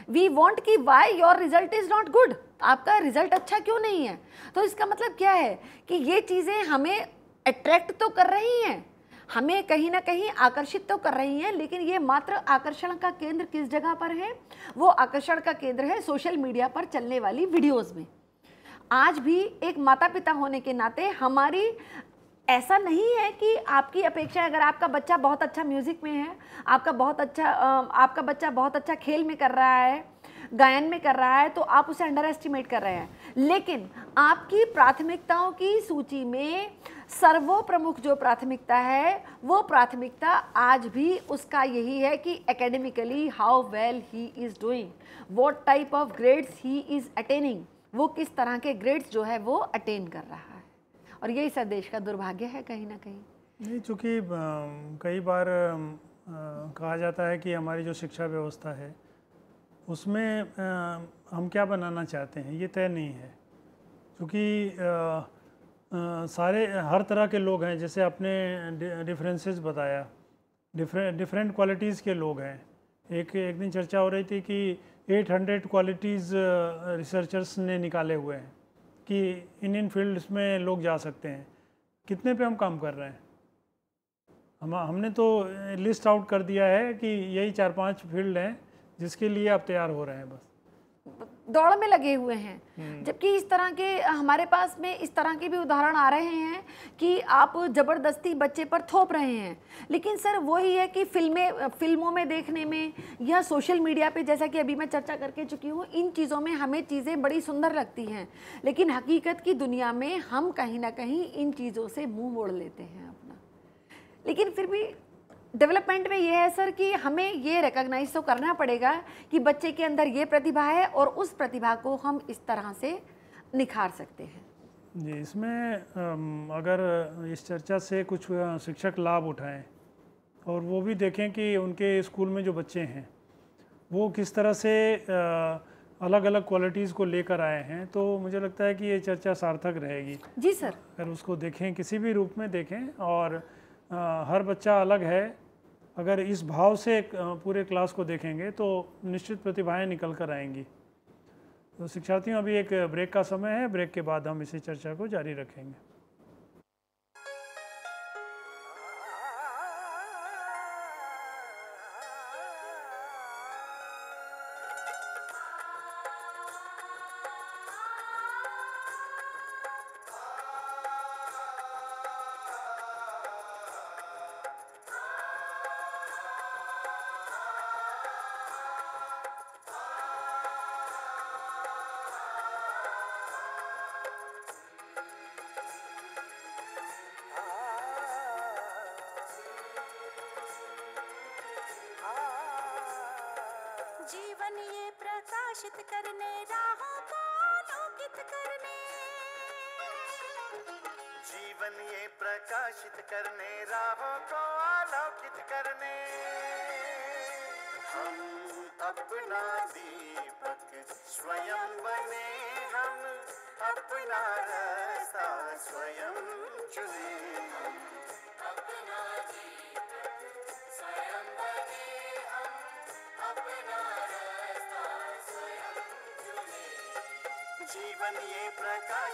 Speaker 2: we want कि why your result is not good आपका रिजल्ट अच्छा क्यों नहीं है तो इसका मतलब क्या है कि ये चीज़ें हमें अट्रैक्ट तो कर रही हैं हमें कहीं ना कहीं आकर्षित तो कर रही हैं लेकिन ये मात्र आकर्षण का केंद्र किस जगह पर है वो आकर्षण का केंद्र है सोशल मीडिया पर चलने वाली वीडियोज़ में आज भी एक माता पिता होने के नाते हमारी ऐसा नहीं है कि आपकी अपेक्षा अगर आपका बच्चा बहुत अच्छा म्यूज़िक में है आपका बहुत अच्छा आपका बच्चा बहुत अच्छा खेल में कर रहा है गायन में कर रहा है तो आप उसे अंडर एस्टिमेट कर रहे हैं लेकिन आपकी प्राथमिकताओं की सूची में सर्वो प्रमुख जो प्राथमिकता है वो प्राथमिकता आज भी उसका यही है कि academically how well he is doing what type of grades he is attaining वो किस तरह के ग्रेड्स जो है वो अटेन कर रहा है और यही सर देश का दुर्भाग्य है कहीं ना कहीं
Speaker 1: नहीं चूँकि कई बार कहा जाता है कि हमारी जो शिक्षा व्यवस्था है उसमें आ, हम क्या बनाना चाहते हैं ये तय नहीं है क्योंकि सारे हर तरह के लोग हैं जैसे आपने डिफरेंसेस बताया डिफरेंट डिफरेंट क्वालिटीज़ के लोग हैं एक एक दिन चर्चा हो रही थी कि 800 क्वालिटीज़ रिसर्चर्स ने निकाले हुए हैं कि इन इन फील्ड्स में लोग जा सकते हैं कितने पे हम काम कर रहे हैं हम हमने तो लिस्ट आउट कर दिया है कि यही चार पांच फील्ड हैं जिसके लिए आप तैयार हो रहे हैं बस
Speaker 2: दौड़ में लगे हुए हैं हम्म। जबकि इस तरह के हमारे पास में इस तरह के भी उदाहरण आ रहे हैं कि आप ज़बरदस्ती बच्चे पर थोप रहे हैं लेकिन सर वही है कि फिल्में फिल्मों में देखने में या सोशल मीडिया पे जैसा कि अभी मैं चर्चा करके चुकी हूँ इन चीज़ों में हमें चीज़ें बड़ी सुंदर लगती हैं लेकिन हकीकत की दुनिया में हम कहीं ना कहीं इन चीज़ों से मुँह मोड़ लेते हैं अपना लेकिन फिर भी डेवलपमेंट में ये है सर कि हमें ये रिकोगनाइज तो करना पड़ेगा कि बच्चे के अंदर ये प्रतिभा है और उस प्रतिभा को हम इस तरह से निखार सकते हैं
Speaker 1: जी इसमें अगर इस चर्चा से कुछ शिक्षक लाभ उठाएं और वो भी देखें कि उनके स्कूल में जो बच्चे हैं वो किस तरह से अलग अलग क्वालिटीज़ को लेकर आए हैं तो मुझे लगता है कि ये चर्चा सार्थक रहेगी जी सर अगर उसको देखें किसी भी रूप में देखें और हर बच्चा अलग है अगर इस भाव से पूरे क्लास को देखेंगे तो निश्चित प्रतिभाएं निकल कर आएंगी तो शिक्षार्थियों अभी एक ब्रेक का समय है ब्रेक के बाद हम इसी चर्चा को जारी रखेंगे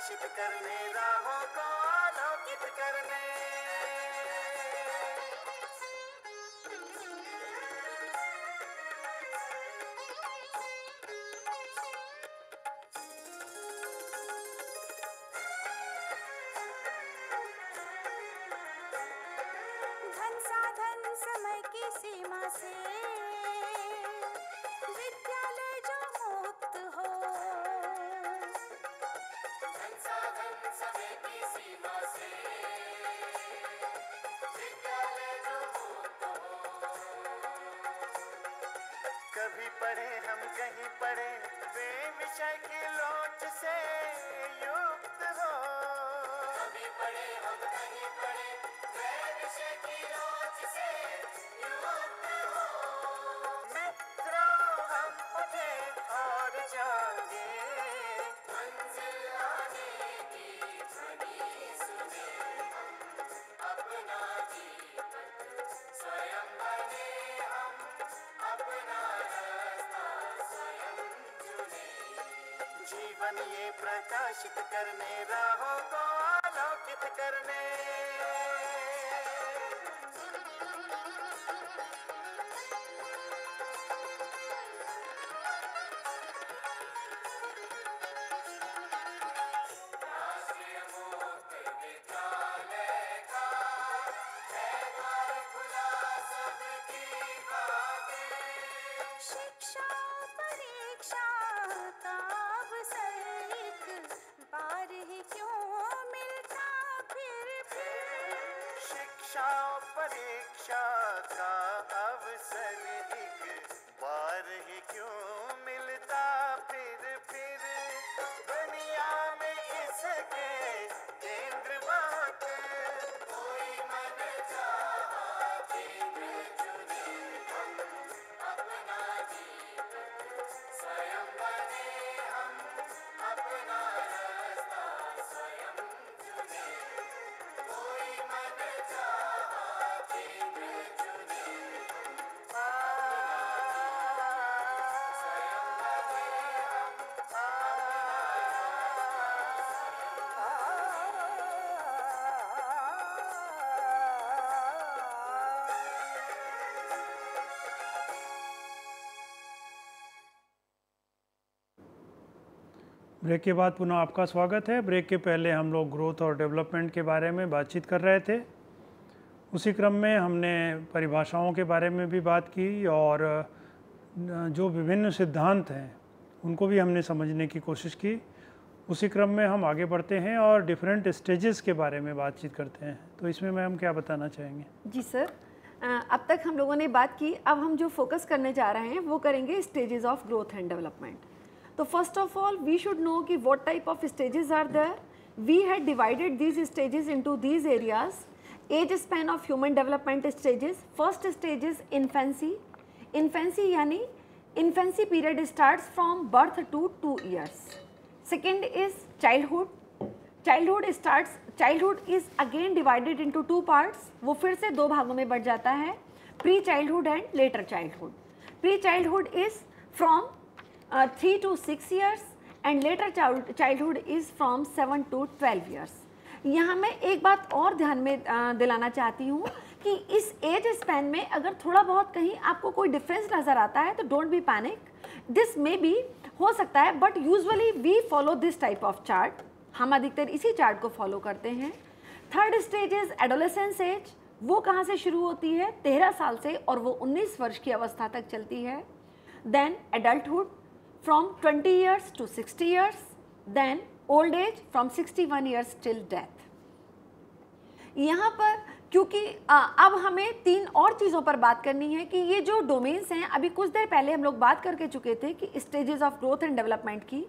Speaker 3: आशिक करने दा कभी पढ़े हम कहीं पढ़े वे विषय की लोच
Speaker 4: से युक्त हो कभी पढ़े हम कहीं पढ़े जीवन
Speaker 3: ये प्रकाशित करने राहों को आलोकित करने
Speaker 1: ब्रेक के बाद पुनः आपका स्वागत है ब्रेक के पहले हम लोग ग्रोथ और डेवलपमेंट के बारे में बातचीत कर रहे थे उसी क्रम में हमने परिभाषाओं के बारे में भी बात की और जो विभिन्न सिद्धांत हैं उनको भी हमने समझने की कोशिश की उसी क्रम में हम आगे बढ़ते हैं और डिफरेंट स्टेजेस के बारे में बातचीत करते हैं तो इसमें मैम क्या बताना चाहेंगे
Speaker 2: जी सर अब तक हम लोगों ने बात की अब हम जो फोकस करने जा रहे हैं वो करेंगे stages of growth and development तो first of all we should know कि what type of stages are there we had divided these stages into these areas age span of human development stages first stage is infancy infancy यानी infancy period starts from birth to two years second is childhood childhood starts childhood is again divided into two parts वो फिर से दो भागों में बढ़ जाता है pre childhood and later childhood pre childhood is from uh, two to years years and later child, childhood is from 7 to 12 years. यहाँ मैं एक बात और ध्यान में uh, दिलाना चाहती हूँ कि इस एज स्पैन में अगर थोड़ा बहुत कहीं आपको कोई डिफरेंस नज़र आता है तो don't be panic this may be हो सकता है but usually we follow this type of chart हम अधिकतर इसी चार्ट को फॉलो करते हैं third stage is adolescence age वो कहाँ से शुरू होती है तेरह साल से और वो उन्नीस वर्ष की अवस्था तक चलती है then adulthood from 20 years to 60 years, then old age from 61 years till death यहाँ पर क्योंकि अब हमें तीन और चीज़ों पर बात करनी है कि ये जो डोमेन्स हैं अभी कुछ देर पहले हम लोग बात करके चुके थे कि stages of growth and development की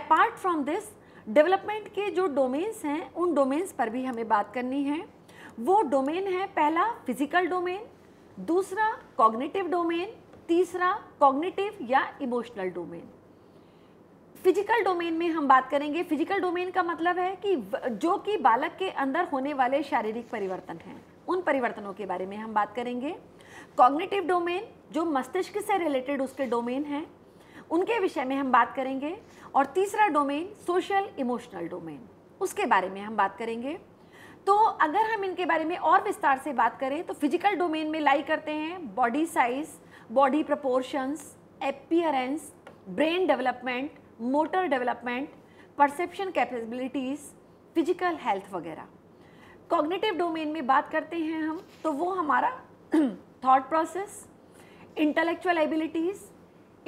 Speaker 2: अपार्ट फ्रॉम दिस डेवलपमेंट के जो डोमेन्स हैं उन डोमेन्स पर भी हमें बात करनी है वो डोमेन है पहला फिजिकल डोमेन दूसरा कॉग्निटिव डोमेन तीसरा कॉग्निटिव या इमोशनल डोमेन फिजिकल डोमेन में हम बात करेंगे फिजिकल डोमेन का मतलब है कि जो कि बालक के अंदर होने वाले शारीरिक परिवर्तन हैं उन परिवर्तनों के बारे में हम बात करेंगे कॉग्निटिव डोमेन जो मस्तिष्क से रिलेटेड उसके डोमेन हैं उनके विषय में हम बात करेंगे और तीसरा डोमेन सोशल इमोशनल डोमेन उसके बारे में हम बात करेंगे तो अगर हम इनके बारे में और विस्तार से बात करें तो फिजिकल डोमेन में लाई करते हैं body size body proportions appearance brain development motor development perception capabilities physical health वगैरह कॉग्निटिव डोमेन में बात करते हैं हम तो वो हमारा thought process intellectual abilities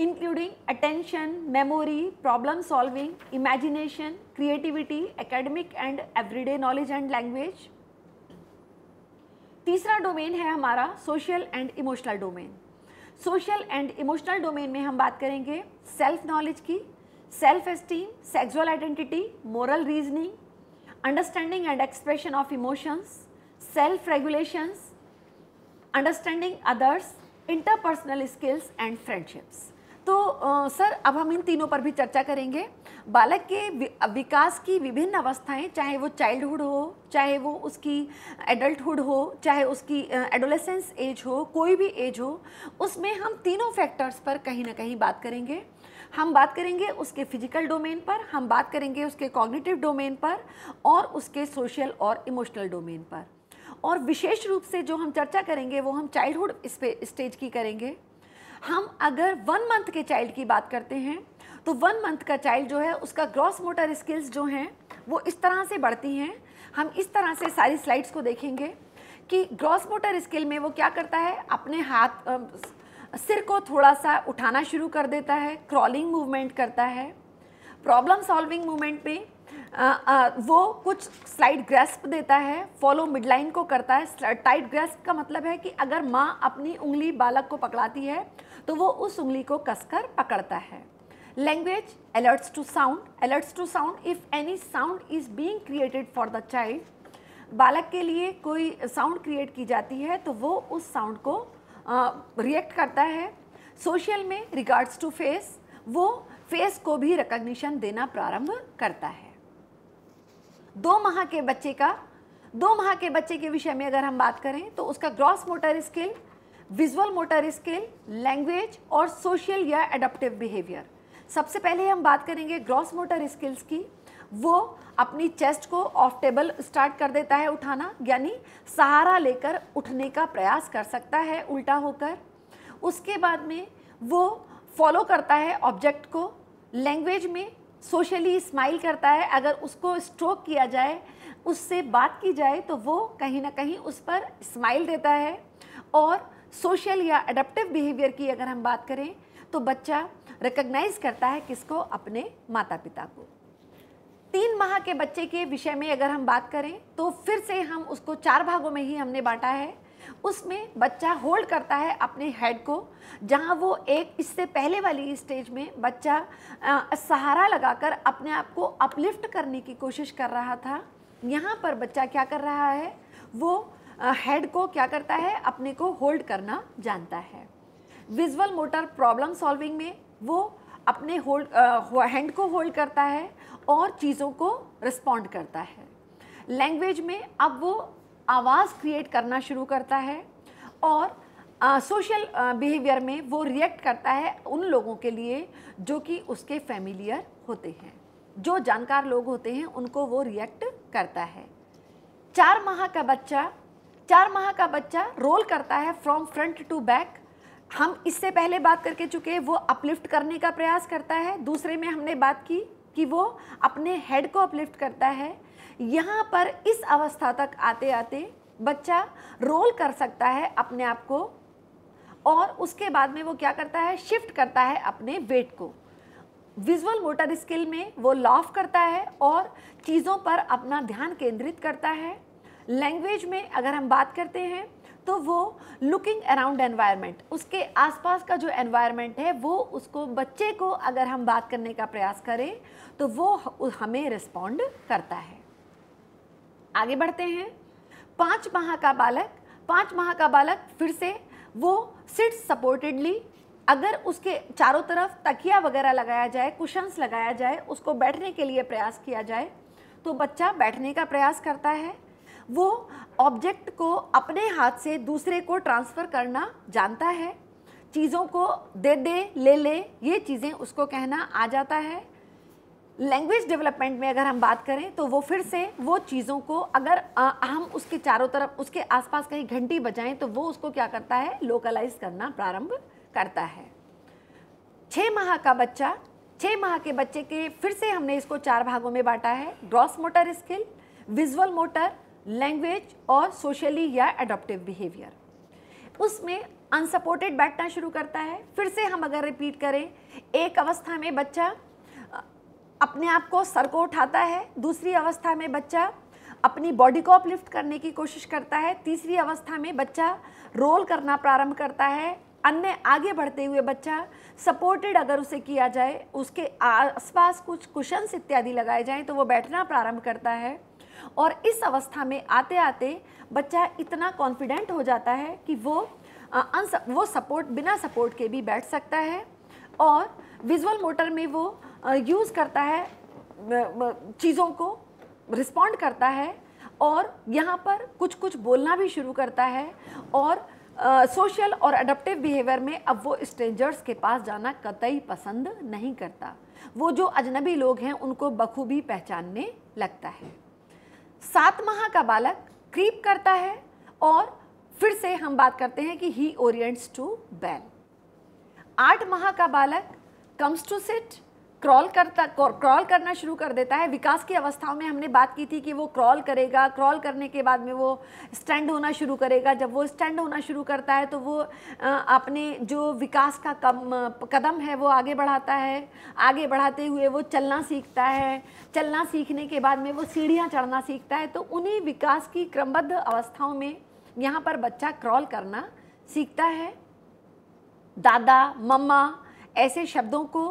Speaker 2: including attention memory problem solving imagination creativity academic and everyday knowledge and language तीसरा डोमेन है हमारा social and emotional domain social and emotional domain में हम बात करेंगे सेल्फ नॉलेज की self esteem sexual identity moral reasoning understanding and expression of emotions self regulations understanding others interpersonal skills and friendships तो सर अब हम इन तीनों पर भी चर्चा करेंगे बालक के विकास की विभिन्न अवस्थाएं चाहे वो चाइल्डहुड हो चाहे वो उसकी एडल्टहुड हो चाहे उसकी एडोलेसेंस एज हो कोई भी एज हो उसमें हम तीनों फैक्टर्स पर कहीं ना कहीं बात करेंगे हम बात करेंगे उसके फिजिकल डोमेन पर हम बात करेंगे उसके कॉग्निटिव डोमेन पर और उसके सोशल और इमोशनल डोमेन पर और विशेष रूप से जो हम चर्चा करेंगे वो हम चाइल्डहुड स्टेज की करेंगे हम अगर वन मंथ के चाइल्ड की बात करते हैं तो वन मंथ का चाइल्ड जो है उसका ग्रॉस मोटर स्किल्स जो हैं वो इस तरह से बढ़ती हैं हम इस तरह से सारी स्लाइड्स को देखेंगे कि ग्रॉस मोटर स्किल में वो क्या करता है अपने हाथ सिर को थोड़ा सा उठाना शुरू कर देता है क्रॉलिंग मूवमेंट करता है प्रॉब्लम सॉल्विंग मूवमेंट में वो कुछ स्लाइड ग्रेस्प देता है फॉलो मिडलाइन को करता है टाइट ग्रेस्प का मतलब है कि अगर माँ अपनी उंगली बालक को पकड़ाती है तो वो उस उंगली को कसकर पकड़ता है Language alerts to sound, alerts to sound if any sound is being created for the child. बालक के लिए कोई साउंड क्रिएट की जाती है तो वो उस साउंड को रिएक्ट करता है सोशल में रिगार्ड्स टू फेस वो फेस को भी रिकग्निशन देना प्रारंभ करता है दो माह के बच्चे का दो माह के बच्चे के विषय में अगर हम बात करें तो उसका gross motor skill visual motor skill language और सोशल या एडप्टिव बिहेवियर सबसे पहले हम बात करेंगे ग्रॉस मोटर स्किल्स की वो अपनी चेस्ट को ऑफ टेबल स्टार्ट कर देता है उठाना यानी सहारा लेकर उठने का प्रयास कर सकता है उल्टा होकर उसके बाद में वो फॉलो करता है ऑब्जेक्ट को लैंग्वेज में सोशली स्माइल करता है अगर उसको स्ट्रोक किया जाए उससे बात की जाए तो वो कहीं ना कहीं उस पर स्माइल देता है और सोशल या अडप्टिव बिहेवियर की अगर हम बात करें तो बच्चा रिकग्नाइज करता है किसको अपने माता पिता को तीन माह के बच्चे के विषय में अगर हम बात करें तो फिर से हम उसको चार भागों में ही हमने बांटा है उसमें बच्चा होल्ड करता है अपने हेड को जहां वो एक इससे पहले वाली स्टेज में बच्चा आ, सहारा लगाकर अपने आप को अपलिफ्ट करने की कोशिश कर रहा था यहाँ पर बच्चा क्या कर रहा है वो हेड को क्या करता है अपने को होल्ड करना जानता है विजुअल मोटर प्रॉब्लम सॉल्विंग में वो अपने होल्ड हैंड को होल्ड करता है और चीज़ों को रिस्पॉन्ड करता है लैंग्वेज में अब वो आवाज़ क्रिएट करना शुरू करता है और सोशल uh, बिहेवियर uh, में वो रिएक्ट करता है उन लोगों के लिए जो कि उसके फैमिलियर होते हैं जो जानकार लोग होते हैं उनको वो रिएक्ट करता है चार माह का बच्चा चार माह का बच्चा रोल करता है फ्रॉम फ्रंट टू बैक हम इससे पहले बात करके चुके हैं वो अपलिफ्ट करने का प्रयास करता है दूसरे में हमने बात की कि वो अपने हेड को अपलिफ्ट करता है यहाँ पर इस अवस्था तक आते आते बच्चा रोल कर सकता है अपने आप को और उसके बाद में वो क्या करता है शिफ्ट करता है अपने वेट को विजुअल मोटर स्किल में वो लॉफ करता है और चीज़ों पर अपना ध्यान केंद्रित करता है लैंग्वेज में अगर हम बात करते हैं तो वो लुकिंग अराउंड एनवायरनमेंट उसके आसपास का जो एनवायरनमेंट है वो उसको बच्चे को अगर हम बात करने का प्रयास करें तो वो हमें रिस्पॉन्ड करता है आगे बढ़ते हैं पाँच माह का बालक पाँच माह का बालक फिर से वो सिट्स सपोर्टेडली अगर उसके चारों तरफ तकिया वगैरह लगाया जाए कुशंस लगाया जाए उसको बैठने के लिए प्रयास किया जाए तो बच्चा बैठने का प्रयास करता है वो ऑब्जेक्ट को अपने हाथ से दूसरे को ट्रांसफ़र करना जानता है चीज़ों को दे दे ले ले ये चीज़ें उसको कहना आ जाता है लैंग्वेज डेवलपमेंट में अगर हम बात करें तो वो फिर से वो चीज़ों को अगर आ, हम उसके चारों तरफ उसके आसपास कहीं घंटी बजाएं तो वो उसको क्या करता है लोकलाइज करना प्रारंभ करता है छः माह का बच्चा छः माह के बच्चे के फिर से हमने इसको चार भागों में बांटा है gross motor skill visual motor language और सोशली या एडोप्टिव बिहेवियर उसमें अनसपोर्टेड बैठना शुरू करता है फिर से हम अगर रिपीट करें एक अवस्था में बच्चा अपने आप को सर को उठाता है दूसरी अवस्था में बच्चा अपनी बॉडी को अपलिफ्ट करने की कोशिश करता है तीसरी अवस्था में बच्चा रोल करना प्रारंभ करता है अन्य आगे बढ़ते हुए बच्चा सपोर्टेड अगर उसे किया जाए उसके आसपास कुछ कुशंस इत्यादि लगाए जाएं तो वो बैठना प्रारंभ करता है और इस अवस्था में आते आते बच्चा इतना कॉन्फिडेंट हो जाता है कि वो अन वो सपोर्ट बिना सपोर्ट के भी बैठ सकता है और विजुअल मोटर में वो यूज़ करता है चीज़ों को रिस्पॉन्ड करता है और यहाँ पर कुछ कुछ बोलना भी शुरू करता है और सोशल uh, और अडप्टिव बिहेवियर में अब वो स्ट्रेंजर्स के पास जाना कतई पसंद नहीं करता वो जो अजनबी लोग हैं उनको बखूबी पहचानने लगता है सात माह का बालक क्रीप करता है और फिर से हम बात करते हैं कि ही ओरियंट्स टू बैल आठ माह का बालक कम्स टू सिट क्रॉल करता क्रॉल करना शुरू कर देता है विकास की अवस्थाओं में हमने बात की थी कि वो क्रॉल करेगा क्रॉल करने के बाद में वो स्टैंड होना शुरू करेगा जब वो स्टैंड होना शुरू करता है तो वो अपने जो विकास का कम कदम है वो आगे बढ़ाता है आगे बढ़ाते हुए वो चलना सीखता है चलना सीखने के बाद में वो सीढ़ियाँ चढ़ना सीखता है तो उन्हीं विकास की क्रमबद्ध अवस्थाओं में यहाँ पर बच्चा क्रॉल करना सीखता है दादा मम्मा ऐसे शब्दों को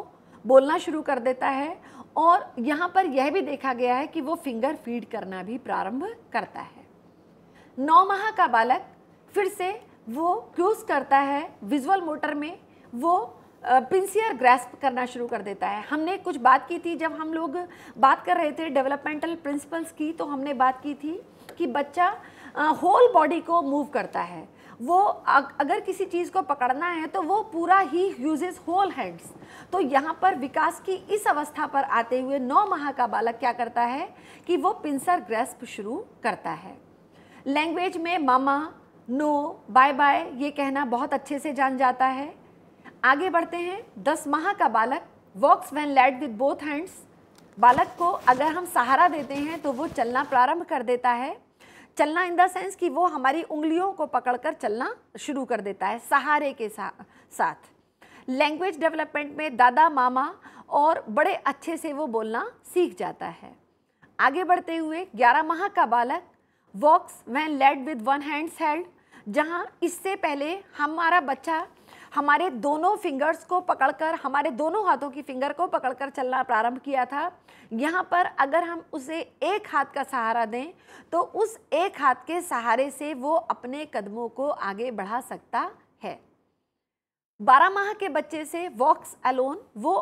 Speaker 2: बोलना शुरू कर देता है और यहाँ पर यह भी देखा गया है कि वो फिंगर फीड करना भी प्रारंभ करता है नौ माह का बालक फिर से वो क्यूज करता है विजुअल मोटर में वो पिंसियर ग्रेस्प करना शुरू कर देता है हमने कुछ बात की थी जब हम लोग बात कर रहे थे डेवलपमेंटल प्रिंसिपल्स की तो हमने बात की थी कि बच्चा होल बॉडी को मूव करता है वो अगर किसी चीज़ को पकड़ना है तो वो पूरा ही यूजेज होल हैंड्स तो यहाँ पर विकास की इस अवस्था पर आते हुए नौ माह का बालक क्या करता है कि वो पिंसर ग्रेस्प शुरू करता है लैंग्वेज में मामा नो बाय बाय ये कहना बहुत अच्छे से जान जाता है आगे बढ़ते हैं दस माह का बालक walks when led with both hands बालक को अगर हम सहारा देते हैं तो वो चलना प्रारंभ कर देता है चलना इन द सेंस कि वो हमारी उंगलियों को पकड़कर चलना शुरू कर देता है सहारे के सा, साथ लैंग्वेज डेवलपमेंट में दादा मामा और बड़े अच्छे से वो बोलना सीख जाता है आगे बढ़ते हुए 11 माह का बालक walks when led with one hands held जहाँ इससे पहले हमारा बच्चा हमारे दोनों फिंगर्स को पकड़कर हमारे दोनों हाथों की फिंगर को पकड़कर चलना प्रारंभ किया था यहाँ पर अगर हम उसे एक हाथ का सहारा दें तो उस एक हाथ के सहारे से वो अपने कदमों को आगे बढ़ा सकता है बारह माह के बच्चे से वॉक्स अलोन वो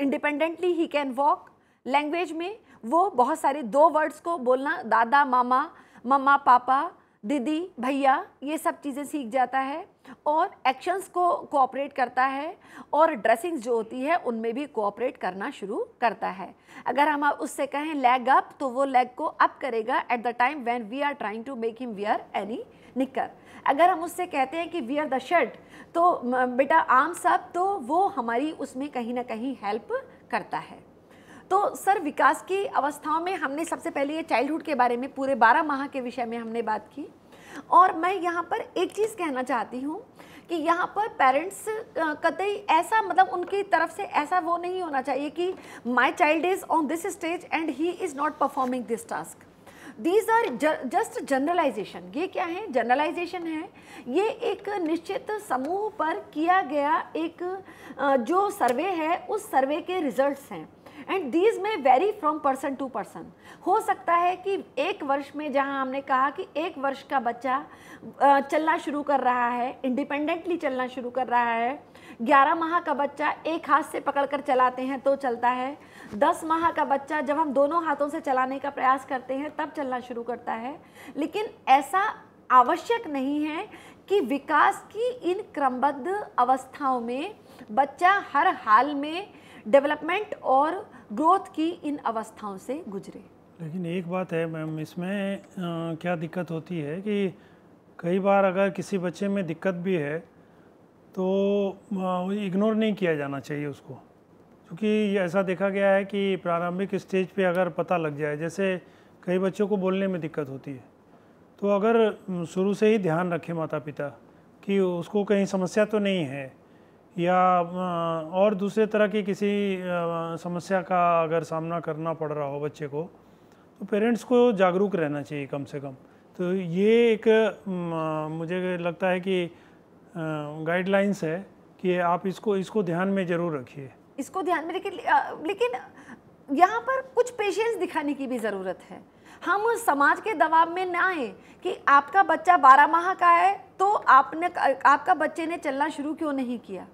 Speaker 2: independently he can walk language में वो बहुत सारे दो वर्ड्स को बोलना दादा मामा मम्मा पापा दीदी भैया ये सब चीज़ें सीख जाता है और एक्शंस को कोऑपरेट करता है और ड्रेसिंग्स जो होती है उनमें भी कोऑपरेट करना शुरू करता है अगर हम उससे कहें लेग अप तो वो लेग को अप करेगा at the time when we are trying to make him wear any knicker अगर हम उससे कहते हैं कि वियर द शर्ट तो बेटा आर्म्स अप तो वो हमारी उसमें कहीं ना कहीं हेल्प करता है तो सर विकास की अवस्थाओं में हमने सबसे पहले ये चाइल्डहुड के बारे में पूरे बारह माह के विषय में हमने बात की और मैं यहाँ पर एक चीज़ कहना चाहती हूँ कि यहाँ पर पेरेंट्स कतई ऐसा मतलब उनकी तरफ से ऐसा वो नहीं होना चाहिए कि my child is on this stage and he is not performing this task these are just generalisation ये क्या है जनरलाइजेशन है ये एक निश्चित समूह पर किया गया एक जो सर्वे है उस सर्वे के रिजल्ट्स हैं and these may vary from person to person हो सकता है कि एक वर्ष में जहाँ हमने कहा कि एक वर्ष का बच्चा चलना शुरू कर रहा है इंडिपेंडेंटली चलना शुरू कर रहा है ग्यारह माह का बच्चा एक हाथ से पकड़कर चलाते हैं तो चलता है दस माह का बच्चा जब हम दोनों हाथों से चलाने का प्रयास करते हैं तब चलना शुरू करता है लेकिन ऐसा आवश्यक नहीं है कि विकास की इन क्रमबद्ध अवस्थाओं में बच्चा हर हाल में डेवलपमेंट और ग्रोथ की इन अवस्थाओं से गुजरे
Speaker 1: लेकिन एक बात है मैम इसमें क्या दिक्कत होती है कि कई बार अगर किसी बच्चे में दिक्कत भी है तो इग्नोर नहीं किया जाना चाहिए उसको क्योंकि ऐसा देखा गया है कि प्रारंभिक स्टेज पे अगर पता लग जाए जैसे कई बच्चों को बोलने में दिक्कत होती है तो अगर शुरू से ही ध्यान रखें माता पिता कि उसको कहीं समस्या तो नहीं है या और दूसरे तरह की किसी समस्या का अगर सामना करना पड़ रहा हो बच्चे को तो पेरेंट्स को जागरूक रहना चाहिए कम से कम तो ये एक मुझे लगता है कि गाइडलाइंस है कि आप इसको इसको ध्यान में जरूर रखिए
Speaker 2: इसको ध्यान में रखिए लेकिन यहाँ पर कुछ पेशेंस दिखाने की भी ज़रूरत है हम समाज के दबाव में ना आए कि आपका बच्चा बारह माह का है तो आपने आपका बच्चे ने चलना शुरू क्यों नहीं किया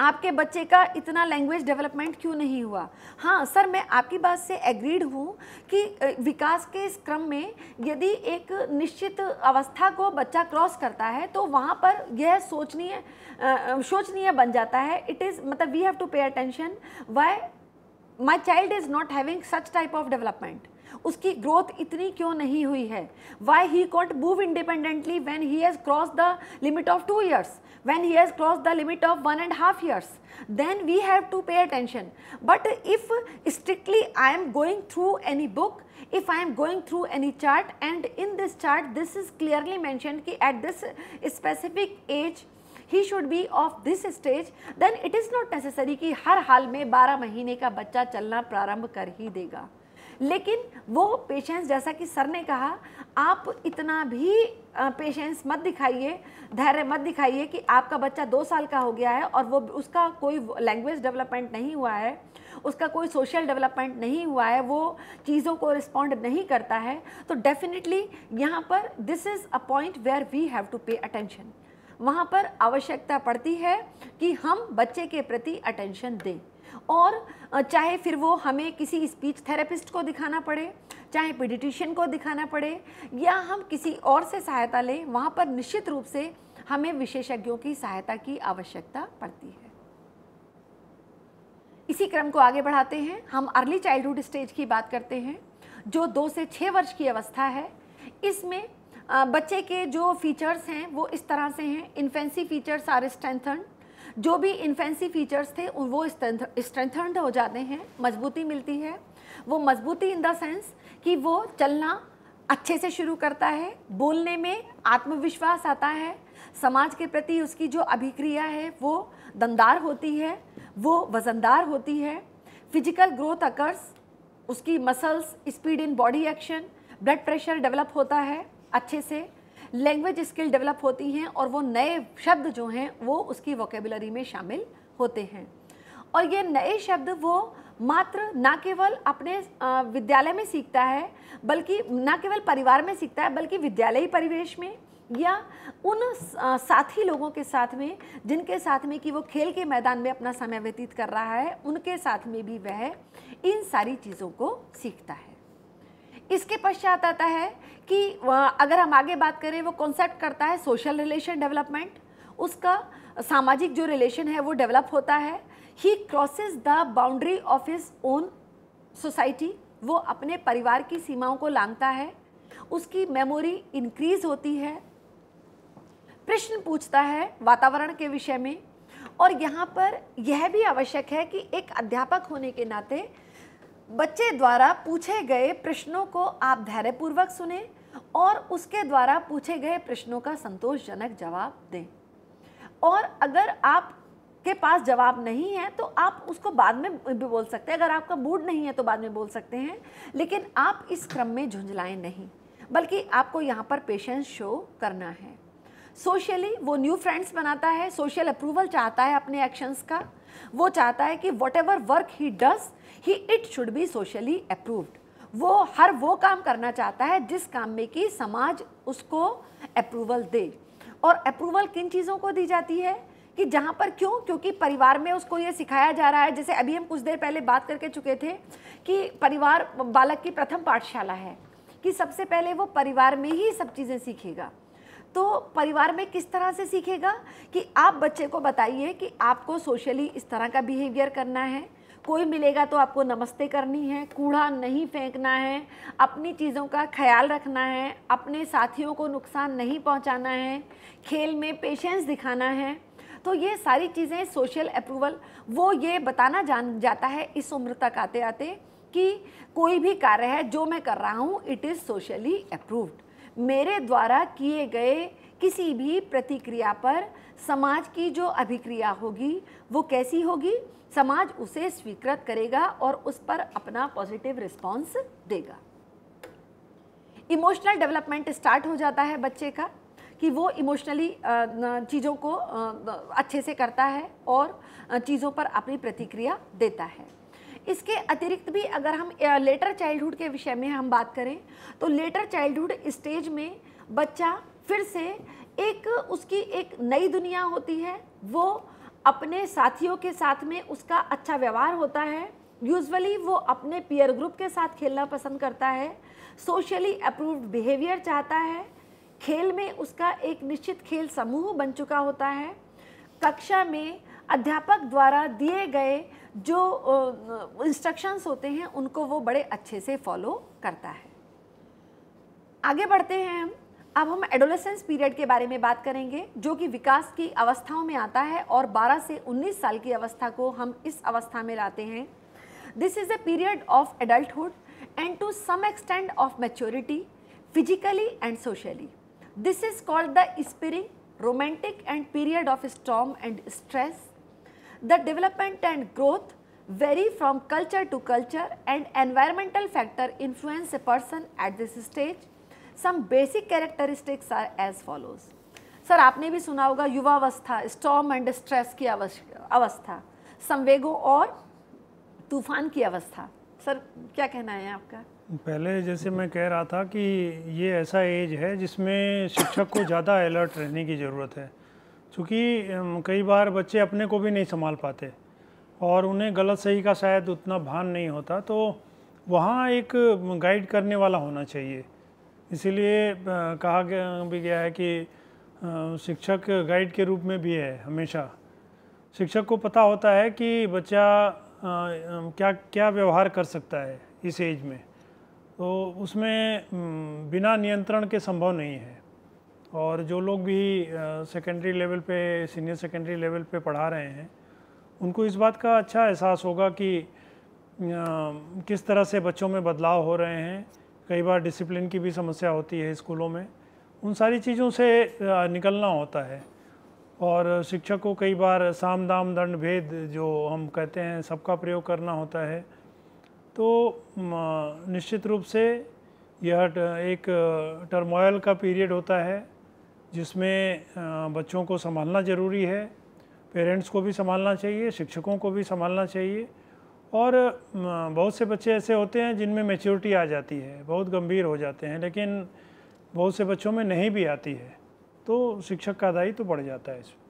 Speaker 2: आपके बच्चे का इतना लैंग्वेज डेवलपमेंट क्यों नहीं हुआ हाँ सर मैं आपकी बात से एग्रीड हूँ कि विकास के इस क्रम में यदि एक निश्चित अवस्था को बच्चा क्रॉस करता है तो वहाँ पर यह सोचनीय शोचनीय बन जाता है इट इज़ मतलब we have to pay attention why my child is not having such type of development उसकी ग्रोथ इतनी क्यों नहीं हुई है why he can't move independently when he has cross the limit of two years when he has cross the limit of one and half years then we have to pay attention but if strictly I am going through any book If I am going through any chart and in this chart this is clearly mentioned कि at this specific age he should be of this stage then it is not necessary कि हर हाल में 12 महीने का बच्चा चलना प्रारंभ कर ही देगा लेकिन वो पेशेंस जैसा कि सर ने कहा आप इतना भी पेशेंस मत दिखाइए धैर्य मत दिखाइए कि आपका बच्चा दो साल का हो गया है और वो उसका कोई लैंग्वेज डेवलपमेंट नहीं हुआ है उसका कोई सोशल डेवलपमेंट नहीं हुआ है वो चीज़ों को रिस्पॉन्ड नहीं करता है तो डेफिनेटली यहाँ पर this is a point where we have to pay attention वहाँ पर आवश्यकता पड़ती है कि हम बच्चे के प्रति अटेंशन दें और चाहे फिर वो हमें किसी स्पीच थेरेपिस्ट को दिखाना पड़े चाहे पीडिटिशियन को दिखाना पड़े या हम किसी और से सहायता लें वहाँ पर निश्चित रूप से हमें विशेषज्ञों की सहायता की आवश्यकता पड़ती है इसी क्रम को आगे बढ़ाते हैं हम अर्ली चाइल्डहुड स्टेज की बात करते हैं जो दो से छः वर्ष की अवस्था है इसमें बच्चे के जो फीचर्स हैं वो इस तरह से हैं इन्फेंसी फीचर्स आर स्ट्रेंथन जो भी इन्फेंसी फीचर्स थे वो स्ट्रेंथर्ड हो जाते हैं मजबूती मिलती है वो मजबूती इन द सेंस कि वो चलना अच्छे से शुरू करता है बोलने में आत्मविश्वास आता है समाज के प्रति उसकी जो अभिक्रिया है वो दमदार होती है वो वज़नदार होती है फिजिकल ग्रोथ अकर्स उसकी muscles speed in body action blood pressure develop होता है अच्छे से लैंग्वेज स्किल डेवलप होती हैं और वो नए शब्द जो हैं वो उसकी वोकेबलरी में शामिल होते हैं और ये नए शब्द वो मात्र ना केवल अपने विद्यालय में सीखता है बल्कि ना केवल परिवार में सीखता है बल्कि विद्यालयी परिवेश में या उन साथी लोगों के साथ में जिनके साथ में कि वो खेल के मैदान में अपना समय व्यतीत कर रहा है उनके साथ में भी वह इन सारी चीज़ों को सीखता है इसके पश्चात आता है कि अगर हम आगे बात करें वो कॉन्सेप्ट करता है सोशल रिलेशन डेवलपमेंट उसका सामाजिक जो रिलेशन है वो डेवलप होता है he crosses the boundary of his own society वो अपने परिवार की सीमाओं को लांगता है उसकी मेमोरी इंक्रीज होती है प्रश्न पूछता है वातावरण के विषय में और यहाँ पर यह भी आवश्यक है कि एक अध्यापक होने के नाते बच्चे द्वारा पूछे गए प्रश्नों को आप धैर्यपूर्वक सुने और उसके द्वारा पूछे गए प्रश्नों का संतोषजनक जवाब दें और अगर आप के पास जवाब नहीं है तो आप उसको बाद में भी बोल सकते हैं अगर आपका मूड नहीं है तो बाद में बोल सकते हैं लेकिन आप इस क्रम में झुंझलाएं नहीं बल्कि आपको यहाँ पर पेशेंस शो करना है सोशली वो न्यू फ्रेंड्स बनाता है सोशल अप्रूवल चाहता है अपने एक्शंस का वो चाहता है कि whatever work he does he it should be socially approved वो हर वो काम करना चाहता है जिस काम में कि समाज उसको अप्रूवल दे और अप्रूवल किन चीज़ों को दी जाती है कि जहाँ पर क्यों क्योंकि परिवार में उसको ये सिखाया जा रहा है जैसे अभी हम कुछ देर पहले बात करके चुके थे कि परिवार बालक की प्रथम पाठशाला है कि सबसे पहले वो परिवार में ही सब चीज़ें सीखेगा तो परिवार में किस तरह से सीखेगा कि आप बच्चे को बताइए कि आपको सोशली इस तरह का बिहेवियर करना है कोई मिलेगा तो आपको नमस्ते करनी है कूड़ा नहीं फेंकना है अपनी चीज़ों का ख्याल रखना है अपने साथियों को नुकसान नहीं पहुंचाना है खेल में पेशेंस दिखाना है तो ये सारी चीज़ें सोशल अप्रूवल वो ये बताना जान जाता है इस उम्र तक आते आते कि कोई भी कार्य है जो मैं कर रहा हूँ इट इज़ सोशली अप्रूव्ड मेरे द्वारा किए गए किसी भी प्रतिक्रिया पर समाज की जो अभिक्रिया होगी वो कैसी होगी समाज उसे स्वीकृत करेगा और उस पर अपना पॉजिटिव रिस्पॉन्स देगा इमोशनल डेवलपमेंट स्टार्ट हो जाता है बच्चे का कि वो इमोशनली चीज़ों को अच्छे से करता है और चीज़ों पर अपनी प्रतिक्रिया देता है इसके अतिरिक्त भी अगर हम लेटर चाइल्डहुड के विषय में हम बात करें तो लेटर चाइल्डहुड स्टेज में बच्चा फिर से एक उसकी एक नई दुनिया होती है वो अपने साथियों के साथ में उसका अच्छा व्यवहार होता है यूजुअली वो अपने पीयर ग्रुप के साथ खेलना पसंद करता है सोशली अप्रूव्ड बिहेवियर चाहता है खेल में उसका एक निश्चित खेल समूह बन चुका होता है कक्षा में अध्यापक द्वारा दिए गए जो इंस्ट्रक्शंस होते हैं उनको वो बड़े अच्छे से फॉलो करता है आगे बढ़ते हैं हम अब हम एडोलेसेंस पीरियड के बारे में बात करेंगे जो कि विकास की अवस्थाओं में आता है और 12 से 19 साल की अवस्था को हम इस अवस्था में लाते हैं this is a period of adulthood and to some extend of maturity physically and socially this is called the spring romantic and period of storm and stress the development and growth vary from culture to culture and environmental factor influence a person at this stage some basic characteristics are as follows sir आपने भी सुना होगा युवावस्था स्टॉम एंड स्ट्रेस की अवस्था संवेगों और तूफान की अवस्था सर क्या कहना है आपका
Speaker 1: पहले जैसे मैं कह रहा था कि ये ऐसा एज है जिसमें शिक्षक को ज़्यादा अलर्ट रहने की ज़रूरत है क्योंकि कई बार बच्चे अपने को भी नहीं संभाल पाते और उन्हें गलत सही का शायद उतना भान नहीं होता तो वहाँ एक गाइड करने वाला होना चाहिए इसीलिए कहा भी गया है कि शिक्षक गाइड के रूप में भी है हमेशा शिक्षक को पता होता है कि बच्चा क्या क्या व्यवहार कर सकता है इस एज में तो उसमें बिना नियंत्रण के संभव नहीं है और जो लोग भी सेकेंडरी लेवल पे सीनियर सेकेंडरी लेवल पे पढ़ा रहे हैं उनको इस बात का अच्छा एहसास होगा कि किस तरह से बच्चों में बदलाव हो रहे हैं कई बार डिसिप्लिन की भी समस्या होती है स्कूलों में उन सारी चीज़ों से निकलना होता है और शिक्षक को कई बार साम दाम दंड भेद जो हम कहते हैं सबका प्रयोग करना होता है तो निश्चित रूप से यह एक टर्मोयल का पीरियड होता है जिसमें बच्चों को संभालना ज़रूरी है पेरेंट्स को भी संभालना चाहिए शिक्षकों को भी संभालना चाहिए और बहुत से बच्चे ऐसे होते हैं जिनमें मेच्योरिटी आ जाती है बहुत गंभीर हो जाते हैं लेकिन बहुत से बच्चों में नहीं भी आती है तो शिक्षक का दायित्व तो बढ़ जाता है इसमें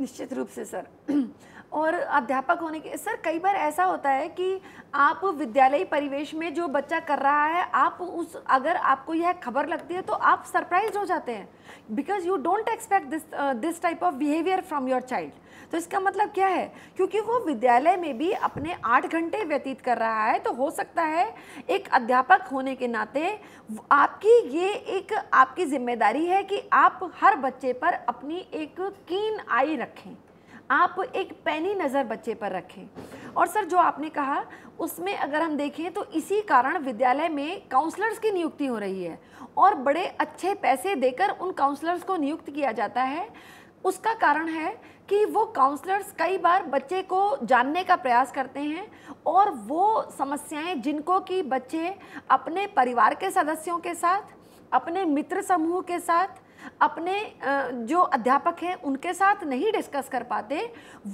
Speaker 2: निश्चित रूप से सर और अध्यापक होने के सर कई बार ऐसा होता है कि आप विद्यालयी परिवेश में जो बच्चा कर रहा है आप उस अगर आपको यह खबर लगती है तो आप सरप्राइज हो जाते हैं because you don't expect this this type of behaviour from your child तो इसका मतलब क्या है क्योंकि वो विद्यालय में भी अपने आठ घंटे व्यतीत कर रहा है तो हो सकता है एक अध्यापक होने के नाते आपकी ये एक आपकी जिम्मेदारी है कि आप हर बच्चे पर अपनी एक कीन आई रखें आप एक पैनी नज़र बच्चे पर रखें और सर जो आपने कहा उसमें अगर हम देखें तो इसी कारण विद्यालय में काउंसलर्स की नियुक्ति हो रही है और बड़े अच्छे पैसे देकर उन काउंसलर्स को नियुक्त किया जाता है उसका कारण है कि वो काउंसलर्स कई बार बच्चे को जानने का प्रयास करते हैं और वो समस्याएं जिनको कि बच्चे अपने परिवार के सदस्यों के साथ अपने मित्र समूह के साथ अपने जो अध्यापक हैं उनके साथ नहीं डिस्कस कर पाते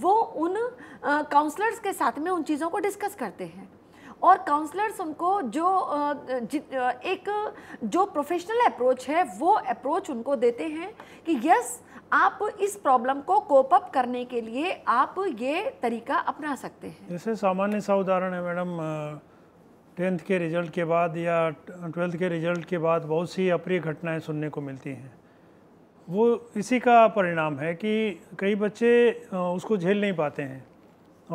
Speaker 2: वो उन काउंसलर्स के साथ में उन चीज़ों को डिस्कस करते हैं और काउंसलर्स उनको जो एक जो प्रोफेशनल अप्रोच है वो अप्रोच उनको देते हैं कि यस आप इस प्रॉब्लम को कोप अप करने के लिए आप ये तरीका अपना सकते हैं
Speaker 1: जैसे सामान्य सा उदाहरण है मैडम टेंथ के रिजल्ट के बाद या ट्वेल्थ के रिजल्ट के बाद बहुत सी अप्रिय घटनाएं सुनने को मिलती हैं वो इसी का परिणाम है कि कई बच्चे उसको झेल नहीं पाते हैं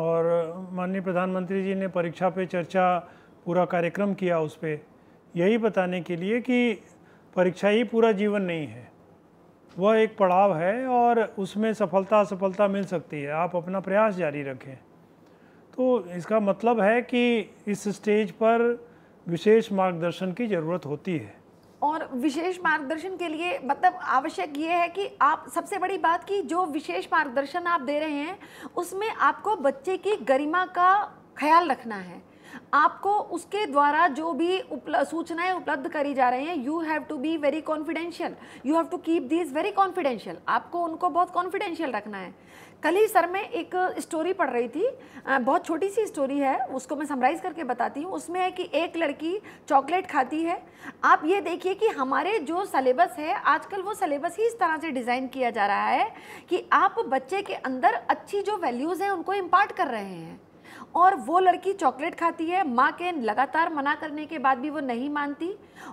Speaker 1: और माननीय प्रधानमंत्री जी ने परीक्षा पे चर्चा पूरा कार्यक्रम किया उस पर यही बताने के लिए कि परीक्षा ही पूरा जीवन नहीं है वह एक पड़ाव है और उसमें सफलता असफलता मिल सकती है आप अपना प्रयास जारी रखें तो इसका मतलब है कि इस स्टेज पर विशेष मार्गदर्शन की ज़रूरत होती है
Speaker 2: और विशेष मार्गदर्शन के लिए मतलब आवश्यक ये है कि आप सबसे बड़ी बात कि जो विशेष मार्गदर्शन आप दे रहे हैं उसमें आपको बच्चे की गरिमा का ख्याल रखना है आपको उसके द्वारा जो भी सूचनाएं उपलब्ध करी जा रही हैं you have to be very confidential you have to keep this very confidential आपको उनको बहुत कॉन्फिडेंशियल रखना है कल ही सर मैं एक स्टोरी पढ़ रही थी बहुत छोटी सी स्टोरी है उसको मैं समराइज़ करके बताती हूँ उसमें है कि एक लड़की चॉकलेट खाती है आप ये देखिए कि हमारे जो सलेबस है आजकल वो सलेबस ही इस तरह से डिज़ाइन किया जा रहा है कि आप बच्चे के अंदर अच्छी जो वैल्यूज़ हैं उनको इम्पार्ट कर रहे हैं और वो लड़की चॉकलेट खाती है माँ के लगातार मना करने के बाद भी वो नहीं मानती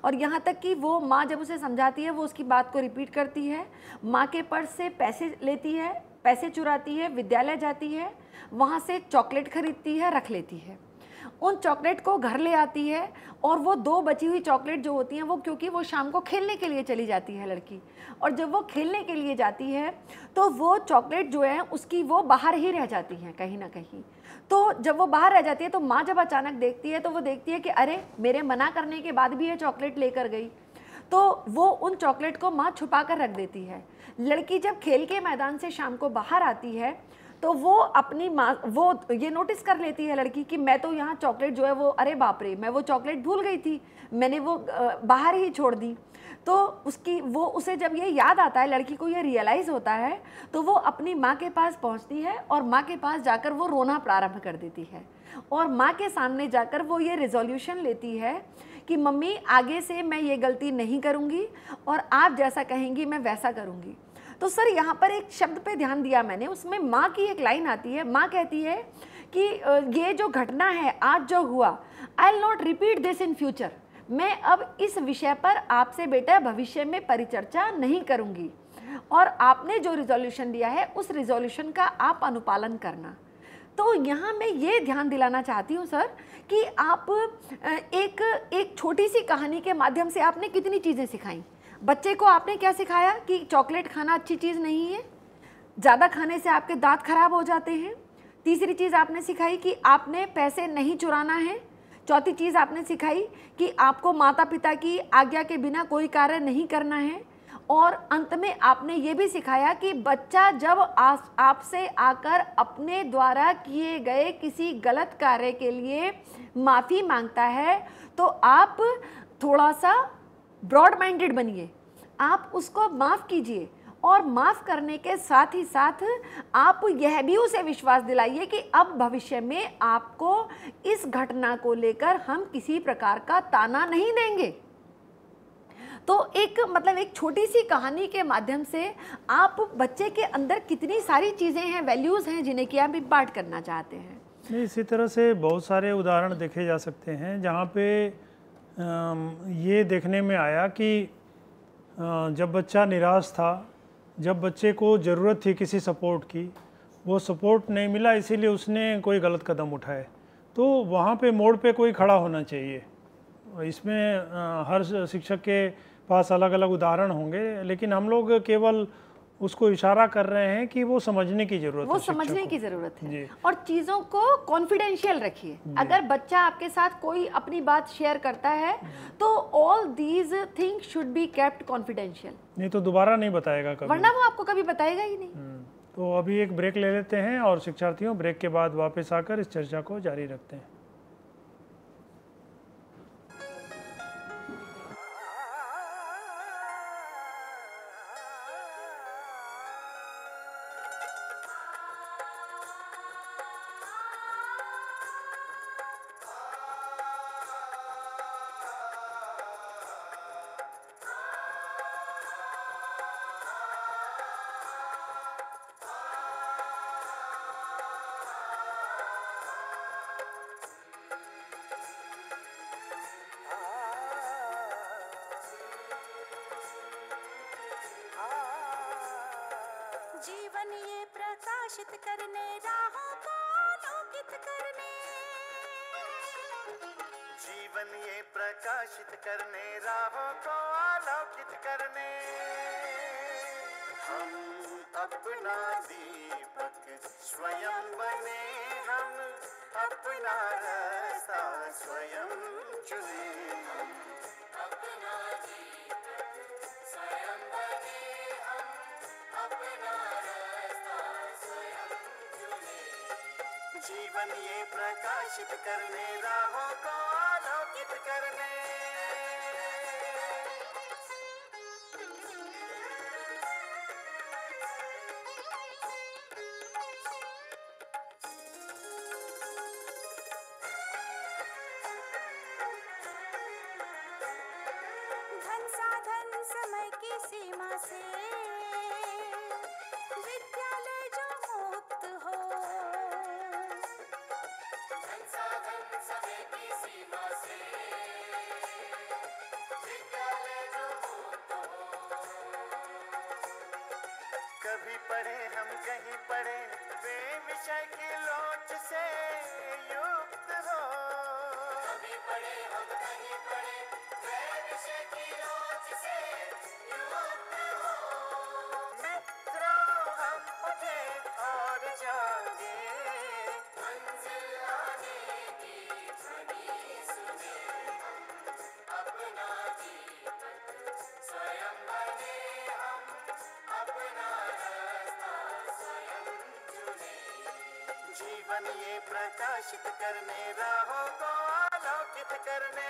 Speaker 2: और यहाँ तक कि वो माँ जब उसे समझाती है वो उसकी बात को रिपीट करती है माँ के पर्स से पैसे लेती है पैसे चुराती है विद्यालय जाती है वहाँ से चॉकलेट खरीदती है रख लेती है उन चॉकलेट को घर ले आती है और वो दो बची हुई चॉकलेट जो होती हैं वो क्योंकि वो शाम को खेलने के लिए चली जाती है लड़की और जब वो खेलने के लिए जाती है तो वो चॉकलेट जो है उसकी वो बाहर ही रह जाती हैं कहीं ना कहीं तो जब वो बाहर रह जाती है तो माँ जब अचानक देखती है तो वो देखती है कि अरे मेरे मना करने के बाद भी ये चॉकलेट लेकर गई तो वो उन चॉकलेट को माँ छुपा कर रख देती है लड़की जब खेल के मैदान से शाम को बाहर आती है तो वो अपनी माँ वो ये नोटिस कर लेती है लड़की कि मैं तो यहाँ चॉकलेट जो है वो अरे बाप रे मैं वो चॉकलेट भूल गई थी मैंने वो बाहर ही छोड़ दी तो उसकी वो उसे जब ये याद आता है लड़की को ये रियलाइज़ होता है तो वो अपनी माँ के पास पहुँचती है और माँ के पास जाकर वो रोना प्रारंभ कर देती है और माँ के सामने जाकर वो ये रेजोल्यूशन लेती है कि मम्मी आगे से मैं ये गलती नहीं करूँगी और आप जैसा कहेंगी मैं वैसा करूँगी तो सर यहाँ पर एक शब्द पे ध्यान दिया मैंने उसमें माँ की एक लाइन आती है माँ कहती है कि ये जो घटना है आज जो हुआ I'll not repeat this in future मैं अब इस विषय पर आपसे बेटा भविष्य में परिचर्चा नहीं करूँगी और आपने जो रिजोल्यूशन दिया है उस रिजोल्यूशन का आप अनुपालन करना तो यहाँ मैं ये ध्यान दिलाना चाहती हूँ सर कि आप एक एक छोटी सी कहानी के माध्यम से आपने कितनी चीज़ें सिखाई बच्चे को आपने क्या सिखाया कि चॉकलेट खाना अच्छी चीज़ नहीं है ज़्यादा खाने से आपके दांत खराब हो जाते हैं तीसरी चीज़ आपने सिखाई कि आपने पैसे नहीं चुराना है चौथी चीज़ आपने सिखाई कि आपको माता पिता की आज्ञा के बिना कोई कार्य नहीं करना है और अंत में आपने ये भी सिखाया कि बच्चा जब आपसे आकर अपने द्वारा किए गए किसी गलत कार्य के लिए माफ़ी मांगता है तो आप थोड़ा सा ब्रॉड माइंडेड बनिए आप उसको माफ़ कीजिए और माफ़ करने के साथ ही साथ आप यह भी उसे विश्वास दिलाइए कि अब भविष्य में आपको इस घटना को लेकर हम किसी प्रकार का ताना नहीं देंगे तो एक मतलब एक छोटी सी कहानी के माध्यम से आप बच्चे के अंदर कितनी सारी चीज़ें हैं वैल्यूज़ हैं जिन्हें कि आप इम्पार्ट करना चाहते
Speaker 1: हैं इसी तरह से बहुत सारे उदाहरण देखे जा सकते हैं जहाँ पे ये देखने में आया कि जब बच्चा निराश था जब बच्चे को ज़रूरत थी किसी सपोर्ट की वो सपोर्ट नहीं मिला इसीलिए उसने कोई गलत कदम उठाए तो वहाँ पे मोड़ पे कोई खड़ा होना चाहिए इसमें हर शिक्षक के पास अलग अलग उदाहरण होंगे लेकिन हम लोग केवल उसको इशारा कर रहे हैं कि वो समझने की जरूरत वो है समझने की जरूरत है
Speaker 2: और चीज़ों को कॉन्फिडेंशियल रखिए अगर बच्चा आपके साथ कोई अपनी बात शेयर करता है तो all these thing should be kept confidential
Speaker 1: नहीं तो दोबारा नहीं बताएगा कभी वरना
Speaker 2: वो आपको कभी बताएगा ही नहीं हम्म,
Speaker 1: तो अभी एक ब्रेक ले लेते हैं और शिक्षार्थियों ब्रेक के बाद वापस आकर इस चर्चा को जारी रखते हैं
Speaker 3: पड़े हम कहीं पड़े वे विषय की लोच
Speaker 4: से युक्त हो कभी पड़े हम कहीं पड़े बनिए
Speaker 3: प्रकाशित करने राहों को आलोकित करने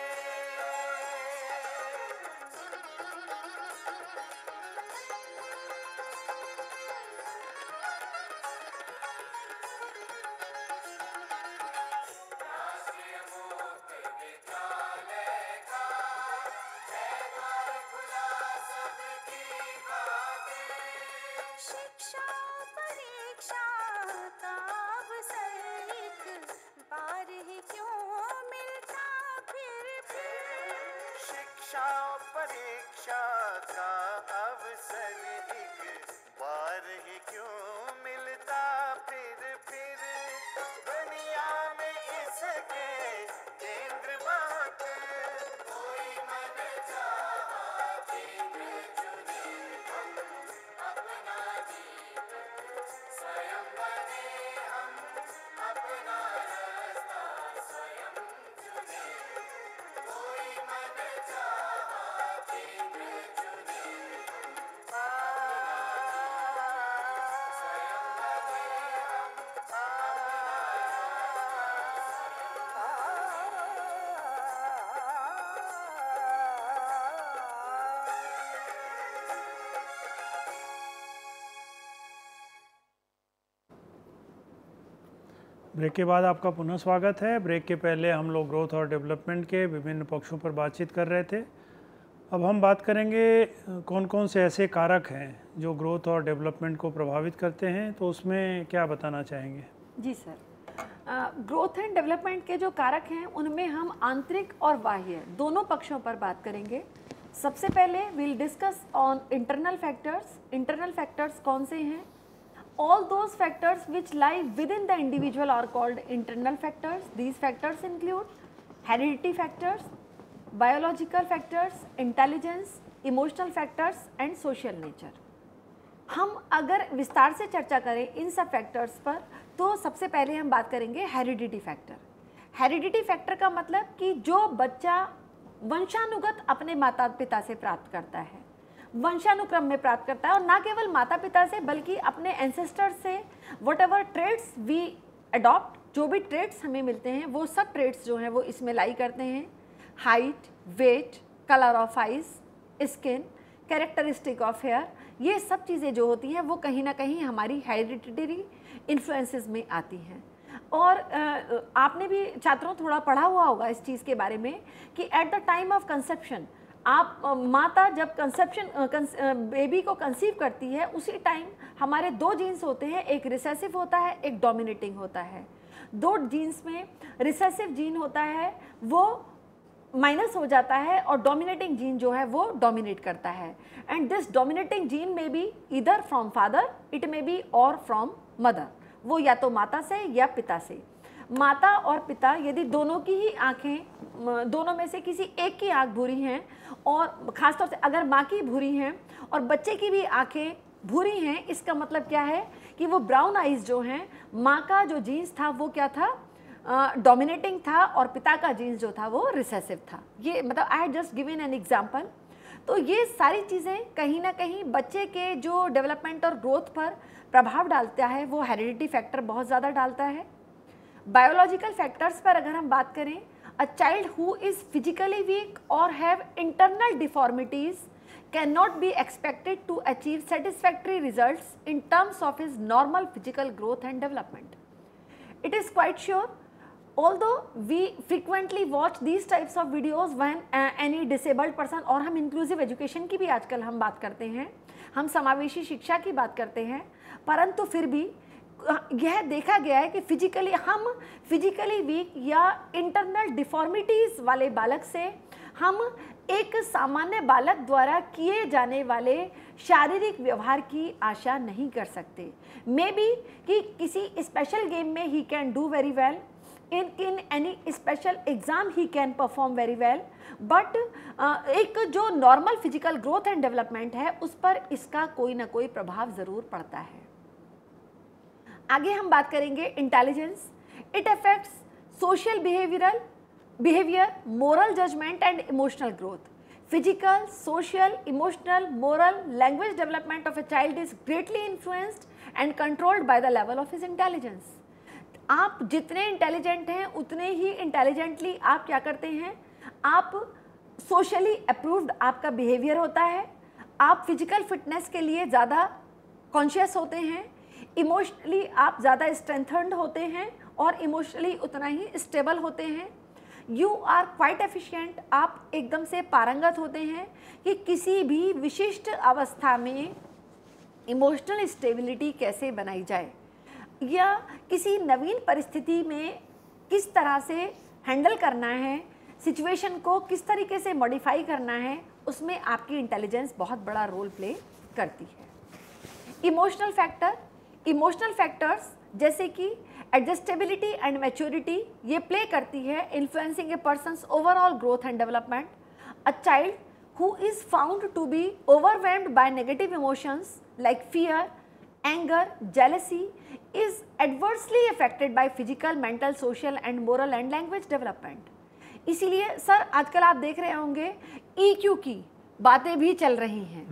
Speaker 1: ब्रेक के बाद आपका पुनः स्वागत है ब्रेक के पहले हम लोग ग्रोथ और डेवलपमेंट के विभिन्न पक्षों पर बातचीत कर रहे थे अब हम बात करेंगे कौन कौन से ऐसे कारक हैं जो ग्रोथ और डेवलपमेंट को प्रभावित करते हैं तो उसमें क्या बताना चाहेंगे
Speaker 2: जी सर ग्रोथ एंड डेवलपमेंट के जो कारक हैं उनमें हम आंतरिक और बाह्य दोनों पक्षों पर बात करेंगे सबसे पहले will discuss on internal factors internal factors कौन से हैं all those factors which lie within the individual are called internal factors. These factors include heredity factors, biological factors, intelligence, emotional factors and social nature हम अगर विस्तार से चर्चा करें इन सब फैक्टर्स पर तो सबसे पहले हम बात करेंगे हेरिडिटी फैक्टर हेरिडिटी फैक्टर का मतलब कि जो बच्चा वंशानुगत अपने माता पिता से प्राप्त करता है वंशानुक्रम में प्राप्त करता है और ना केवल माता पिता से बल्कि अपने एंसेस्टर से whatever traits we adopt जो भी ट्रेड्स हमें मिलते हैं वो सब ट्रेड्स जो हैं वो इसमें लाई करते हैं height weight colour of eyes skin characteristic of hair ये सब चीज़ें जो होती हैं वो कहीं ना कहीं हमारी हेरिडिटरी इन्फ्लुएंसेस में आती हैं और आपने भी छात्रों थोड़ा पढ़ा हुआ होगा इस चीज़ के बारे में कि at the time of conception आप माता जब कंसेप्शन बेबी को कंसीव करती है उसी टाइम हमारे दो जीन्स होते हैं एक रिसेसिव होता है एक डोमिनेटिंग होता है दो जीन्स में रिसेसिव जीन होता है वो माइनस हो जाता है और डोमिनेटिंग जीन जो है वो डोमिनेट करता है and this dominating gene may be either from father it may be और फ्रॉम मदर वो या तो माता से या पिता से माता और पिता यदि दोनों की ही आँखें दोनों में से किसी एक की आँख भूरी हैं और ख़ासतौर से अगर माँ की भूरी हैं और बच्चे की भी आँखें भूरी हैं इसका मतलब क्या है कि वो ब्राउन आइज़ जो हैं माँ का जो जीन्स था वो क्या था डोमिनेटिंग uh, था और पिता का जीन्स जो था वो रिसेसिव था ये मतलब I had just given an example तो ये सारी चीज़ें कहीं ना कहीं बच्चे के जो डेवलपमेंट और ग्रोथ पर प्रभाव डालता है वो हेरिडिटी फैक्टर बहुत ज़्यादा डालता है बायोलॉजिकल फैक्टर्स पर अगर हम बात करें a child who is physically weak और have internal deformities can not be expected to achieve satisfactory result in terms of is normal physical growth and development it is quite sure although we frequently watch these types of videos when any disabled person और हम इंक्लूसिव एजुकेशन की भी आजकल हम बात करते हैं हम समावेशी शिक्षा की बात करते हैं परंतु फिर भी यह देखा गया है कि फिजिकली हम फिजिकली वीक या इंटरनल डिफॉर्मिटीज़ वाले बालक से हम एक सामान्य बालक द्वारा किए जाने वाले शारीरिक व्यवहार की आशा नहीं कर सकते मे बी कि किसी स्पेशल गेम में he can do very well in in any special exam he can perform very well but एक जो normal physical growth and development है उस पर इसका कोई ना कोई प्रभाव ज़रूर पड़ता है आगे हम बात करेंगे intelligence it affects social behavioural behaviour moral judgement and emotional growth physical social emotional moral language development of a child is greatly influenced and controlled by the level of is intelligence आप जितने इंटेलिजेंट हैं उतने ही इंटेलिजेंटली आप क्या करते हैं आप सोशली अप्रूव्ड आपका बिहेवियर होता है आप फिजिकल फिटनेस के लिए ज़्यादा कॉन्शियस होते हैं इमोशनली आप ज़्यादा स्ट्रेंथर्ड होते हैं और इमोशनली उतना ही स्टेबल होते हैं यू आर क्वाइट एफिशियंट आप एकदम से पारंगत होते हैं कि किसी भी विशिष्ट अवस्था में इमोशनल स्टेबिलिटी कैसे बनाई जाए या किसी नवीन परिस्थिति में किस तरह से हैंडल करना है सिचुएशन को किस तरीके से मॉडिफाई करना है उसमें आपकी इंटेलिजेंस बहुत बड़ा रोल प्ले करती है इमोशनल फैक्टर इमोशनल फैक्टर्स जैसे कि एडजस्टेबिलिटी एंड मेच्योरिटी ये प्ले करती है influencing a person overall growth and development a child who is found to be overwhelmed by negative emotions like fear anger jealousy is adversely affected by physical mental social and moral and language development इसीलिए सर आजकल आप देख रहे होंगे ई e क्यू की बातें भी चल रही हैं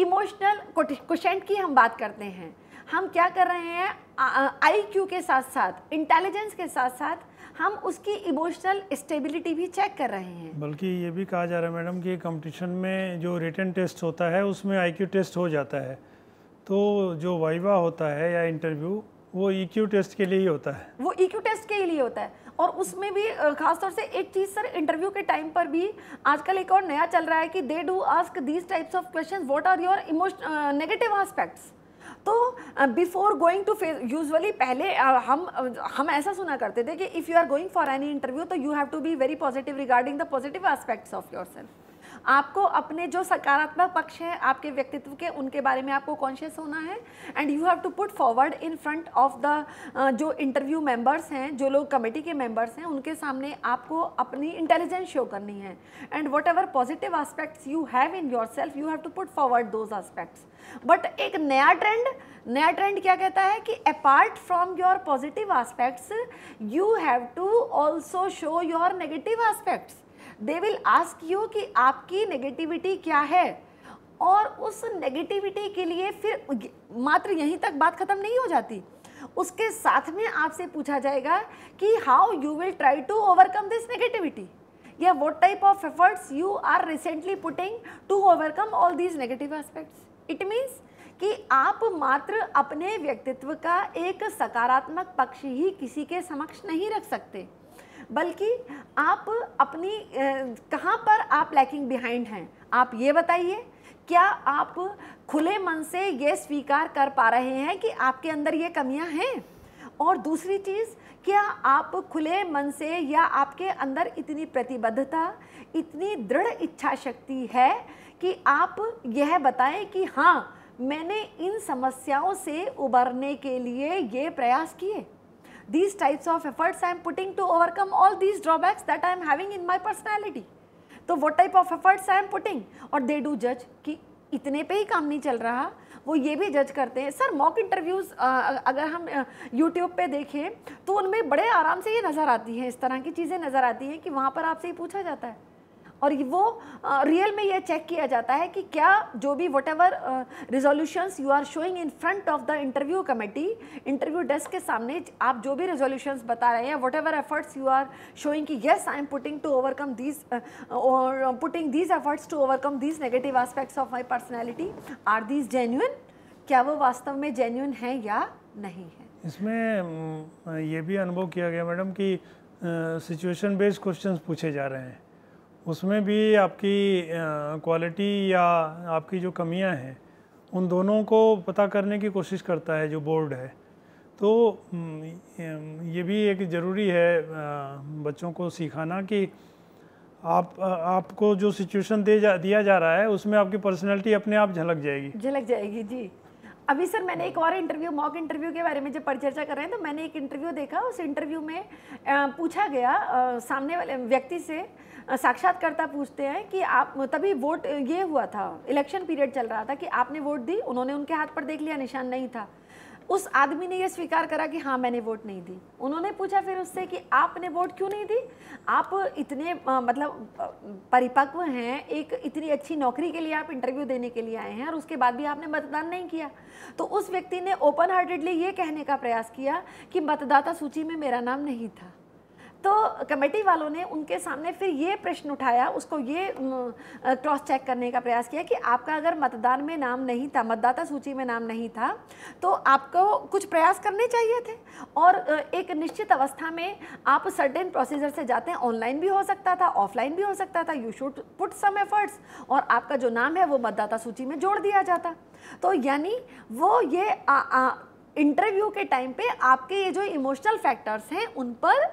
Speaker 2: इमोशनल हम्म। क्वेश्चन की हम बात करते हैं हम क्या कर रहे हैं आई क्यू के साथ साथ इंटेलिजेंस के साथ साथ हम उसकी इमोशनल स्टेबिलिटी भी चेक कर रहे हैं
Speaker 1: बल्कि ये भी कहा जा रहा है मैडम कि कंपटीशन में जो रिटर्न टेस्ट होता है उसमें आईक्यू टेस्ट हो जाता है तो जो वाइवा होता है या इंटरव्यू वो ईक्यू e टेस्ट के लिए ही होता है वो ईक्यू e टेस्ट
Speaker 2: के लिए होता है और उसमें भी खासतौर से एक चीज़ सर इंटरव्यू के टाइम पर भी आजकल एक और नया चल रहा है कि they do ask these types of question what are your emotion negative aspects तो before going to face usually पहले uh, हम uh, हम ऐसा सुना करते थे कि if you are going for any interview तो you have to be very positive regarding the positive aspects of yourself आपको अपने जो सकारात्मक पक्ष हैं आपके व्यक्तित्व के उनके बारे में आपको कॉन्शियस होना है and you have to put forward in front of the जो इंटरव्यू मेंबर्स हैं जो लोग कमेटी के मेंबर्स हैं उनके सामने आपको अपनी इंटेलिजेंस शो करनी है and whatever positive aspects you have in yourself you have to put forward those aspects but एक नया ट्रेंड नया ट्रेंड क्या कहता है कि apart from your positive aspects you have to also show your negative aspects they will ask you कि आपकी नेगेटिविटी क्या है और उस नेगेटिविटी के लिए फिर मात्र यहीं तक बात ख़त्म नहीं हो जाती उसके साथ में आपसे पूछा जाएगा कि how you will try to overcome this negativity या what type of efforts you are recently putting to overcome all these negative aspects it means कि आप मात्र अपने व्यक्तित्व का एक सकारात्मक पक्ष ही किसी के समक्ष नहीं रख सकते बल्कि आप अपनी कहाँ पर आप लैकिंग बिहाइंड हैं आप ये बताइए क्या आप खुले मन से ये स्वीकार कर पा रहे हैं कि आपके अंदर ये कमियाँ हैं और दूसरी चीज़ क्या आप खुले मन से या आपके अंदर इतनी प्रतिबद्धता इतनी दृढ़ इच्छा शक्ति है कि आप यह बताएं कि हाँ मैंने इन समस्याओं से उबरने के लिए ये प्रयास किए these types of efforts I am putting to overcome all these drawbacks that I am having in my personality. तो what type of efforts I am putting और दे डू जज कि इतने पे ही काम नहीं चल रहा वो ये भी जज करते हैं सर मॉक इंटरव्यूज़ अगर हम यूट्यूब पे देखें तो उनमें बड़े आराम से ये नज़र आती है इस तरह की चीज़ें नज़र आती हैं कि वहाँ पर आपसे ये पूछा जाता है और वो रियल में ये चेक किया जाता है कि क्या जो भी whatever resolutions you are showing in front of the interview committee interview desk के सामने आप जो भी रेजोल्यूशंस बता रहे हैं whatever efforts you are showing कि yes I am putting to overcome these और putting these efforts to overcome these negative aspects of my personality are these genuine क्या वो वास्तव में जेन्यून है या नहीं है
Speaker 1: इसमें ये भी अनुभव किया गया मैडम कि सिचुएशन बेस्ड क्वेश्चंस पूछे जा रहे हैं उसमें भी आपकी क्वालिटी या आपकी जो कमियां हैं उन दोनों को पता करने की कोशिश करता है जो बोर्ड है तो ये भी एक ज़रूरी है बच्चों को सिखाना कि आप आपको जो सिचुएशन दे जा दिया जा रहा है उसमें आपकी पर्सनैलिटी अपने आप झलक जाएगी
Speaker 2: झलक जाएगी जी अभी सर मैंने एक और इंटरव्यू मॉक इंटरव्यू के बारे में जब परिचर्चा कर रहे हैं तो मैंने एक इंटरव्यू देखा उस इंटरव्यू में पूछा गया सामने वाले व्यक्ति से साक्षात्कर्ता पूछते हैं कि आप तभी वोट ये हुआ था इलेक्शन पीरियड चल रहा था कि आपने वोट दी उन्होंने उनके हाथ पर देख लिया निशान नहीं था उस आदमी ने यह स्वीकार करा कि हाँ मैंने वोट नहीं दी उन्होंने पूछा फिर उससे कि आपने वोट क्यों नहीं दी आप इतने आ, मतलब परिपक्व हैं एक इतनी अच्छी नौकरी के लिए आप इंटरव्यू देने के लिए आए हैं और उसके बाद भी आपने मतदान नहीं किया तो उस व्यक्ति ने ओपन हार्टेडली ये कहने का प्रयास किया कि मतदाता सूची में मेरा नाम नहीं था तो कमेटी वालों ने उनके सामने फिर ये प्रश्न उठाया उसको ये क्रॉस चेक करने का प्रयास किया कि आपका अगर मतदान में नाम नहीं था मतदाता सूची में नाम नहीं था तो आपको कुछ प्रयास करने चाहिए थे और एक निश्चित अवस्था में आप सर्टेन प्रोसीजर से जाते हैं ऑनलाइन भी हो सकता था ऑफलाइन भी हो सकता था you should put some efforts और आपका जो नाम है वो मतदाता सूची में जोड़ दिया जाता तो यानी वो ये आ, आ, इंटरव्यू के टाइम पे आपके ये जो इमोशनल फैक्टर्स हैं उन पर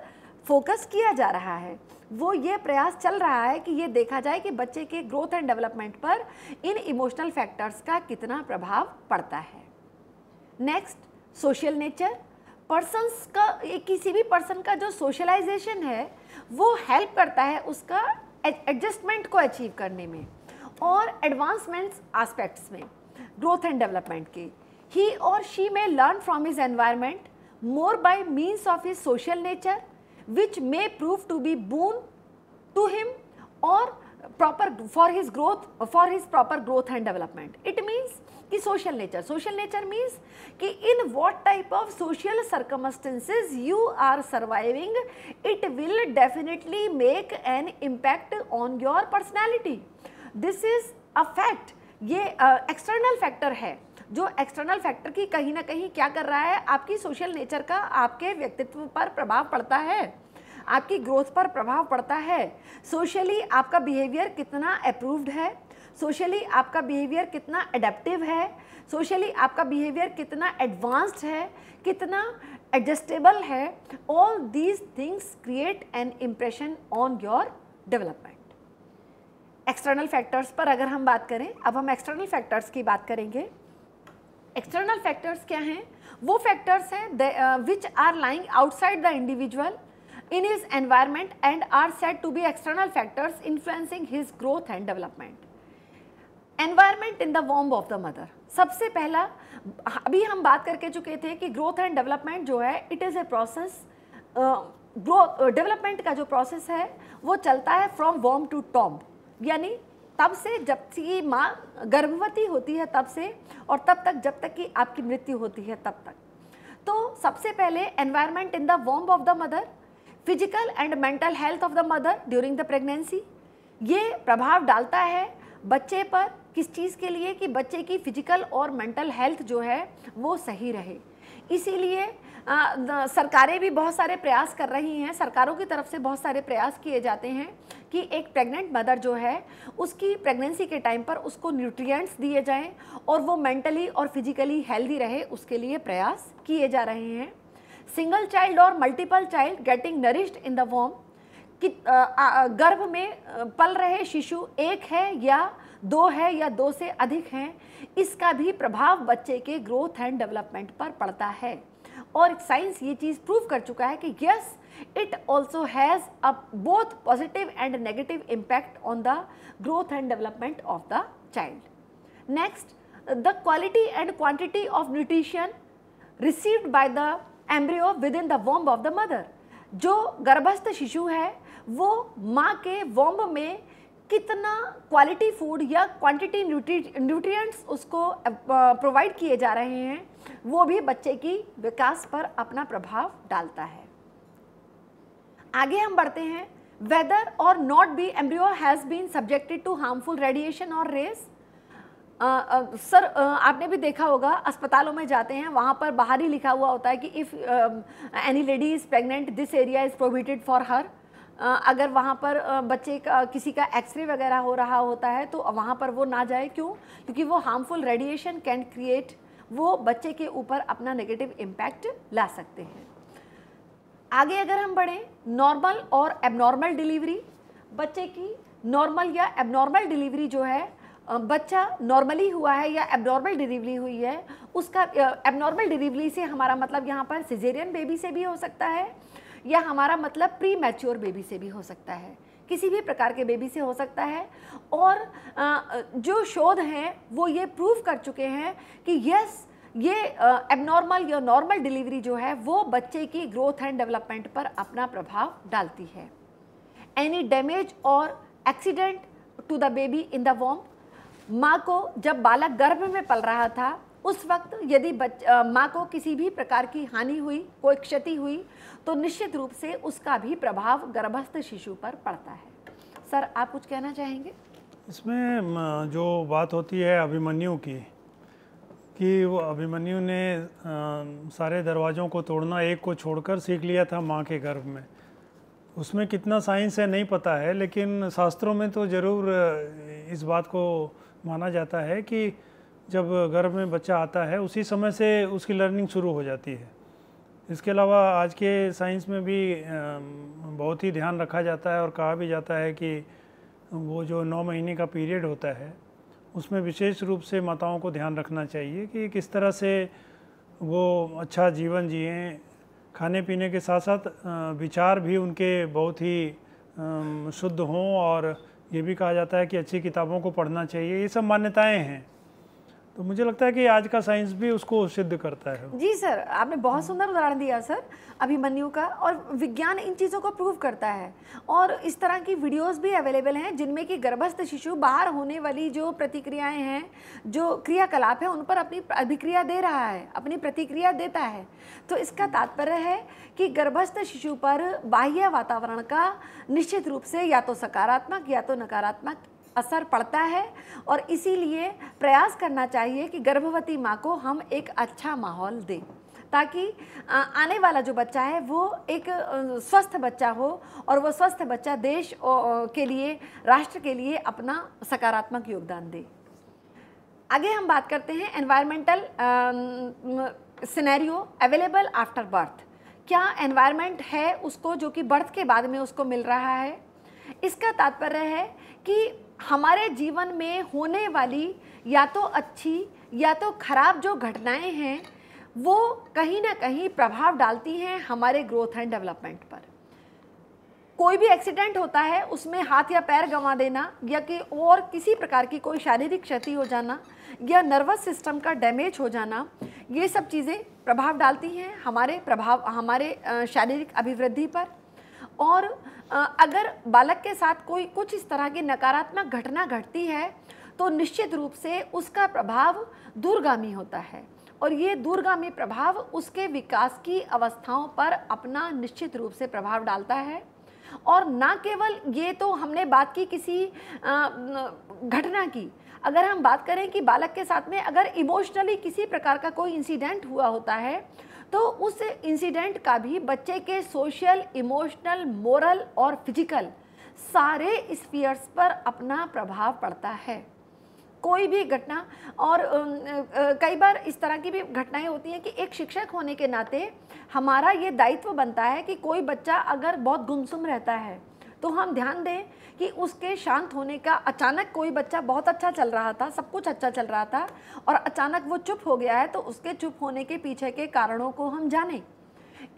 Speaker 2: फोकस किया जा रहा है वो ये प्रयास चल रहा है कि ये देखा जाए कि बच्चे के ग्रोथ एंड डेवलपमेंट पर इन इमोशनल फैक्टर्स का कितना प्रभाव पड़ता है नेक्स्ट सोशल नेचर पर्सनस का किसी भी पर्सन का जो सोशलाइजेशन है वो हेल्प करता है उसका एडजस्टमेंट को अचीव करने में और एडवांसमेंट्स आस्पेक्ट्स में ग्रोथ एंड डेवलपमेंट के ही और she may learn from his environment more by means of his social nature which may prove to be boon to him और proper for his growth for his proper growth and development it means कि social nature social nature means कि in what type of social circumstances you are surviving it will definitely make an impact on your personality this is a fact ये एक्सटर्नल uh, फैक्टर है जो एक्सटर्नल फैक्टर की कहीं ना कहीं क्या कर रहा है आपकी सोशल नेचर का आपके व्यक्तित्व पर प्रभाव पड़ता है आपकी ग्रोथ पर प्रभाव पड़ता है सोशली आपका बिहेवियर कितना अप्रूव्ड है सोशली आपका बिहेवियर कितना अडेप्टिव है सोशली आपका बिहेवियर कितना एडवांस्ड है कितना एडजस्टेबल है all these things create an impression on your development external factors पर अगर हम बात करें अब हम एक्सटर्नल फैक्टर्स की बात करेंगे एक्सटर्नल फैक्टर्स क्या हैं वो फैक्टर्स हैं which are lying outside the individual in his environment and are set to be external factors influencing his growth and development environment in the womb of the mother सबसे पहला अभी हम बात करके चुके थे कि ग्रोथ एंड डेवलपमेंट जो है it is a process growth development का जो प्रोसेस है वो चलता है फ्रॉम वॉम टू टॉम्ब यानी तब से जब की माँ गर्भवती होती है तब से और तब तक जब तक कि आपकी मृत्यु होती है तब तक तो सबसे पहले environment in the womb of the mother physical and mental health of the mother during the pregnancy ये प्रभाव डालता है बच्चे पर किस चीज़ के लिए कि बच्चे की फिजिकल और मेंटल हेल्थ जो है वो सही रहे इसीलिए सरकारें भी बहुत सारे प्रयास कर रही हैं सरकारों की तरफ से बहुत सारे प्रयास किए जाते हैं कि एक प्रेग्नेंट मदर जो है उसकी प्रेगनेंसी के टाइम पर उसको न्यूट्रिएंट्स दिए जाएं और वो मेंटली और फिजिकली हेल्दी रहे उसके लिए प्रयास किए जा रहे हैं सिंगल चाइल्ड और multiple child getting nourished in the womb कि गर्भ में पल रहे शिशु एक है या दो है या दो से अधिक हैं इसका भी प्रभाव बच्चे के ग्रोथ एंड डेवलपमेंट पर पड़ता है और साइंस ये चीज़ प्रूव कर चुका है कि yes it also has a both positive and negative impact on the growth and development of the child. Next, the quality and quantity of nutrition received by the embryo within the womb of the mother. जो गर्भस्थ शिशु है वो माँ के वोम्ब में कितना क्वालिटी फूड या क्वांटिटी न्यूट्रिएंट्स उसको प्रोवाइड किए जा रहे हैं वो भी बच्चे की विकास पर अपना प्रभाव डालता है आगे हम बढ़ते हैं whether or not B embryo has been subjected to harmful radiation or rays sir uh, आपने भी देखा होगा अस्पतालों में जाते हैं वहाँ पर बाहर ही लिखा हुआ होता है कि if any lady is pregnant this area is प्रोविटेड for her अगर वहाँ पर बच्चे का किसी का एक्सरे वगैरह हो रहा होता है तो वहाँ पर वो ना जाए क्यों क्योंकि वो हार्मफुल रेडिएशन कैन क्रिएट वो बच्चे के ऊपर अपना नेगेटिव इम्पैक्ट ला सकते हैं आगे अगर हम बढ़ें नॉर्मल और एबनॉर्मल डिलीवरी बच्चे की नॉर्मल या एबनॉर्मल डिलीवरी जो है बच्चा नॉर्मली हुआ है या एबनॉर्मल डिलीवरी हुई है उसका एबनॉर्मल डिलीवरी से हमारा मतलब यहाँ पर सिजेरियन बेबी से भी हो सकता है या हमारा मतलब प्री मैच्योर बेबी से भी हो सकता है किसी भी प्रकार के बेबी से हो सकता है और जो शोध हैं वो ये प्रूव कर चुके हैं कि यस ये एबनॉर्मल या नॉर्मल डिलीवरी जो है वो बच्चे की ग्रोथ एंड डेवलपमेंट पर अपना प्रभाव डालती है any damage or accident to the baby in the womb माँ को जब बालक गर्भ में पल रहा था उस वक्त यदि माँ को किसी भी प्रकार की हानि हुई कोई क्षति हुई तो निश्चित रूप से उसका भी प्रभाव गर्भस्थ शिशु पर पड़ता है सर आप कुछ कहना चाहेंगे
Speaker 1: इसमें जो बात होती है अभिमन्यु की कि अभिमन्यु ने आ, सारे दरवाज़ों को तोड़ना एक को छोड़कर सीख लिया था माँ के गर्भ में उसमें कितना साइंस है नहीं पता है लेकिन शास्त्रों में तो ज़रूर इस बात को माना जाता है कि जब गर्भ में बच्चा आता है उसी समय से उसकी लर्निंग शुरू हो जाती है इसके अलावा आज के साइंस में भी बहुत ही ध्यान रखा जाता है और कहा भी जाता है कि वो जो नौ महीने का पीरियड होता है उसमें विशेष रूप से माताओं को ध्यान रखना चाहिए कि किस तरह से वो अच्छा जीवन जिए खाने पीने के साथ साथ विचार भी उनके बहुत ही शुद्ध हों और ये भी कहा जाता है कि अच्छी किताबों को पढ़ना चाहिए ये सब मान्यताएं हैं तो मुझे लगता है कि आज का साइंस भी उसको सिद्ध करता है
Speaker 2: जी सर आपने बहुत सुंदर उदाहरण दिया सर अभिमन्यु का और विज्ञान इन चीज़ों को प्रूव करता है और इस तरह की वीडियोस भी अवेलेबल हैं जिनमें कि गर्भस्थ शिशु बाहर होने वाली जो प्रतिक्रियाएं हैं जो क्रियाकलाप है उन पर अपनी अभिक्रिया दे रहा है अपनी प्रतिक्रिया देता है तो इसका तात्पर्य है कि गर्भस्थ शिशु पर बाह्य वातावरण का निश्चित रूप से या तो सकारात्मक या तो नकारात्मक असर पड़ता है और इसीलिए प्रयास करना चाहिए कि गर्भवती माँ को हम एक अच्छा माहौल दें ताकि आने वाला जो बच्चा है वो एक स्वस्थ बच्चा हो और वो स्वस्थ बच्चा देश के लिए राष्ट्र के लिए अपना सकारात्मक योगदान दे आगे हम बात करते हैं environmental scenario available after birth क्या एनवायरमेंट है उसको जो कि बर्थ के बाद में उसको मिल रहा है इसका तात्पर्य है कि हमारे जीवन में होने वाली या तो अच्छी या तो खराब जो घटनाएं हैं वो कहीं ना कहीं प्रभाव डालती हैं हमारे ग्रोथ एंड डेवलपमेंट पर कोई भी एक्सीडेंट होता है उसमें हाथ या पैर गंवा देना या कि और किसी प्रकार की कोई शारीरिक क्षति हो जाना या नर्वस सिस्टम का डैमेज हो जाना ये सब चीज़ें प्रभाव डालती हैं हमारे प्रभाव हमारे शारीरिक अभिवृद्धि पर और अगर बालक के साथ कोई कुछ इस तरह की नकारात्मक घटना घटती है तो निश्चित रूप से उसका प्रभाव दूरगामी होता है और ये दूरगामी प्रभाव उसके विकास की अवस्थाओं पर अपना निश्चित रूप से प्रभाव डालता है और ना केवल ये तो हमने बात की किसी घटना की अगर हम बात करें कि बालक के साथ में अगर इमोशनली किसी प्रकार का कोई इंसिडेंट हुआ होता है तो उस इंसिडेंट का भी बच्चे के सोशल इमोशनल मोरल और फिजिकल सारे स्पीयर्स पर अपना प्रभाव पड़ता है कोई भी घटना और कई बार इस तरह की भी घटनाएं होती हैं कि एक शिक्षक होने के नाते हमारा ये दायित्व बनता है कि कोई बच्चा अगर बहुत गुमसुम रहता है तो हम ध्यान दें कि उसके शांत होने का अचानक कोई बच्चा बहुत अच्छा चल रहा था सब कुछ अच्छा चल रहा था और अचानक वो चुप हो गया है तो उसके चुप होने के पीछे के कारणों को हम जाने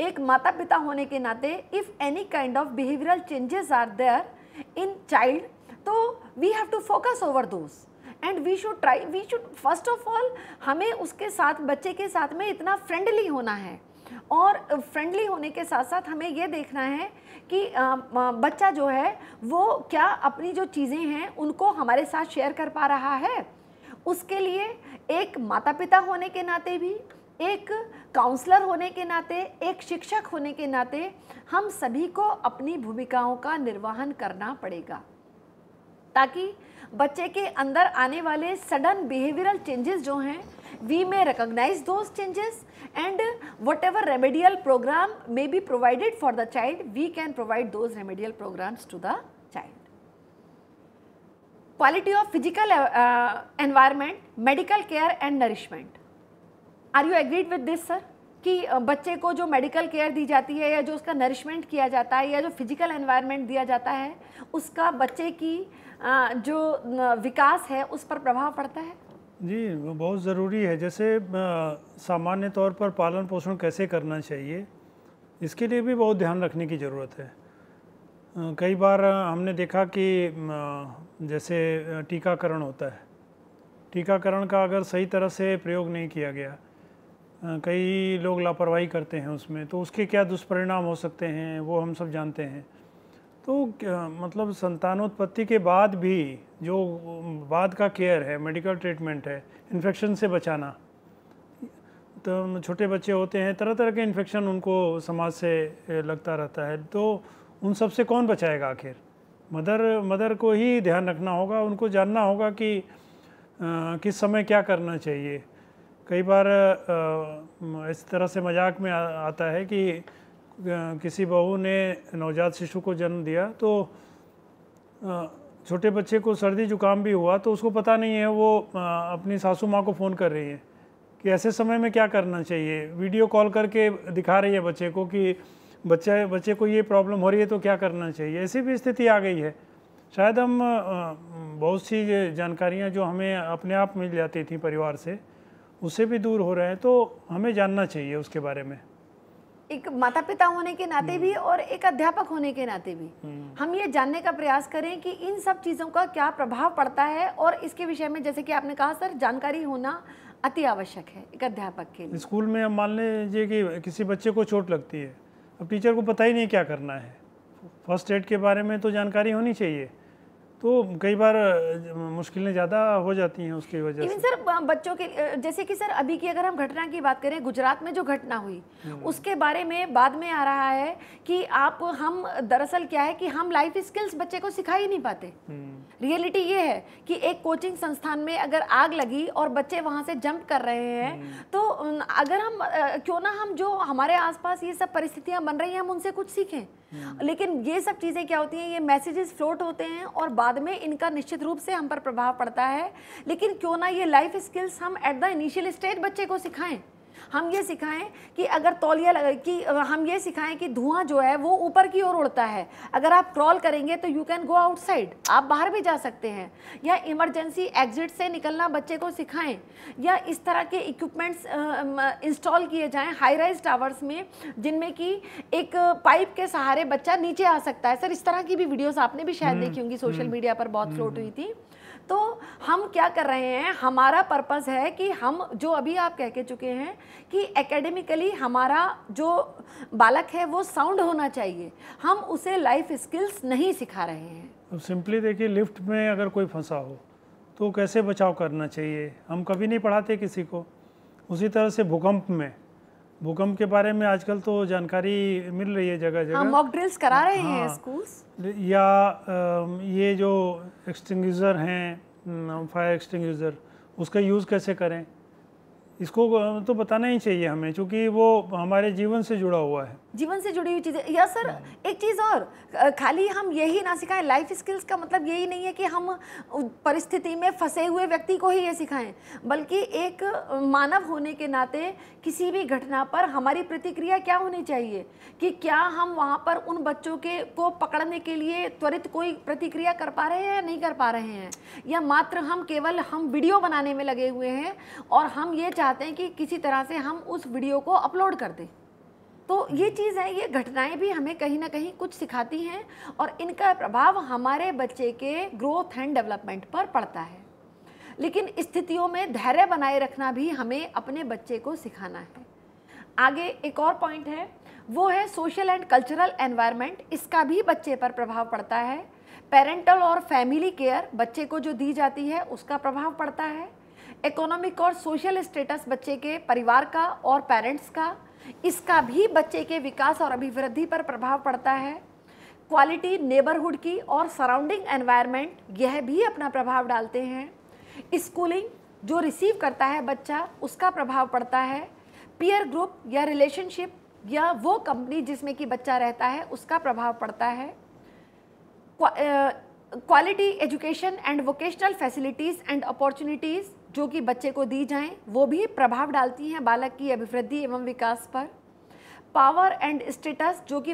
Speaker 2: एक माता पिता होने के नाते if any kind of behavioural changes are there in child तो we have to focus over those and we should try we should first of all हमें उसके साथ बच्चे के साथ में इतना फ्रेंडली होना है और फ्रेंडली होने के साथ साथ हमें ये देखना है कि बच्चा जो है वो क्या अपनी जो चीज़ें हैं उनको हमारे साथ शेयर कर पा रहा है उसके लिए एक माता पिता होने के नाते भी एक काउंसलर होने के नाते एक शिक्षक होने के नाते हम सभी को अपनी भूमिकाओं का निर्वहन करना पड़ेगा ताकि बच्चे के अंदर आने वाले सडन बिहेवियरल चेंजेस जो हैं we may recognize those changes and whatever remedial program may be provided for the child, we can provide those remedial programs to the child. Quality of physical uh, environment, medical care and nourishment. Are you agreed with this sir? कि बच्चे को जो मेडिकल केयर दी जाती है या जो उसका नरिशमेंट किया जाता है या जो फिजिकल एनवायरनमेंट दिया जाता है उसका बच्चे की जो विकास है उस पर प्रभाव पड़ता है
Speaker 1: जी बहुत ज़रूरी है जैसे सामान्य तौर पर पालन पोषण कैसे करना चाहिए इसके लिए भी बहुत ध्यान रखने की ज़रूरत है कई बार हमने देखा कि जैसे टीकाकरण होता है टीकाकरण का अगर सही तरह से प्रयोग नहीं किया गया कई लोग लापरवाही करते हैं उसमें तो उसके क्या दुष्परिणाम हो सकते हैं वो हम सब जानते हैं तो मतलब संतानोत्पत्ति के बाद भी जो बाद का केयर है मेडिकल ट्रीटमेंट है इन्फेक्शन से बचाना तो छोटे बच्चे होते हैं तरह तरह के इन्फेक्शन उनको समाज से लगता रहता है तो उन सब से कौन बचाएगा आखिर मदर मदर को ही ध्यान रखना होगा उनको जानना होगा कि आ, किस समय क्या करना चाहिए कई बार आ, इस तरह से मजाक में आ, आता है कि किसी बहू ने नवजात शिशु को जन्म दिया तो छोटे बच्चे को सर्दी जुकाम भी हुआ तो उसको पता नहीं है वो अपनी सासू माँ को फ़ोन कर रही है कि ऐसे समय में क्या करना चाहिए वीडियो कॉल करके दिखा रही है बच्चे को कि बच्चा बच्चे को ये प्रॉब्लम हो रही है तो क्या करना चाहिए ऐसी भी स्थिति आ गई है शायद हम बहुत सी जानकारियाँ जो हमें अपने आप मिल जाती थी परिवार से उससे भी दूर हो रहे हैं तो हमें जानना चाहिए उसके बारे में
Speaker 2: एक माता पिता होने के नाते भी हम्म। और एक अध्यापक होने के नाते भी हम्म। हम ये जानने का प्रयास करें कि इन सब चीज़ों का क्या प्रभाव पड़ता है और इसके विषय में जैसे कि आपने कहा सर जानकारी होना अति आवश्यक है एक अध्यापक
Speaker 1: के लिए स्कूल में हम मान लीजिए कि किसी बच्चे को चोट लगती है अब टीचर को पता ही नहीं क्या करना है फर्स्ट एड के बारे में तो जानकारी होनी चाहिए तो कई बार मुश्किलें ज़्यादा हो जाती हैं उसकी वजह से
Speaker 2: सर बच्चों के जैसे कि सर अभी की अगर हम घटना की बात करें गुजरात में जो घटना हुई हम्म। उसके बारे में बाद में आ रहा है कि आप हम दरअसल क्या है कि हम लाइफ स्किल्स बच्चे को सिखा ही नहीं पाते रियलिटी हम्म। ये है कि एक कोचिंग संस्थान में अगर आग लगी और बच्चे वहाँ से जंप कर रहे हैं हम्म। तो अगर हम क्यों ना हम जो हमारे आसपास ये सब परिस्थितियाँ बन रही हैं हम उनसे कुछ सीखें हम्म। लेकिन ये सब चीज़ें क्या होती हैं ये मैसेजेस फ्लोट होते हैं और बाद में इनका निश्चित रूप से हम पर प्रभाव पड़ता है लेकिन क्यों ना ये लाइफ स्किल्स हम एट द इनिशियल स्टेज बच्चे को सिखाएं हम ये सिखाएं कि अगर तौलिया लगा कि हम ये सिखाएं कि धुआं जो है वो ऊपर की ओर उड़ता है अगर आप क्रॉल करेंगे तो यू कैन गो आउटसाइड आप बाहर भी जा सकते हैं या इमरजेंसी एग्जिट से निकलना बच्चे को सिखाएं या इस तरह के इक्विपमेंट्स इंस्टॉल किए जाएँ हाई राइज टावर्स में जिनमें कि एक पाइप के सहारे बच्चा नीचे आ सकता है सर इस तरह की भी वीडियोज़ आपने भी शायद हम्म, देखी होंगी सोशल हम्म, मीडिया पर बहुत हम्म, फ्लोट हुई थी तो हम क्या कर रहे हैं हमारा पर्पस है कि हम जो अभी आप कह के चुके हैं कि एकेडमिकली हमारा जो बालक है वो साउंड होना चाहिए हम उसे लाइफ स्किल्स नहीं सिखा रहे हैं
Speaker 1: अब सिंपली देखिए लिफ्ट में अगर कोई फंसा हो तो कैसे बचाव करना चाहिए हम कभी नहीं पढ़ाते किसी को उसी तरह से भूकंप में भूकंप के बारे में आजकल तो जानकारी मिल रही है जगह हाँ, जगह मॉक
Speaker 2: ड्रिल्स करा रहे हैं स्कूल्स
Speaker 1: हाँ। या ये जो एक्सटिंग हैं फायर एक्सटिंग उसका यूज़ कैसे करें इसको तो बताना ही चाहिए हमें क्योंकि वो हमारे जीवन से जुड़ा हुआ है
Speaker 2: जीवन से जुड़ी हुई चीज़ें या सर हम्म। एक चीज़ और खाली हम यही ना सिखाएं लाइफ स्किल्स का मतलब यही नहीं है कि हम परिस्थिति में फंसे हुए व्यक्ति को ही ये सिखाएं बल्कि एक मानव होने के नाते किसी भी घटना पर हमारी प्रतिक्रिया क्या होनी चाहिए कि क्या हम वहाँ पर उन बच्चों के को पकड़ने के लिए त्वरित कोई प्रतिक्रिया कर पा रहे हैं या नहीं कर पा रहे हैं या मात्र हम केवल हम वीडियो बनाने में लगे हुए हैं और हम ये चाहते हैं कि किसी तरह से हम उस वीडियो को अपलोड कर दें तो ये हम्म। चीज़ है ये घटनाएं भी हमें कहीं ना कहीं कुछ सिखाती हैं और इनका प्रभाव हमारे बच्चे के ग्रोथ एंड डेवलपमेंट पर पड़ता है लेकिन स्थितियों में धैर्य बनाए रखना भी हमें अपने बच्चे को सिखाना है आगे एक और पॉइंट है वो है सोशल एंड कल्चरल एनवायरनमेंट इसका भी बच्चे पर प्रभाव पड़ता है पेरेंटल और फैमिली केयर बच्चे को जो दी जाती है उसका प्रभाव पड़ता है इकोनॉमिक और सोशल स्टेटस बच्चे के परिवार का और पेरेंट्स का इसका भी बच्चे के विकास और अभिवृद्धि पर प्रभाव पड़ता है क्वालिटी नेबरहुड की और सराउंडिंग एनवायरनमेंट यह भी अपना प्रभाव डालते हैं स्कूलिंग जो रिसीव करता है बच्चा उसका प्रभाव पड़ता है पीयर ग्रुप या रिलेशनशिप या वो कंपनी जिसमें कि बच्चा रहता है उसका प्रभाव पड़ता है quality education and vocational facilities and opportunities जो कि बच्चे को दी जाएं वो भी प्रभाव डालती हैं बालक की अभिवृद्धि एवं विकास पर पावर एंड स्टेटस जो कि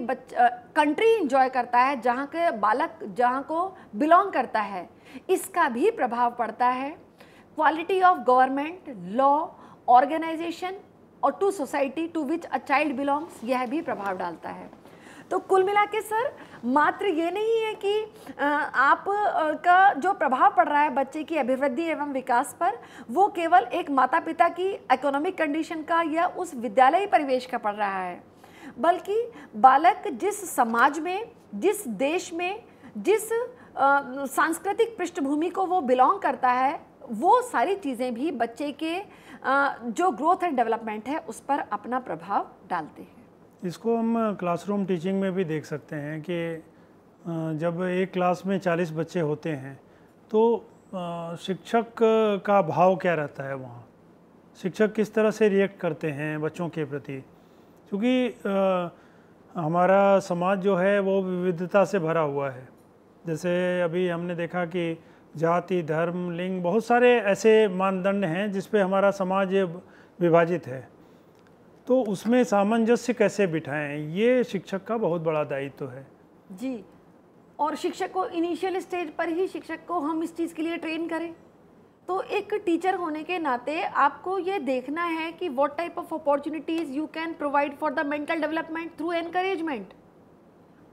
Speaker 2: कंट्री इंजॉय करता है जहाँ के बालक जहाँ को बिलोंग करता है इसका भी प्रभाव पड़ता है quality of government law organisation और to society to which a child belongs यह भी प्रभाव डालता है तो कुल मिला के सर मात्र ये नहीं है कि आप का जो प्रभाव पड़ रहा है बच्चे की अभिवृद्धि एवं विकास पर वो केवल एक माता पिता की इकोनॉमिक कंडीशन का या उस विद्यालयी परिवेश का पड़ रहा है बल्कि बालक जिस समाज में जिस देश में जिस सांस्कृतिक पृष्ठभूमि को वो बिलोंग करता है वो सारी चीज़ें भी बच्चे के जो ग्रोथ एंड डेवलपमेंट है उस पर अपना प्रभाव डालते हैं
Speaker 1: इसको हम क्लासरूम टीचिंग में भी देख सकते हैं कि जब एक क्लास में 40 बच्चे होते हैं तो शिक्षक का भाव क्या रहता है वहाँ शिक्षक किस तरह से रिएक्ट करते हैं बच्चों के प्रति क्योंकि हमारा समाज जो है वो विविधता से भरा हुआ है जैसे अभी हमने देखा कि जाति धर्म लिंग बहुत सारे ऐसे मानदंड हैं जिसपे हमारा समाज विभाजित है तो उसमें सामंजस्य कैसे बिठाएं ये शिक्षक का बहुत बड़ा दायित्व तो है
Speaker 2: जी और शिक्षक को इनिशियल स्टेज पर ही शिक्षक को हम इस चीज़ के लिए ट्रेन करें तो एक टीचर होने के नाते आपको ये देखना है कि what type of opportunities you can provide for the mental development through encouragement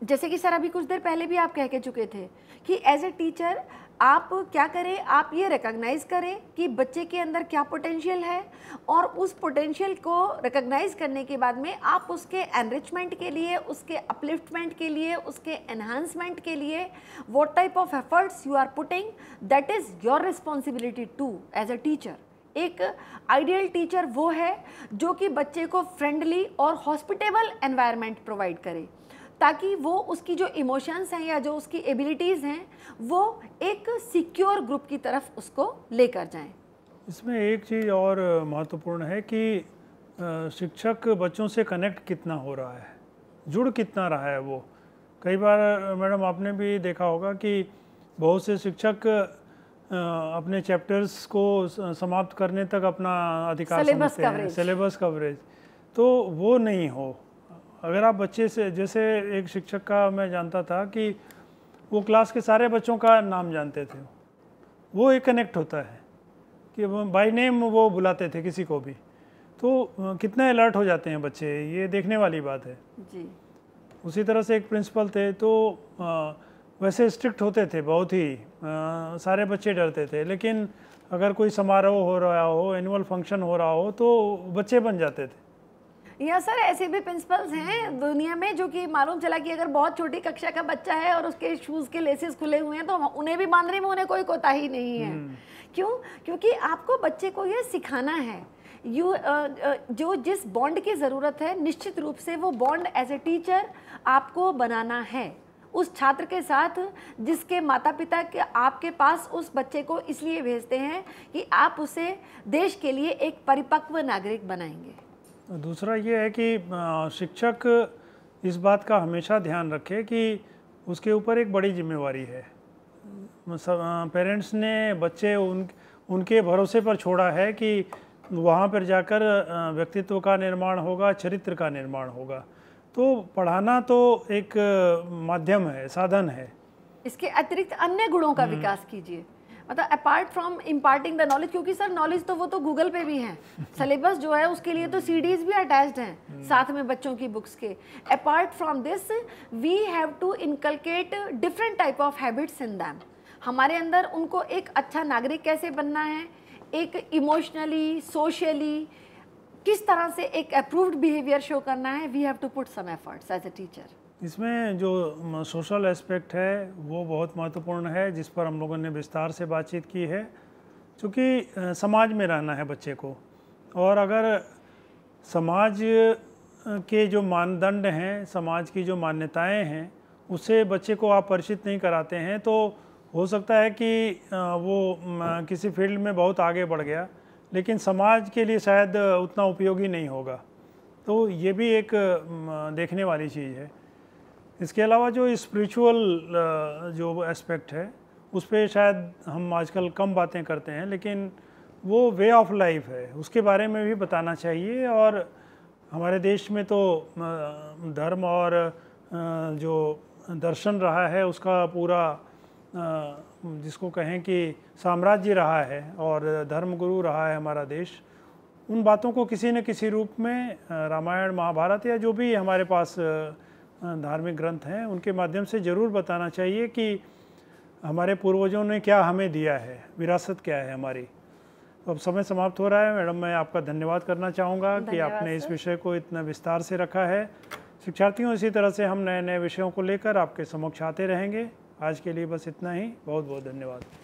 Speaker 2: जैसे कि सर अभी कुछ देर पहले भी आप कह के चुके थे कि एज ए टीचर आप क्या करें आप ये रिकॉग्नाइज़ करें कि बच्चे के अंदर क्या पोटेंशियल है और उस पोटेंशियल को रिकॉग्नाइज़ करने के बाद में आप उसके एनरिचमेंट के लिए उसके अपलिफ्टमेंट के लिए उसके एनहांसमेंट के लिए what type of efforts you are putting that is your responsibility to as a teacher एक आइडियल टीचर वो है जो कि बच्चे को फ्रेंडली और हॉस्पिटेबल एनवायरमेंट प्रोवाइड करे ताकि वो उसकी जो इमोशंस हैं या जो उसकी एबिलिटीज़ हैं वो एक सिक्योर ग्रुप की तरफ उसको लेकर जाएं
Speaker 1: इसमें एक चीज़ और महत्वपूर्ण है कि शिक्षक बच्चों से कनेक्ट कितना हो रहा है जुड़ कितना रहा है वो कई बार मैडम आपने भी देखा होगा कि बहुत से शिक्षक अपने चैप्टर्स को समाप्त करने तक अपना अधिकार सिलेबस कवरेज तो वो नहीं हो अगर आप बच्चे से जैसे एक शिक्षक का मैं जानता था कि वो क्लास के सारे बच्चों का नाम जानते थे वो एक कनेक्ट होता है कि बाय नेम वो बुलाते थे किसी को भी तो कितने अलर्ट हो जाते हैं बच्चे ये देखने वाली बात है जी उसी तरह से एक प्रिंसिपल थे तो वैसे स्ट्रिक्ट होते थे बहुत ही सारे बच्चे डरते थे लेकिन अगर कोई समारोह हो रहा हो एनुअल फंक्शन हो रहा हो तो बच्चे बन जाते थे
Speaker 2: या सर ऐसे भी प्रिंसिपल्स हैं दुनिया में जो कि मालूम चला कि अगर बहुत छोटी कक्षा का बच्चा है और उसके शूज़ के लेसेस खुले हुए हैं तो उन्हें भी बांधने में उन्हें कोई कोताही नहीं है हम्म। क्यों क्योंकि आपको बच्चे को ये सिखाना है यू uh, जो जिस बॉन्ड की ज़रूरत है निश्चित रूप से वो बॉन्ड एज ए टीचर आपको बनाना है उस छात्र के साथ जिसके माता पिता के आपके पास उस बच्चे को इसलिए भेजते हैं कि आप उसे देश के लिए एक परिपक्व नागरिक बनाएंगे
Speaker 1: दूसरा ये है कि शिक्षक इस बात का हमेशा ध्यान रखे कि उसके ऊपर एक बड़ी जिम्मेवारी है पेरेंट्स ने बच्चे उन उनके भरोसे पर छोड़ा है कि वहाँ पर जाकर व्यक्तित्व का निर्माण होगा चरित्र का निर्माण होगा तो पढ़ाना तो एक माध्यम है साधन है
Speaker 2: इसके अतिरिक्त अन्य गुणों का हम्म। विकास कीजिए मतलब apart from imparting the knowledge क्योंकि सर नॉलेज तो वो तो गूगल पे भी है सिलेबस जो है उसके लिए तो सीडीज भी अटैच्ड हैं साथ में बच्चों की बुक्स के apart from this we have to inculcate different type of habits in them हमारे अंदर उनको एक अच्छा नागरिक कैसे बनना है एक इमोशनली सोशली किस तरह से एक अप्रूव्ड बिहेवियर शो करना है we have to put some efforts as a teacher
Speaker 1: इसमें जो सोशल एस्पेक्ट है वो बहुत महत्वपूर्ण है जिस पर हम लोगों ने विस्तार से बातचीत की है क्योंकि समाज में रहना है बच्चे को और अगर समाज के जो मानदंड हैं समाज की जो मान्यताएं हैं उससे बच्चे को आप परिचित नहीं कराते हैं तो हो सकता है कि वो किसी फील्ड में बहुत आगे बढ़ गया लेकिन समाज के लिए शायद उतना उपयोगी नहीं होगा तो ये भी एक देखने वाली चीज़ है इसके अलावा जो स्पिरिचुअल जो एस्पेक्ट है उस पर शायद हम आजकल कम बातें करते हैं लेकिन वो वे ऑफ लाइफ है उसके बारे में भी बताना चाहिए और हमारे देश में तो धर्म और जो दर्शन रहा है उसका पूरा जिसको कहें कि साम्राज्य रहा है और धर्मगुरु रहा है हमारा देश उन बातों को किसी न किसी रूप में रामायण महाभारत या जो भी हमारे पास धार्मिक ग्रंथ हैं उनके माध्यम से ज़रूर बताना चाहिए कि हमारे पूर्वजों ने क्या हमें दिया है विरासत क्या है हमारी तो अब समय समाप्त हो रहा है मैडम मैं आपका धन्यवाद करना चाहूँगा कि आपने इस विषय को इतना विस्तार से रखा है शिक्षार्थियों इसी तरह से हम नए नए विषयों को लेकर आपके समक्ष आते रहेंगे आज के लिए बस इतना ही बहुत बहुत धन्यवाद